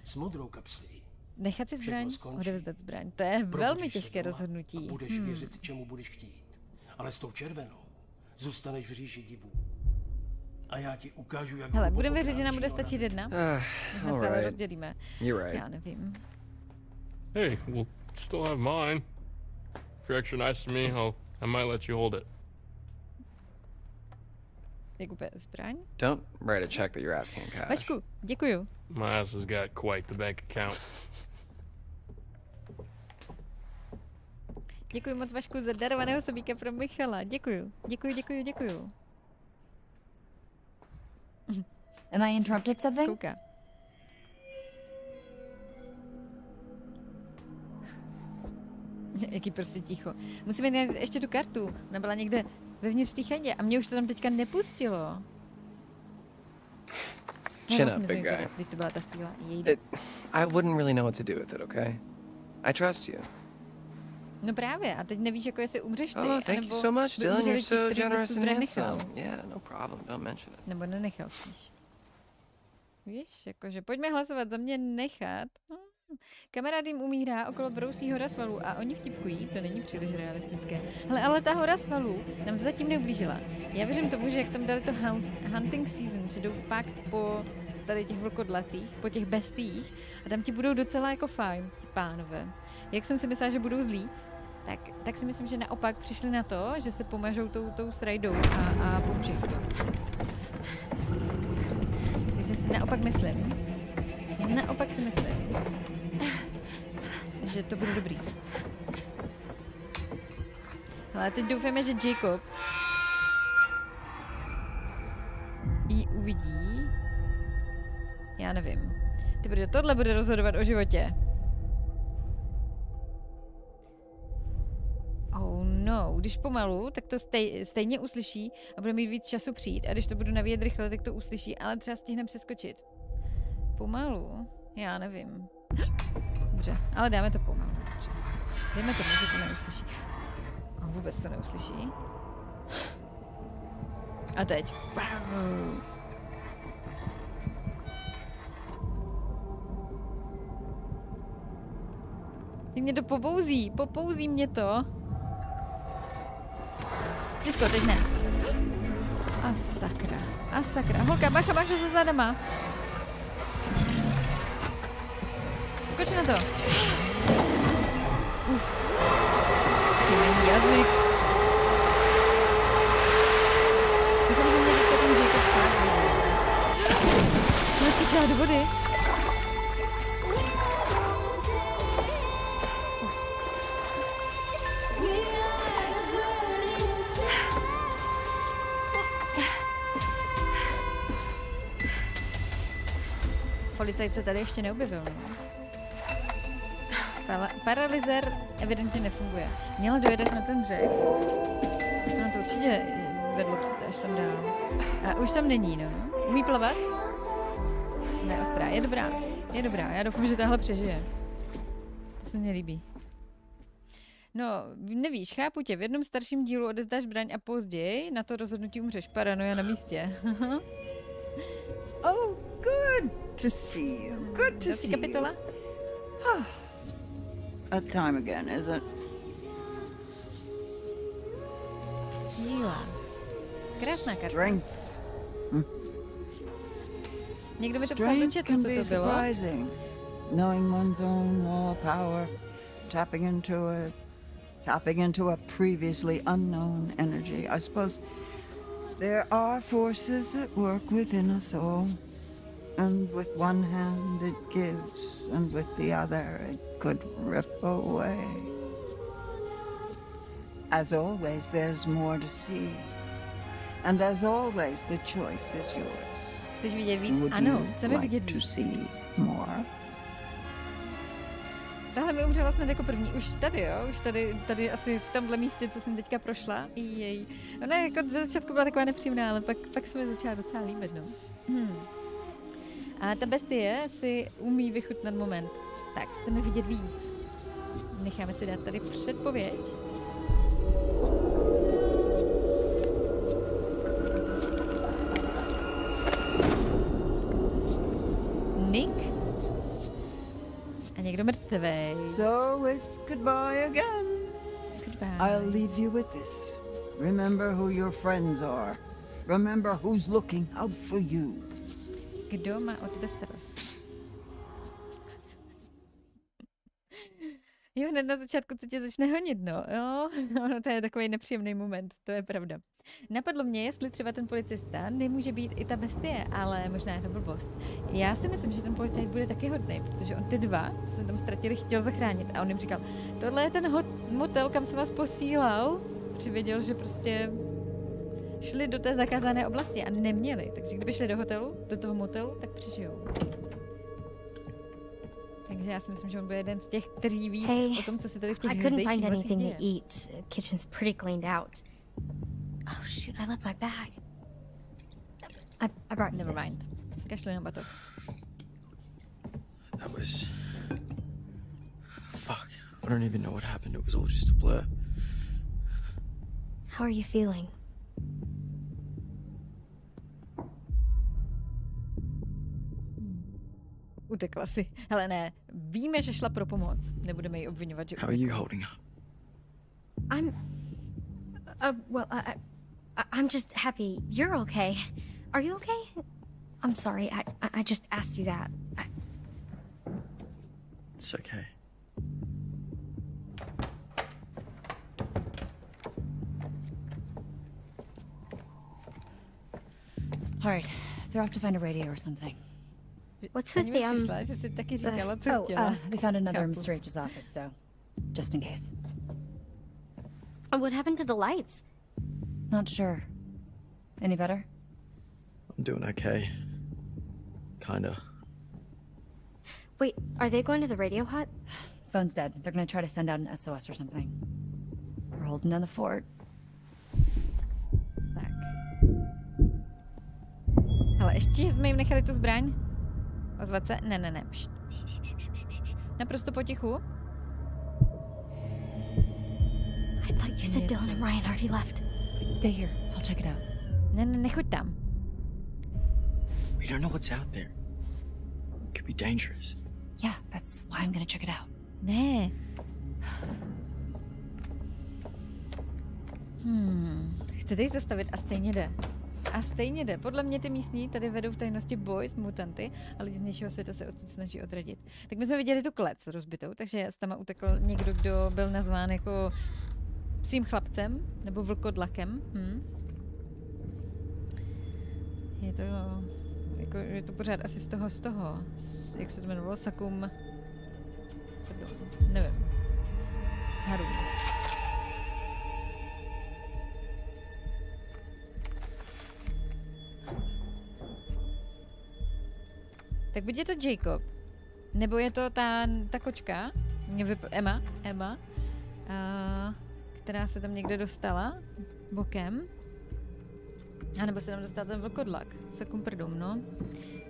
S modrou kapslí. Nechat si zbraň, odevzdat zbraň. To je Probudíš velmi těžké rozhodnutí. A budeš Hmm. věřit, čemu budeš chtít. Ale s tou červenou zůstaneš v říši divů. A já ti ukážu, jak Hele, budeme věřit, že nám bude stačit jedna. Ah, Možná se ale alright. rozdělíme. You're right. Já nevím. Hey, we'll still have mine. If you're extra nice to me, I'll, I might let you hold it. Zbraň? Don't write a check that you're asking in cash. Vašku, děkuju. My ass has got quite the bank account. Děkuji moc Vašku za darovaného sobíka pro Michala. Děkuju. Děkuju, děkuju, děkuju. Am I interrupting something? Kouká. Jaký prostě ticho. Musíme najít ještě tu kartu. Ona byla někde vevnitř té chatě a mě už to tam teďka nepustilo. Chin vlastně up, big guy. Teď to byla ta síla. Jej. It, I wouldn't really know what to do with it, okay? I trust you. No právě, a teď nevíš, jako jestli umřeš ty, Oh, thank you so much, Dylan. You're so generous and handsome. Yeah, no problem. Don't mention it. Nebo nenechal spíš. Víš, jakože pojďme hlasovat za mě nechat. Hm. Kamarád jim umírá okolo brousí hora svalů a oni vtipkují, to není příliš realistické. Hele, ale ta hora svalů nám zatím neublížila. Já věřím tomu, že jak tam dali to hun- hunting season, že jdou fakt po tady těch vlkodlacích, po těch bestích a tam ti budou docela jako fajn, ti pánové. Jak jsem si myslela, že budou zlí, tak, tak si myslím, že naopak přišli na to, že se pomažou tou, tou srajdou a, a pomůže naopak myslím, naopak si myslím, že to bude dobrý. Ale teď doufáme, že Jacob ji uvidí. Já nevím. Ty bude, tohle bude rozhodovat o životě. Oh no, když pomalu, tak to stej, stejně uslyší a bude mít víc času přijít. A když to budu navíjet rychle, tak to uslyší, ale třeba stihne přeskočit. Pomalu? Já nevím. Dobře, ale dáme to pomalu. Dejme to, že to neuslyší. A vůbec to neuslyší. A teď. Teď mě to popouzí, popouzí mě to. Disko, teď ne. A sakra, a sakra. Holka, bacha, bacha za zadama. Skoč na to. Uf. Mají jazyk. Doufám, že mě teďka ten Jacob. No, ty do vody. Policajt se tady ještě neobjevil. No. Para- paralyzer evidentně nefunguje. Měla dojedet na ten břeh. No to určitě vedlo přece až tam dál. A už tam není, no. Umí plavat? Ne, ostrá. Je dobrá. Je dobrá. Já doufám, že tahle přežije. To se mně líbí. No, nevíš, chápu tě. V jednom starším dílu odezdáš braň a později na to rozhodnutí umřeš. Paranoja na místě. Oh, good to see you. Good to see you. That time again, is it? Díla. Krásná karta. Strength. Někdo mi to psal do chatu, co to bylo. surprising. Knowing one's own raw power, tapping into it, tapping into a previously unknown energy. I suppose there are forces at work within us all. And with one hand it gives, and with the other it could rip away. As always, there's more to see. And as always, the choice is yours. Chceš vidět víc? Would Ano, you chceme like vidět to víc. see more? Tahle mi umřela snad jako první. Už tady, jo? Už tady, tady asi v tomhle místě, co jsem teďka prošla. Jej. Ona jako ze začátku byla taková nepříjemná, ale pak, pak se mi začala docela líbit, no. Hmm. A ta bestie si umí vychutnat moment. Tak, chceme vidět víc. Necháme si dát tady předpověď. Nick a někdo mrtvej. So it's goodbye again. Goodbye. I'll leave you with this. Remember who your friends are. Remember who's looking out for you. Kdo má o tebe starost? Jo, hned na začátku to tě začne honit, no. Jo, no, to je takový nepříjemný moment, to je pravda. Napadlo mě, jestli třeba ten policista nemůže být i ta bestie, ale možná je to blbost. Já si myslím, že ten policajt bude taky hodný, protože on ty dva, co se tam ztratili, chtěl zachránit. A on jim říkal, tohle je ten hot- motel, kam se vás posílal. Přivěděl, že prostě šli do té zakázané oblasti a neměli. Takže kdyby šli do hotelu, do toho motelu, tak přežijou. Takže já si myslím, že on bude jeden z těch, kteří ví Hey, o tom, co se tady v těch I couldn't zdejších find lesích anything děje. to eat. Kitchen's pretty cleaned out. Oh shoot, I left my bag. I, I brought Never this. mind. Kašli na batok. That was. Fuck. I don't even know what happened. It was all just a blur. How are you feeling? Utekla si. Hele ne, víme, že šla pro pomoc. Nebudeme ji obvinovat, že How are you holding up? I'm. Uh, well, I, I, I'm just happy you're okay. Are you okay? I'm sorry. I, I- I just asked you that. I, It's okay. All right, they're off to find a radio or something. What's with mi the um? přišla, že jsi taky říkala, co oh, chtěla. uh, they found another in Chápu. Mr. H's office, so just in case. What happened to the lights? Not sure. Any better? I'm doing okay. Kinda. Wait, are they going to the radio hut? Phone's dead. They're gonna try to send out an SOS or something. We're holding down the fort. Hele, ještě jsme jim nechali tu zbraň? Ozvat se? Ne, ne, ne. Pšt, pšt, pšt, pšt, pšt, pšt. Naprosto potichu. I thought you said Dylan and Ryan already left. Stay here. I'll check it out. Ne, ne, nechoď tam. We don't know what's out there. It could be dangerous. Yeah, that's why I'm gonna check it out. Ne. Hmm. Chcete jít zastavit a stejně jde. A stejně jde. Podle mě ty místní tady vedou v tajnosti boj s mutanty a lidi z nějšího světa se odsud snaží odradit. Tak my jsme viděli tu klec rozbitou, takže s tam utekl někdo, kdo byl nazván jako psím chlapcem nebo vlkodlakem. Hm? Je to, jako, je to pořád asi z toho, z toho, z, jak se to jmenovalo, Sakum, pardon, nevím, Harum. Tak buď je to Jacob, nebo je to ta, ta kočka, Emma, Emma, uh, která se tam někde dostala bokem. A nebo se tam dostal ten vlkodlak. Sakum prdum, no.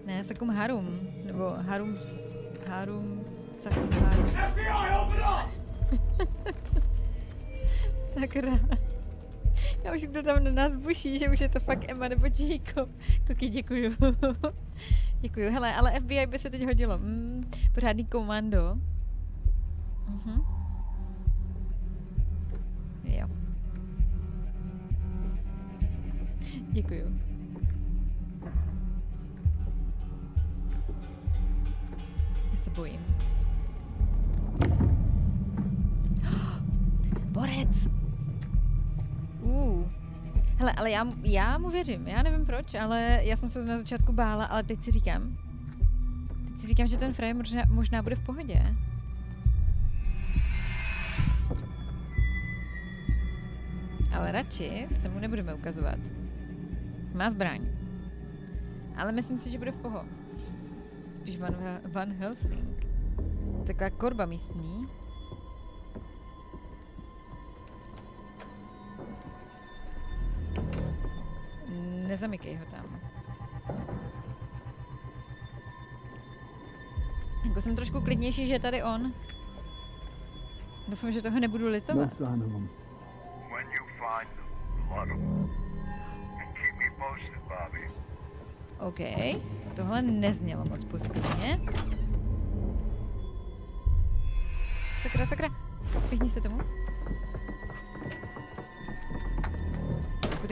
Ne, Sakum Harum. Nebo Harum... Harum... Sakum Harum. FBI, open up! Sakra. Já už kdo tam na nás buší, že už je to fakt Emma nebo Jacob. Koky, děkuju. děkuju. Hele, ale FBI by se teď hodilo. Mm, pořádný komando. Mhm. Jo. Děkuju. Já se bojím. Borec! Uh. Hele, ale já, já mu věřím. Já nevím proč, ale já jsem se na začátku bála, ale teď si říkám, teď si říkám, že ten Frey možná, možná bude v pohodě. Ale radši se mu nebudeme ukazovat. Má zbraň. Ale myslím si, že bude v poho. Spíš Van, Van Helsing. Taková korba místní. Nezamykej ho tam. Jako jsem trošku klidnější, že je tady on. Doufám, že toho nebudu litovat. sign of them. When you find them, flood them. And keep me posted, Bobby. OK. Tohle neznělo moc pozitivně. Sakra, sakra. Vyhni se tomu.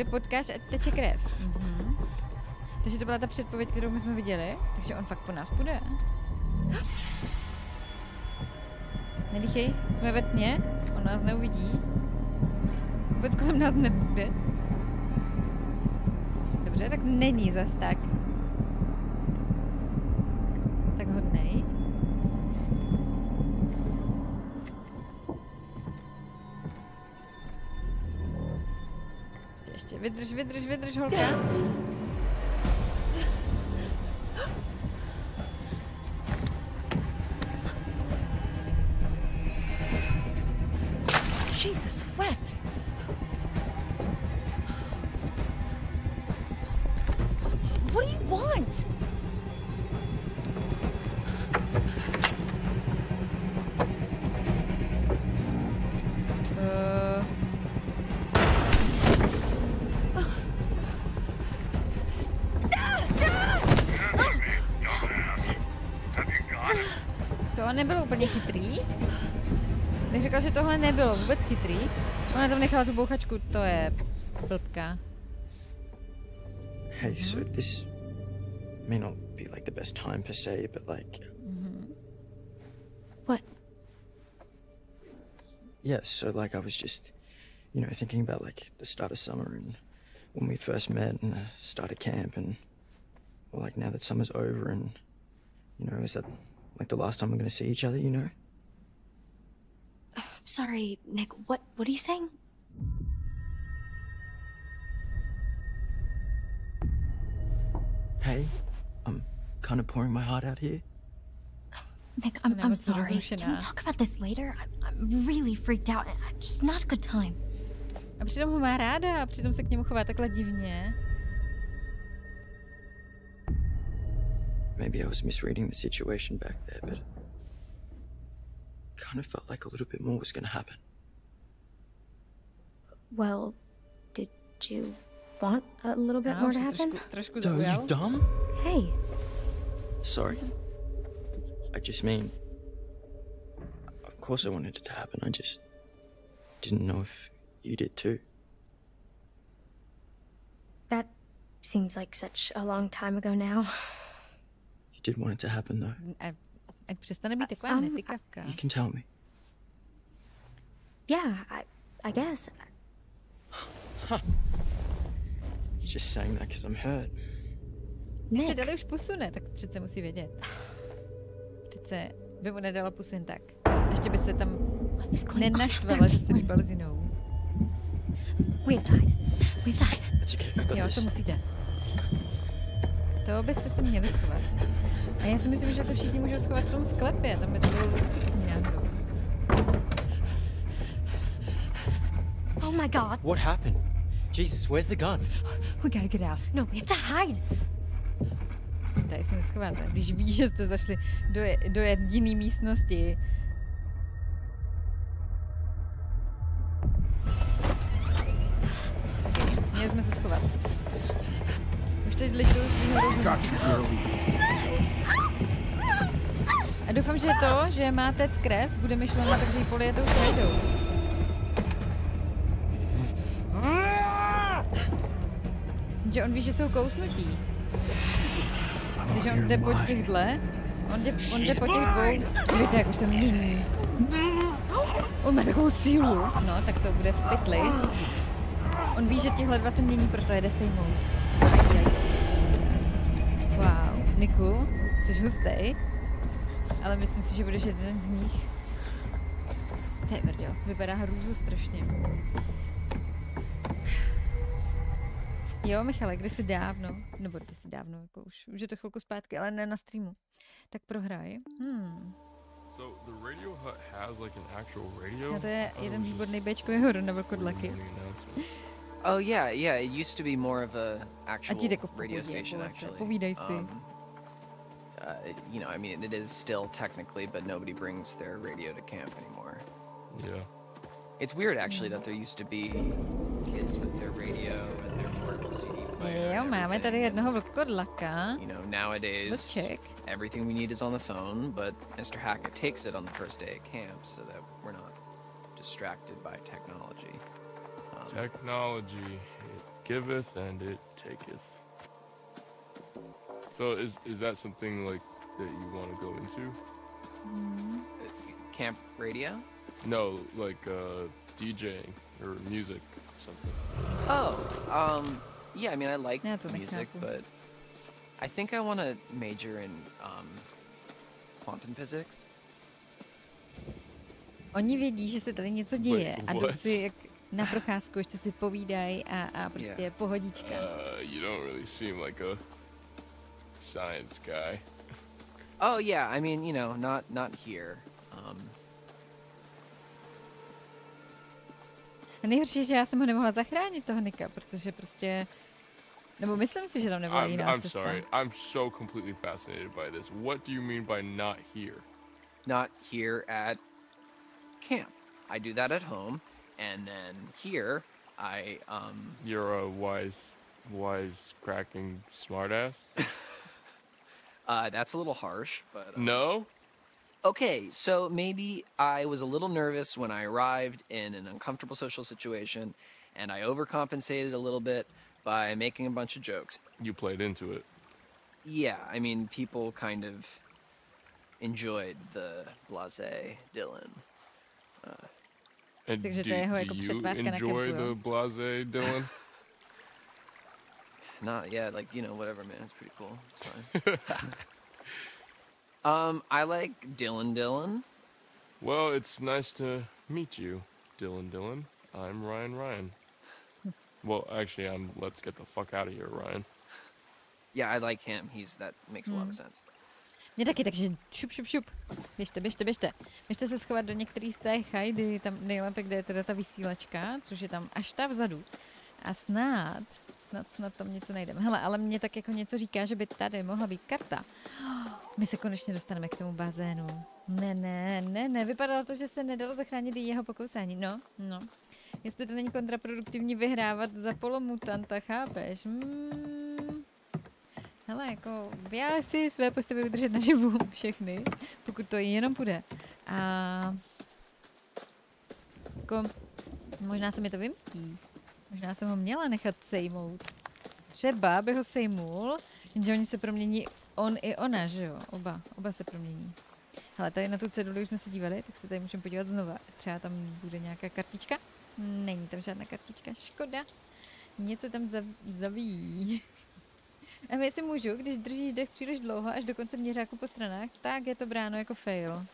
Kudy potkáš, ať teče krev. Mhm. Takže to byla ta předpověď, kterou my jsme viděli. Takže on fakt po nás půjde. Nedýchej, jsme ve tmě, on nás neuvidí. Vůbec kolem nás nebude. Dobře, tak není zas tak. Tak hodnej. Vidros, vidros, vidros rolando. Jesus wept. Nebylo vůbec chytrý. Ona tam nechala tu bouchačku, to je blbka. Hey, so this may not be like the best time per se, but like, mm-hmm. What? yeah, so like I was just, you know, thinking about like the start of summer and when we first met and the start of camp and well, like now that summer's over and, you know, is that like the last time we're gonna see each other, you know? Sorry, Nick. What what are you saying? Hey, I'm kind of pouring my heart out here. Nick, I'm, I'm sorry. Can we talk about this later? I'm, I'm really freaked out. and It's just not a good time. A přitom ho má ráda a přitom se k němu chová takhle divně. Maybe I was misreading the situation back there, but kind of felt like a little bit more was gonna happen. Well, did you want a little bit Já more to happen? trošku, trošku are zaujal. you dumb? Hey, Sorry. I just mean, of course I wanted it to happen. I just didn't know if you did too. that seems like such a long time ago now. You did want it to happen though. A, ať přestane být taková Um, netykavka. You can tell me. Yeah, I, I guess. You're just saying that because I'm hurt. Když se dali už pusu, ne, tak přece musí vědět. Přece by mu nedala pusu jen tak. Ještě by se tam nenaštvala, že se líbal s jinou. We've died. We've died. It's okay. I got Jo, this. to musíte. To byste se měli schovat. A já si myslím, že se všichni můžou schovat v tom sklepě, tam by to bylo luxusní náhodou. Oh my god. What happened? Jesus, where's the gun? We gotta get out. No, we have to hide. Tady se neschováte. Když víš, že jste zašli do, je- do jediné místnosti. Teď svýho rozumu. A doufám, že to, že má tec krev, bude myšleno, takže ji polijetou krejdou. Že on ví, že jsou kousnutí. Takže on jde po těchhle. On jde, on jde po těch dvou. Víte, jak už se mění. On má takovou sílu. No, tak to bude v pytli. On ví, že těhle dva se mění, proto jede sejmout. Niku, jsi hustej. Ale myslím si, že budeš jeden z nich. To je brďo, vypadá hrůzu strašně. Jo, Michale, kdysi dávno, nebo kdysi dávno, jako už, už je to chvilku zpátky, ale ne na streamu. Tak prohraj. Hmm. So the Radio Hut has like an actual radio? No to je jeden výborný Bčkový horor na announcements. Oh yeah, yeah. It used to be more of a actual jako radio station, jako actually. povídej si. Um, uh, you know, I mean, it is still technically, but nobody brings their radio to camp anymore. Yeah. It's weird, actually, that there used to be kids with their radio and their portable CD player. Jo, máme tady jednoho vlkodlaka. You know, nowadays, Let's check. everything we need is on the phone, but Mr. Hackett takes it on the first day at camp so that we're not distracted by technology. Um, Technology, it giveth and it taketh. So is is that something like that you want to go into? camp radio? No, like uh, DJing or music or something. Oh, um, yeah. I mean, I like Yeah, to make music, happen. but I think I want to major in um, quantum physics. Oni vědí, že se tady něco děje a jdou what? si jak na procházku, ještě si povídají a, a prostě Yeah. pohodička. Uh, you don't really seem like a science guy. Oh yeah, I mean, you know, not not here. Um, A nejhorší je, že já jsem ho nemohla zachránit, toho Nika, protože prostě... Nebo myslím si, že tam nebyla I'm, jiná I'm cesta. sorry. I'm so completely fascinated by this. What do you mean by not here? not here at camp. I do that at home, and then here I um. You're a wise, wise, cracking smartass. Uh, that's a little harsh, but uh, no. Okay, so maybe I was a little nervous when I arrived in an uncomfortable social situation, and I overcompensated a little bit by making a bunch of jokes. You played into it. Yeah, I mean, people kind of enjoyed the blase Dylan. Uh, And Takže do, to je jeho do jako you předvážka na enjoy the blase Dylan? not yet, like you know, whatever, man. It's pretty cool. It's fine. um, I like Dylan Dylan. well, it's nice to meet you, Dylan Dylan. I'm Ryan Ryan. well, actually, I'm. Let's get the fuck out of here, Ryan. Yeah, I like him. He's that makes a lot of sense. Mě taky, takže šup, šup, šup. Běžte, běžte, běžte. Běžte se schovat do některých z té chajdy, tam nejlépe, kde je teda ta vysílačka, což je tam až ta vzadu. A snad, snad, snad tam něco najdeme. Hele, ale mě tak jako něco říká, že by tady mohla být karta. My se konečně dostaneme k tomu bazénu. Ne, ne, ne, ne, vypadalo to, že se nedalo zachránit i jeho pokousání. No, no. Jestli to není kontraproduktivní vyhrávat za polomutanta, chápeš? Mm. Hele, jako já chci své postavy udržet naživu všechny, pokud to jenom půjde. A jako, možná se mi to vymstí. Možná jsem ho měla nechat sejmout. Třeba by ho sejmul, jenže oni se promění on i ona, že jo? Oba, oba se promění. Hele, tady na tu ceduli už jsme se dívali, tak se tady můžeme podívat znova. Třeba tam bude nějaká kartička? Není tam žádná kartička, škoda. Něco tam zav- zavíjí. A my si můžu, když držíš dech příliš dlouho až do konce měřáku po stranách, tak je to bráno jako fail.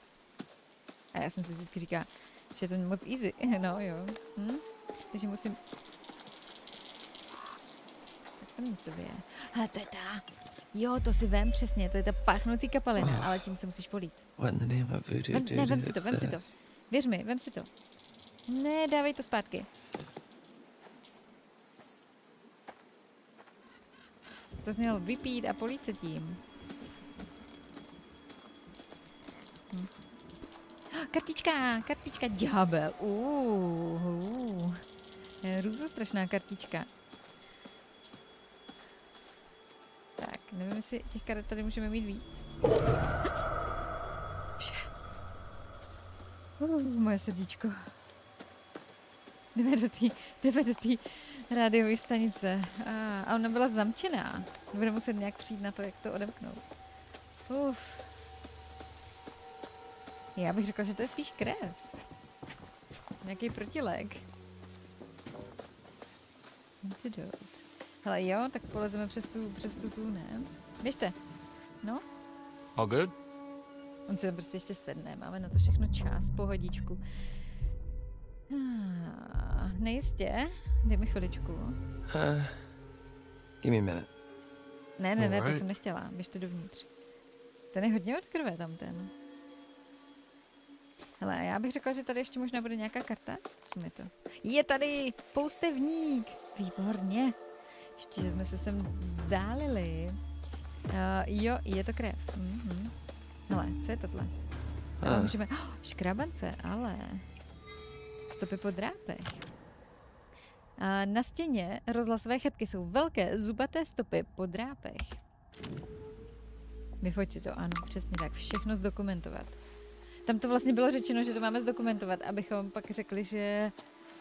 A já jsem si vždycky říká, že je to moc easy. No jo. Hm? Takže musím... Tak tam něco je. Ale to je ta. Jo, to si vem přesně, to je ta pachnoucí kapalina, Oh. ale tím se musíš polít. Vem, ne, vem si to, vem si to. Věř mi, vem si to. Ne, dávej to zpátky. To jsi měl vypít a polít se tím. Hm. Kartička, kartička, ďábel. Uh, uh. Růzostrašná kartička. Tak, nevím, jestli těch karet tady můžeme mít víc. Uh, moje srdíčko. Jdeme do té, jdeme do té rádiové stanice. A, a ona byla zamčená. Bude muset nějak přijít na to, jak to odemknout. Uf. Já bych řekla, že to je spíš krev. Nějaký protilek. Antidote. Hele jo, tak polezeme přes tu, přes tu tu, ne? Běžte. No, All good? on si tam prostě ještě sedne, máme na to všechno čas, pohodičku. Ah, nejistě, dej mi chviličku. Uh, give me a minute. Ne, ne, ne, to jsem nechtěla, běžte dovnitř. Ten je hodně od krve tam ten. Hele, já bych řekla, že tady ještě možná bude nějaká karta. Zkusíme to. Je tady poustevník! Výborně. Ještě, že jsme se sem vzdálili. Uh, jo, je to krev. Mhm. Hele, co je tohle? Ale Ah. můžeme... Oh, škrabance, ale... Stopy po drápech. A na stěně rozhlasové chatky jsou velké zubaté stopy po drápech. Vyfoť si to, ano, přesně tak, všechno zdokumentovat. Tam to vlastně bylo řečeno, že to máme zdokumentovat, abychom pak řekli, že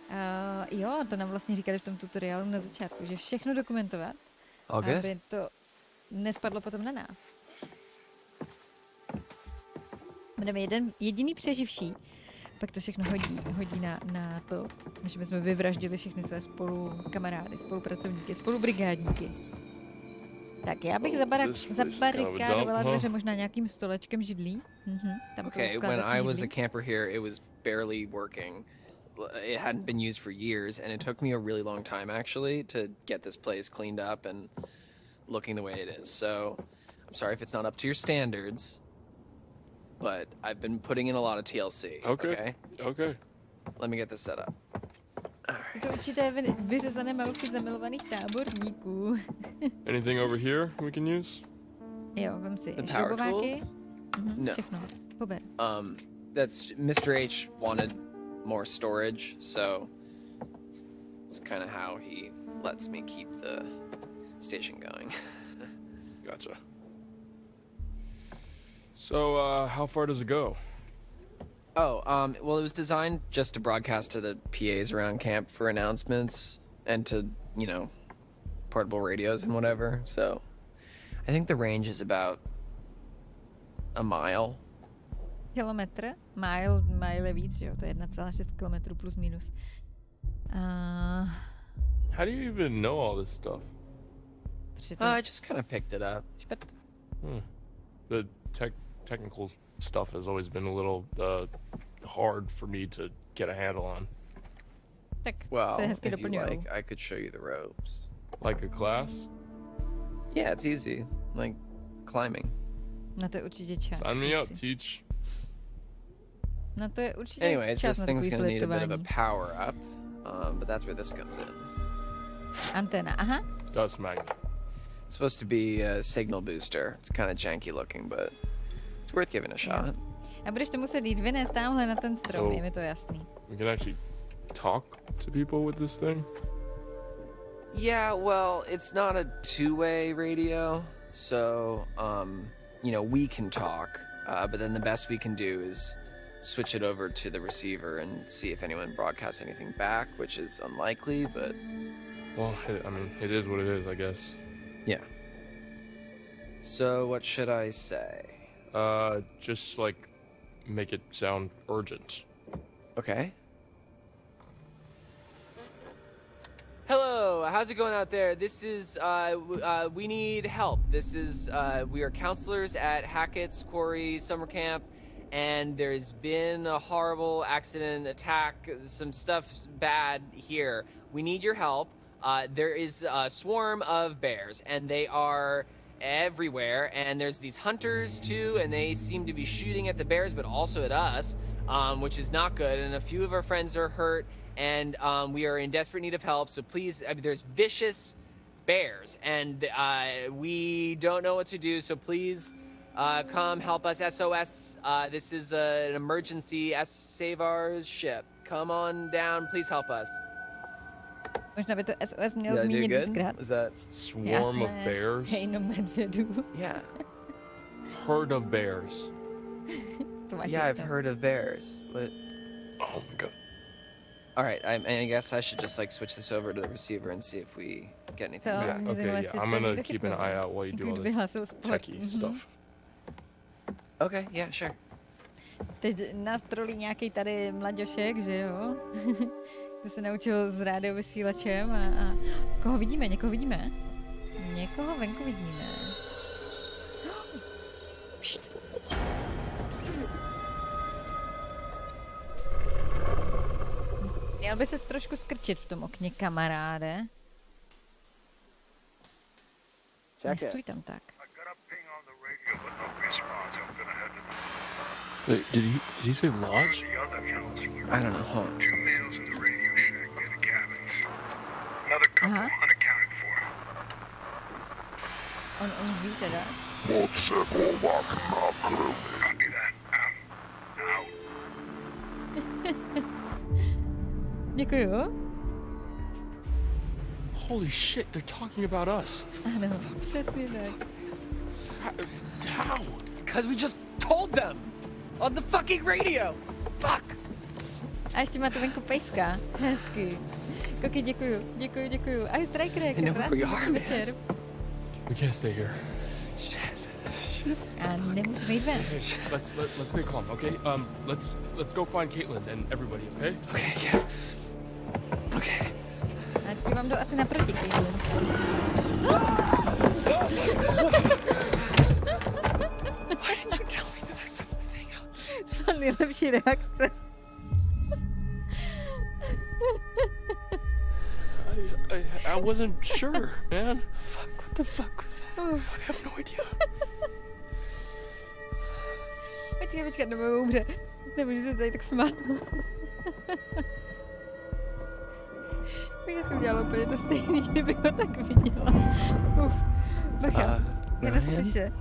uh, jo, to nám vlastně říkali v tom tutoriálu na začátku, že všechno dokumentovat, good? aby to nespadlo potom na nás. Budeme jeden jediný přeživší, pak to všechno hodí, hodí na, na to, že bychom vyvraždili všechny své spolu kamarády, spolupracovníky, spolubrigádníky. Tak já bych zabarak, a zabarikádovala dveře možná nějakým stolečkem židlí. Mhm, tam Okay, to when I was a židlí. camper here, it was barely working. It hadn't been used for years, and it took me a really long time actually to get this place cleaned up and looking the way it is. So, I'm sorry if it's not up to your standards, but I've been putting in a lot of TLC. Okay. Okay. Okay. Let me get this set up. Je to určité vyřezané malky zamilovaných táborníků. Anything over here we can use? jo, vem si The power šroubováky. tools? Mhm, No. Všechno, pober. Um, that's Mr. H wanted more storage, so it's kind of how he lets me keep the station going. Gotcha. So, uh, how far does it go? Oh, um, well, it was designed just to broadcast to the PAs around camp for announcements and to, you know, portable radios and whatever. So, I think the range is about a mile. Kilometr, mile, mile je víc, že jo, to je 1,6 km plus minus. Uh, How do you even know all this stuff? Uh, I just kind of picked it up. Hmm. The tech technical stuff has always been a little uh, hard for me to get a handle on. Tak Well, se hezky if you like, I could show you the ropes. Like a class? Yeah, it's easy. Like climbing. Na to je určitě čas. Sign me up, teach. Na to je určitě Anyways, čas this thing's gonna need a bit of a power up, um, but that's where this comes in. Antena, aha. Dust magnet. It's supposed to be a signal booster. It's kind of janky looking, but it's worth giving a shot. A budeš to muset jít vynést tamhle na ten strom, So- je mi to jasný. We can actually talk to people with this thing? Yeah, well, it's not a two-way radio, so um, you know we can talk, uh, but then the best we can do is switch it over to the receiver and see if anyone broadcasts anything back, which is unlikely, but Well, I mean, it is what it is, I guess. yeah. So what should I say? Uh, just like make it sound urgent. Okay. Hello, how's it going out there? This is, uh, w- uh, we need help. This is, uh, we are counselors at Hackett's Quarry Summer Camp, and there's been a horrible accident, attack, some stuff bad here. We need your help. Uh, there is a swarm of bears, and they are everywhere, and there's these hunters too, and they seem to be shooting at the bears, but also at us, um, which is not good. And a few of our friends are hurt, and um, we are in desperate need of help. So please, I mean, there's vicious bears, and uh, we don't know what to do. So please. Uh, come help us, SOS. Uh, this is uh, an emergency. S- save our ship. Come on down. Please help us. Možná by to SOS měl Did I do zmínit good? Was that Swarm of Jasné. bears? Hejno medvědů. Yeah. Herd of bears. To máš Yeah, I've jedno. heard of bears, but. Oh my god. All right, I, I guess I should just like switch this over to the receiver and see if we get anything To back. mě Okay, zajímalo, yeah, jestli I'm to gonna keep an chytnul. eye out while you do all Pokud this vyhlásil sport. techie stuff. Okay, yeah, sure. Teď nás trolí nějaký tady mladěšek, že jo? Kdo se naučil s rádiovysílačem a, a... Koho vidíme? Někoho vidíme? Někoho venku vidíme. Pšt. Měl by se trošku skrčit v tom okně, kamaráde. Check it. Nestůj tam tak. Wait, did he did he say lodge? I don't know. Hold on. Two males in the radio shack near the cabins. Another couple uh -huh. unaccounted for. Oh, on unheeded. What's that oh, all that Copy that. Um, out. Děkuju. Holy shit, they're talking about us. I know. Přesně tak. How? Because we just told them on the fucking radio. Fuck. A ještě máte venku pejska. Hezky. Koky, děkuju, děkuju, děkuju. Ahoj, Striker, They know where krásný we are, man. večer. We can't stay here. A nemůžeme jít ven. Okay, let's let, let's stay calm, okay? Um, let's let's go find Caitlin and everybody, okay? Okay, yeah. A ty vám jdu asi naproti, Caitlin. Why didn't you tell me nejlepší reakce. I, I I wasn't sure, man. Fuck, what the fuck was that? I have no idea. Počkej, počkej, nebo umře. Nemůžu se tady tak smát. Já jsem udělala úplně to stejný, kdyby ho tak viděla. Uf, bacha, Uh, je na střeše.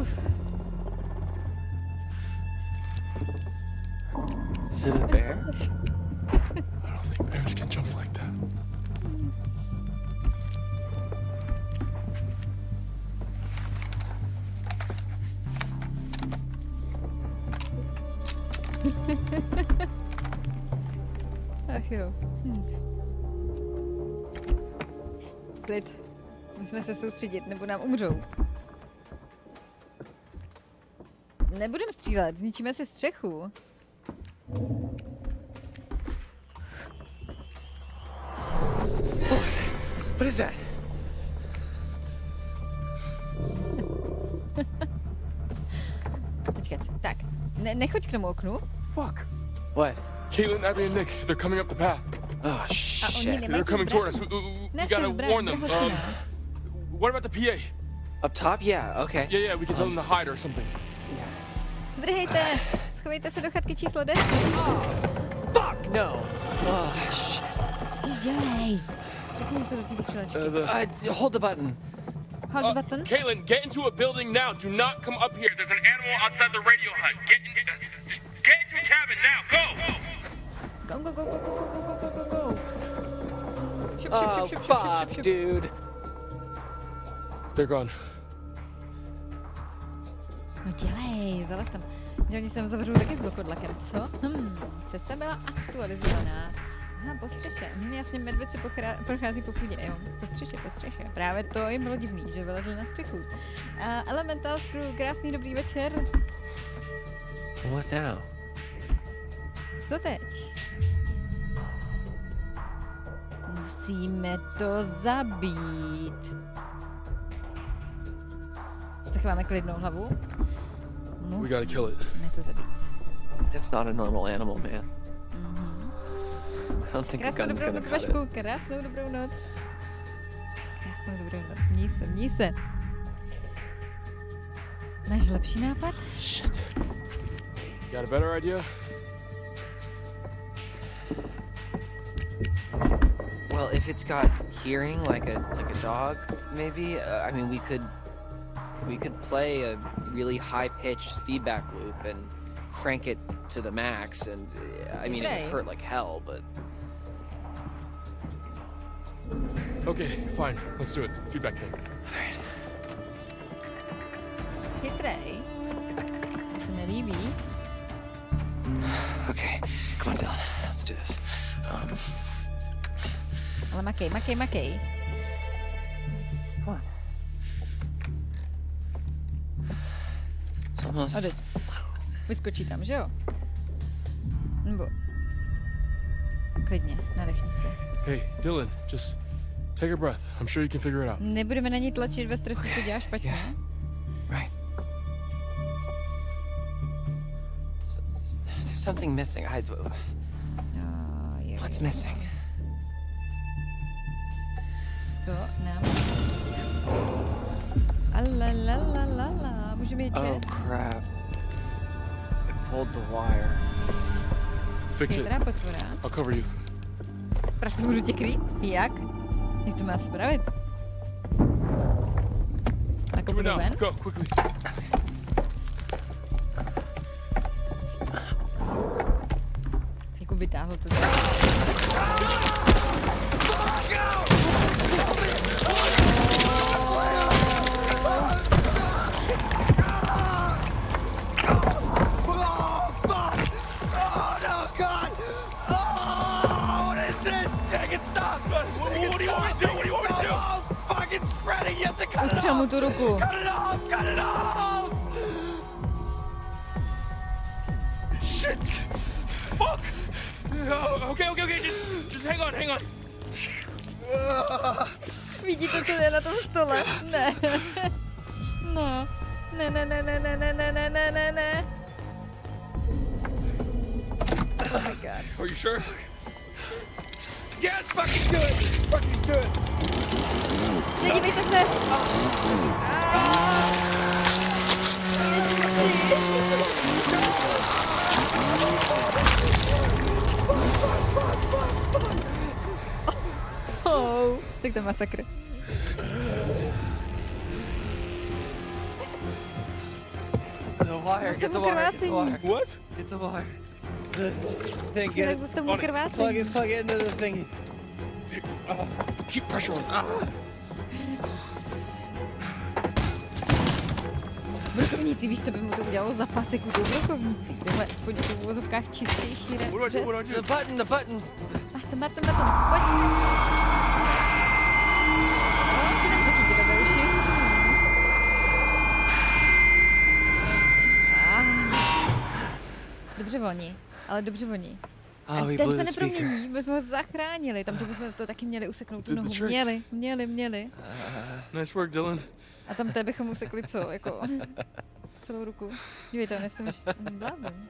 Uf, Is it a bear? I don't think bears can jump like that. ach jo. Hm. Klid. Musíme se soustředit, nebo nám umřou. Nebudeme střílet, zničíme si střechu. What is that? Počkat, tak. Ne, nechoď k tomu oknu. Fuck. What? Caitlin, Abby, and Nick, they're coming up the path. Oh shit. They're coming toward us. We, we, we gotta warn them. Um, what about the PA? Up top? Yeah, okay. Yeah, yeah, we can tell them to hide or something. Zdrhejte! Schovejte se do chatky číslo 10. Oh, Fuck no. Oh, shit. Dělej. Řekni něco do té vysílačky. Uh, the, Uh, hold the button. Hold the button. Caitlin, get into a building now. Do not come up here. There's an animal outside the radio hut. Get in, uh, just get into a cabin now. Go. Go, go, go, go, go, go, go, go, go, go. Šup, šup, Oh šup, šup, šup, fuck, šup, šup. dude. They're gone. No dělej, zalez tam. Že oni se tam zavřou taky s blokodlakem, co? Hm, cesta byla aktualizovaná. Aha, po střeše. Hm, jasně, medvěd se prochází po půdě, jo. Po střeše, po střeše. Právě to jim bylo divný, že vylezli na střechu. Uh, Elemental Screw, krásný dobrý večer. What now? Co teď? Musíme to zabít. Zachováme klidnou hlavu. We gotta kill it. Musíme to zabít. It's not a normal animal, man. Mhm. I don't think a Krásnou gun's gonna noc, cut it. Vašku, krásnou dobrou noc. No dobré, měj se, měj se. Máš lepší nápad? Shit. Got a better idea? Well, if it's got hearing like a like a dog, maybe. Uh, I mean, we could we could play a really high-pitched feedback loop and crank it to the max. And I mean, it Okay. would hurt like hell, but Okay, fine. Let's do it. Feedback thing. Chytrej. To se mi líbí. okay. Come on, Dylan. Let's do this. Um, Ale makej, makej, makej. it's almost. A teď. Vyskočí tam, že jo? Nebo... Klidně, nadechni se. Hey, Dylan, just take a breath. I'm sure you can figure it out. Nebudeme na ní tlačit ve stresu, co děláš špatně. There's something missing. I. What's missing? To nám... Alalalalala, můžeme jít Oh crap! I pulled the wire. Fix it. I'll cover you. Prašku budu tě krýt? Jak? Jak to má spravit? It budu now. ven? Go, quickly. Jako vytáhl to. Oh, cut it mu off! tu ruku. Cut it off! Cut it off! Shit! Fuck! Oh, okay, okay, okay, just, just hang on, hang on. Vidíte, co je na tom stole? Ne. Ne. Ne, ne, ne, ne, ne, ne, ne, ne, ne, ne, ne. Oh my god. Are you sure? Yes, fucking do it! Fucking do it! Nedívejte se! Oh, tak to masakr. The wire. Get the wire. Get the wire. What? Get the wire. the thing. Get it. On it. Plug it. Plug it into the thing. Oh, keep pressure on. Ah. Wiesz co by mu to udało? Zapasek w brukownicy. Ponieważ w łozówkach czystejsi rzeczy. The button, the button! Ach, button, button. Właśnie. O, ty. Dobrze woni. Ale dobře voní. Oh, ten se nepromění, my jsme ho zachránili, tam to bychom to taky měli useknout tu nohu. Měli, měli, měli. Nice work, Dylan. A tam té bychom usekli co, jako celou ruku. Dívejte, on je toho š- blázen.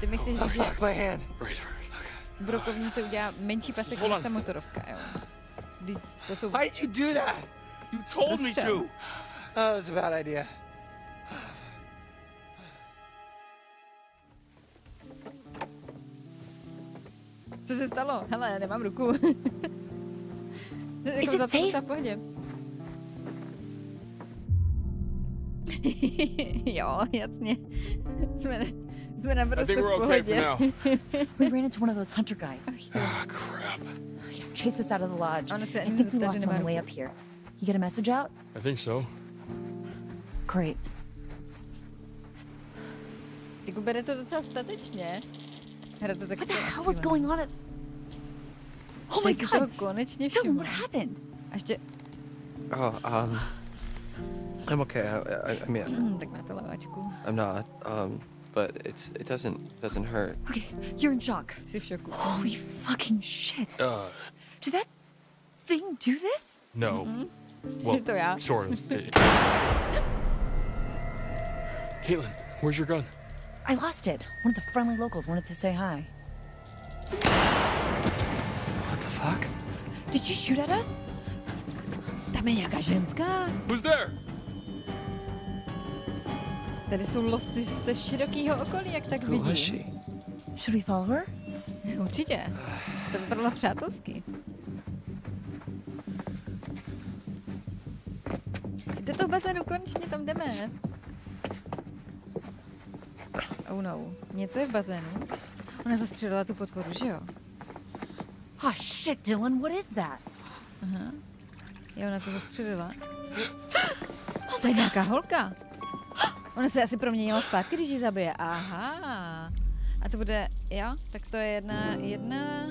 Ty, mi chceš Oh, říct, že brokovnice udělá menší pasek než ta motorovka, jo. To jsou... Why did you do that? You told me to. Oh, that was a bad idea. Co se stalo? Hele, nemám ruku. Is jako it za to safe? v pohodě. jo, jasně. Jsme, jsme naprosto think we're v okay for pohodě. We ran into one of those hunter guys. Ah, crap. Chase us out of the lodge. Honestly, I think we nezeptá, lost him on the way up here. You get a message out? I think so. Great. Jako bere to docela statečně. Hra to taky What the hell was going on at... Oh my Teď si toho god! konečně Dylan, všiml. what happened? A ještě... Oh, um, I'm okay. I, I, I mean, Mm, tak máte leváčku. I'm not. Um, but it's it doesn't doesn't hurt. Okay, you're in shock. Jsi v šoku. Holy fucking shit. Uh, Did that thing do this? no. Mhm. Well, To sort of. It- Caitlin, where's your gun? I lost it. One of the friendly locals wanted to say hi. fuck? Did she shoot at us? Tam je nějaká ženská. Who's there? Tady jsou lovci ze širokého okolí, jak tak Who she? Should we follow her? Určitě. To vypadalo přátelsky. Do toho bazénu konečně tam jdeme. Oh no, něco je v bazénu. Ona zastřelila tu potvoru, že jo? Oh shit, Dylan, what is that? Aha. Jo, ona to zastřelila. To je nějaká holka. Ona se asi proměnila zpátky, když ji zabije. Aha. A to bude, jo, tak to je jedna, jedna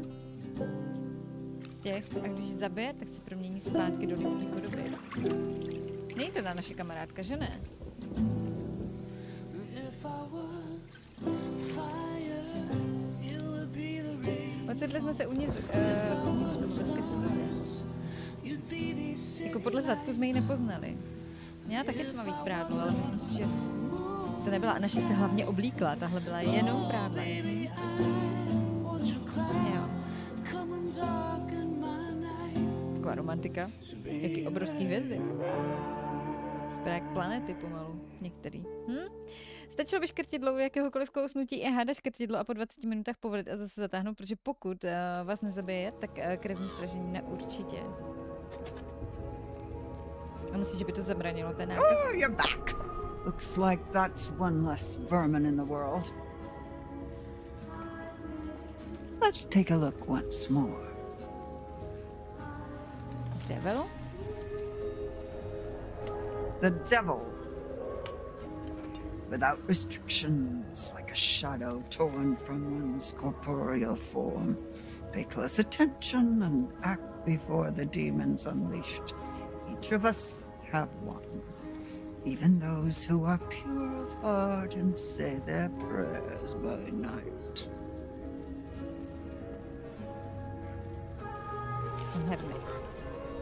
z těch. A když ji zabije, tak se promění zpátky do lidské podoby. Není to ta naše kamarádka, že ne? Ocitli jsme se uvnitř, uh. Jako podle zadku jsme ji nepoznali. Měla taky tmavý sprádlo, ale myslím si, že to nebyla. Naše se hlavně oblíkla, tahle byla jenom prádla. Jo. Taková romantika. Jaký obrovský hvězdy. Vypadá jak planety pomalu, některý. Hm? Stačilo by škrtidlo u jakéhokoliv kousnutí i hádat škrtidlo a po 20 minutách povolit a zase zatáhnout, protože pokud uh, vás nezabije, tak uh, krevní sražení na určitě. A myslíš, že by to zabranilo ten nákaz? Oh, you're back. Looks like that's one less vermin in the world. Let's take a look once more. Devil? The devil. Without restrictions, like a shadow torn from one's corporeal form. Pay close attention and act before the demons unleashed. Each of us have one. Even those who are pure of heart and say their prayers by night. The hermit.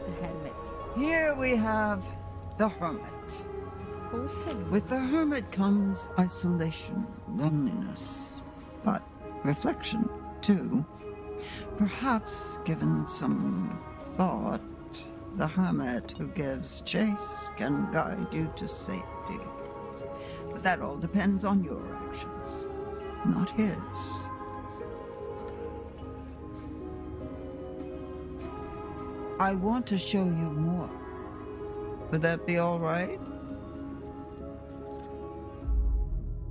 The hermit. Here we have the hermit. With the hermit comes isolation, loneliness, but reflection too. Perhaps, given some thought, the hermit who gives chase can guide you to safety. But that all depends on your actions, not his. I want to show you more. Would that be all right?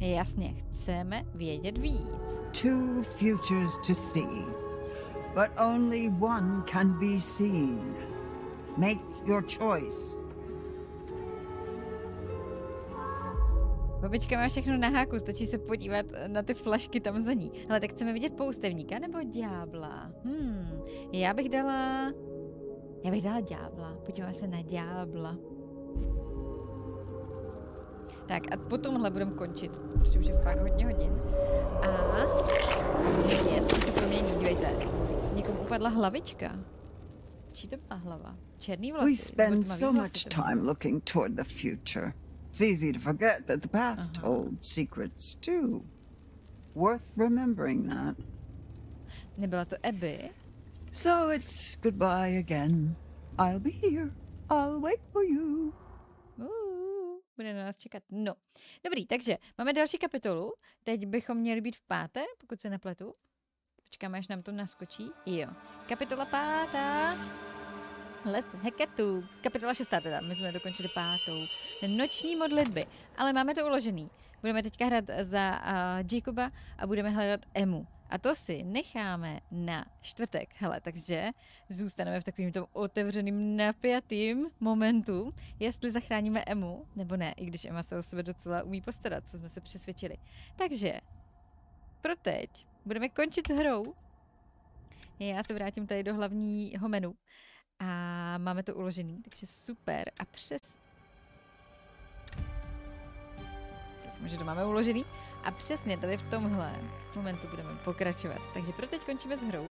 Jasně, chceme vědět víc. Two futures to see, but only one can be seen. Make your choice. Babička má všechno na háku, stačí se podívat na ty flašky tam za ní. Ale tak chceme vidět poustevníka nebo ďábla? Hmm, já bych dala... Já bych dala ďábla. Podíváme se na ďábla. Tak a po tomhle budeme končit, protože už je fakt hodně hodin. A... Yes, se promění, dívejte. Někomu upadla hlavička. Čí to byla hlava? Černý vlasy? We spend so much time looking toward the future. It's easy to forget that the past holds secrets too. Worth remembering that. Nebyla to Abby? So it's goodbye again. I'll be here. I'll wait for you. Bude na nás čekat. No, dobrý, takže máme další kapitolu. Teď bychom měli být v páté, pokud se nepletu. Počkáme, až nám to naskočí. Jo. Kapitola pátá. Les Heketu. Kapitola šestá teda. My jsme dokončili pátou. Noční modlitby. Ale máme to uložený. Budeme teďka hrát za uh, Jacoba a budeme hledat Emu. A to si necháme na čtvrtek. Hele, takže zůstaneme v takovým tom otevřeným napjatým momentu, jestli zachráníme Emu, nebo ne, i když Emma se o sebe docela umí postarat, co jsme se přesvědčili. Takže, pro teď budeme končit s hrou. Já se vrátím tady do hlavního menu a máme to uložený, takže super. A přes... Doufám, že to máme uložený. A přesně tady v tomhle momentu budeme pokračovat. Takže pro teď končíme s hrou.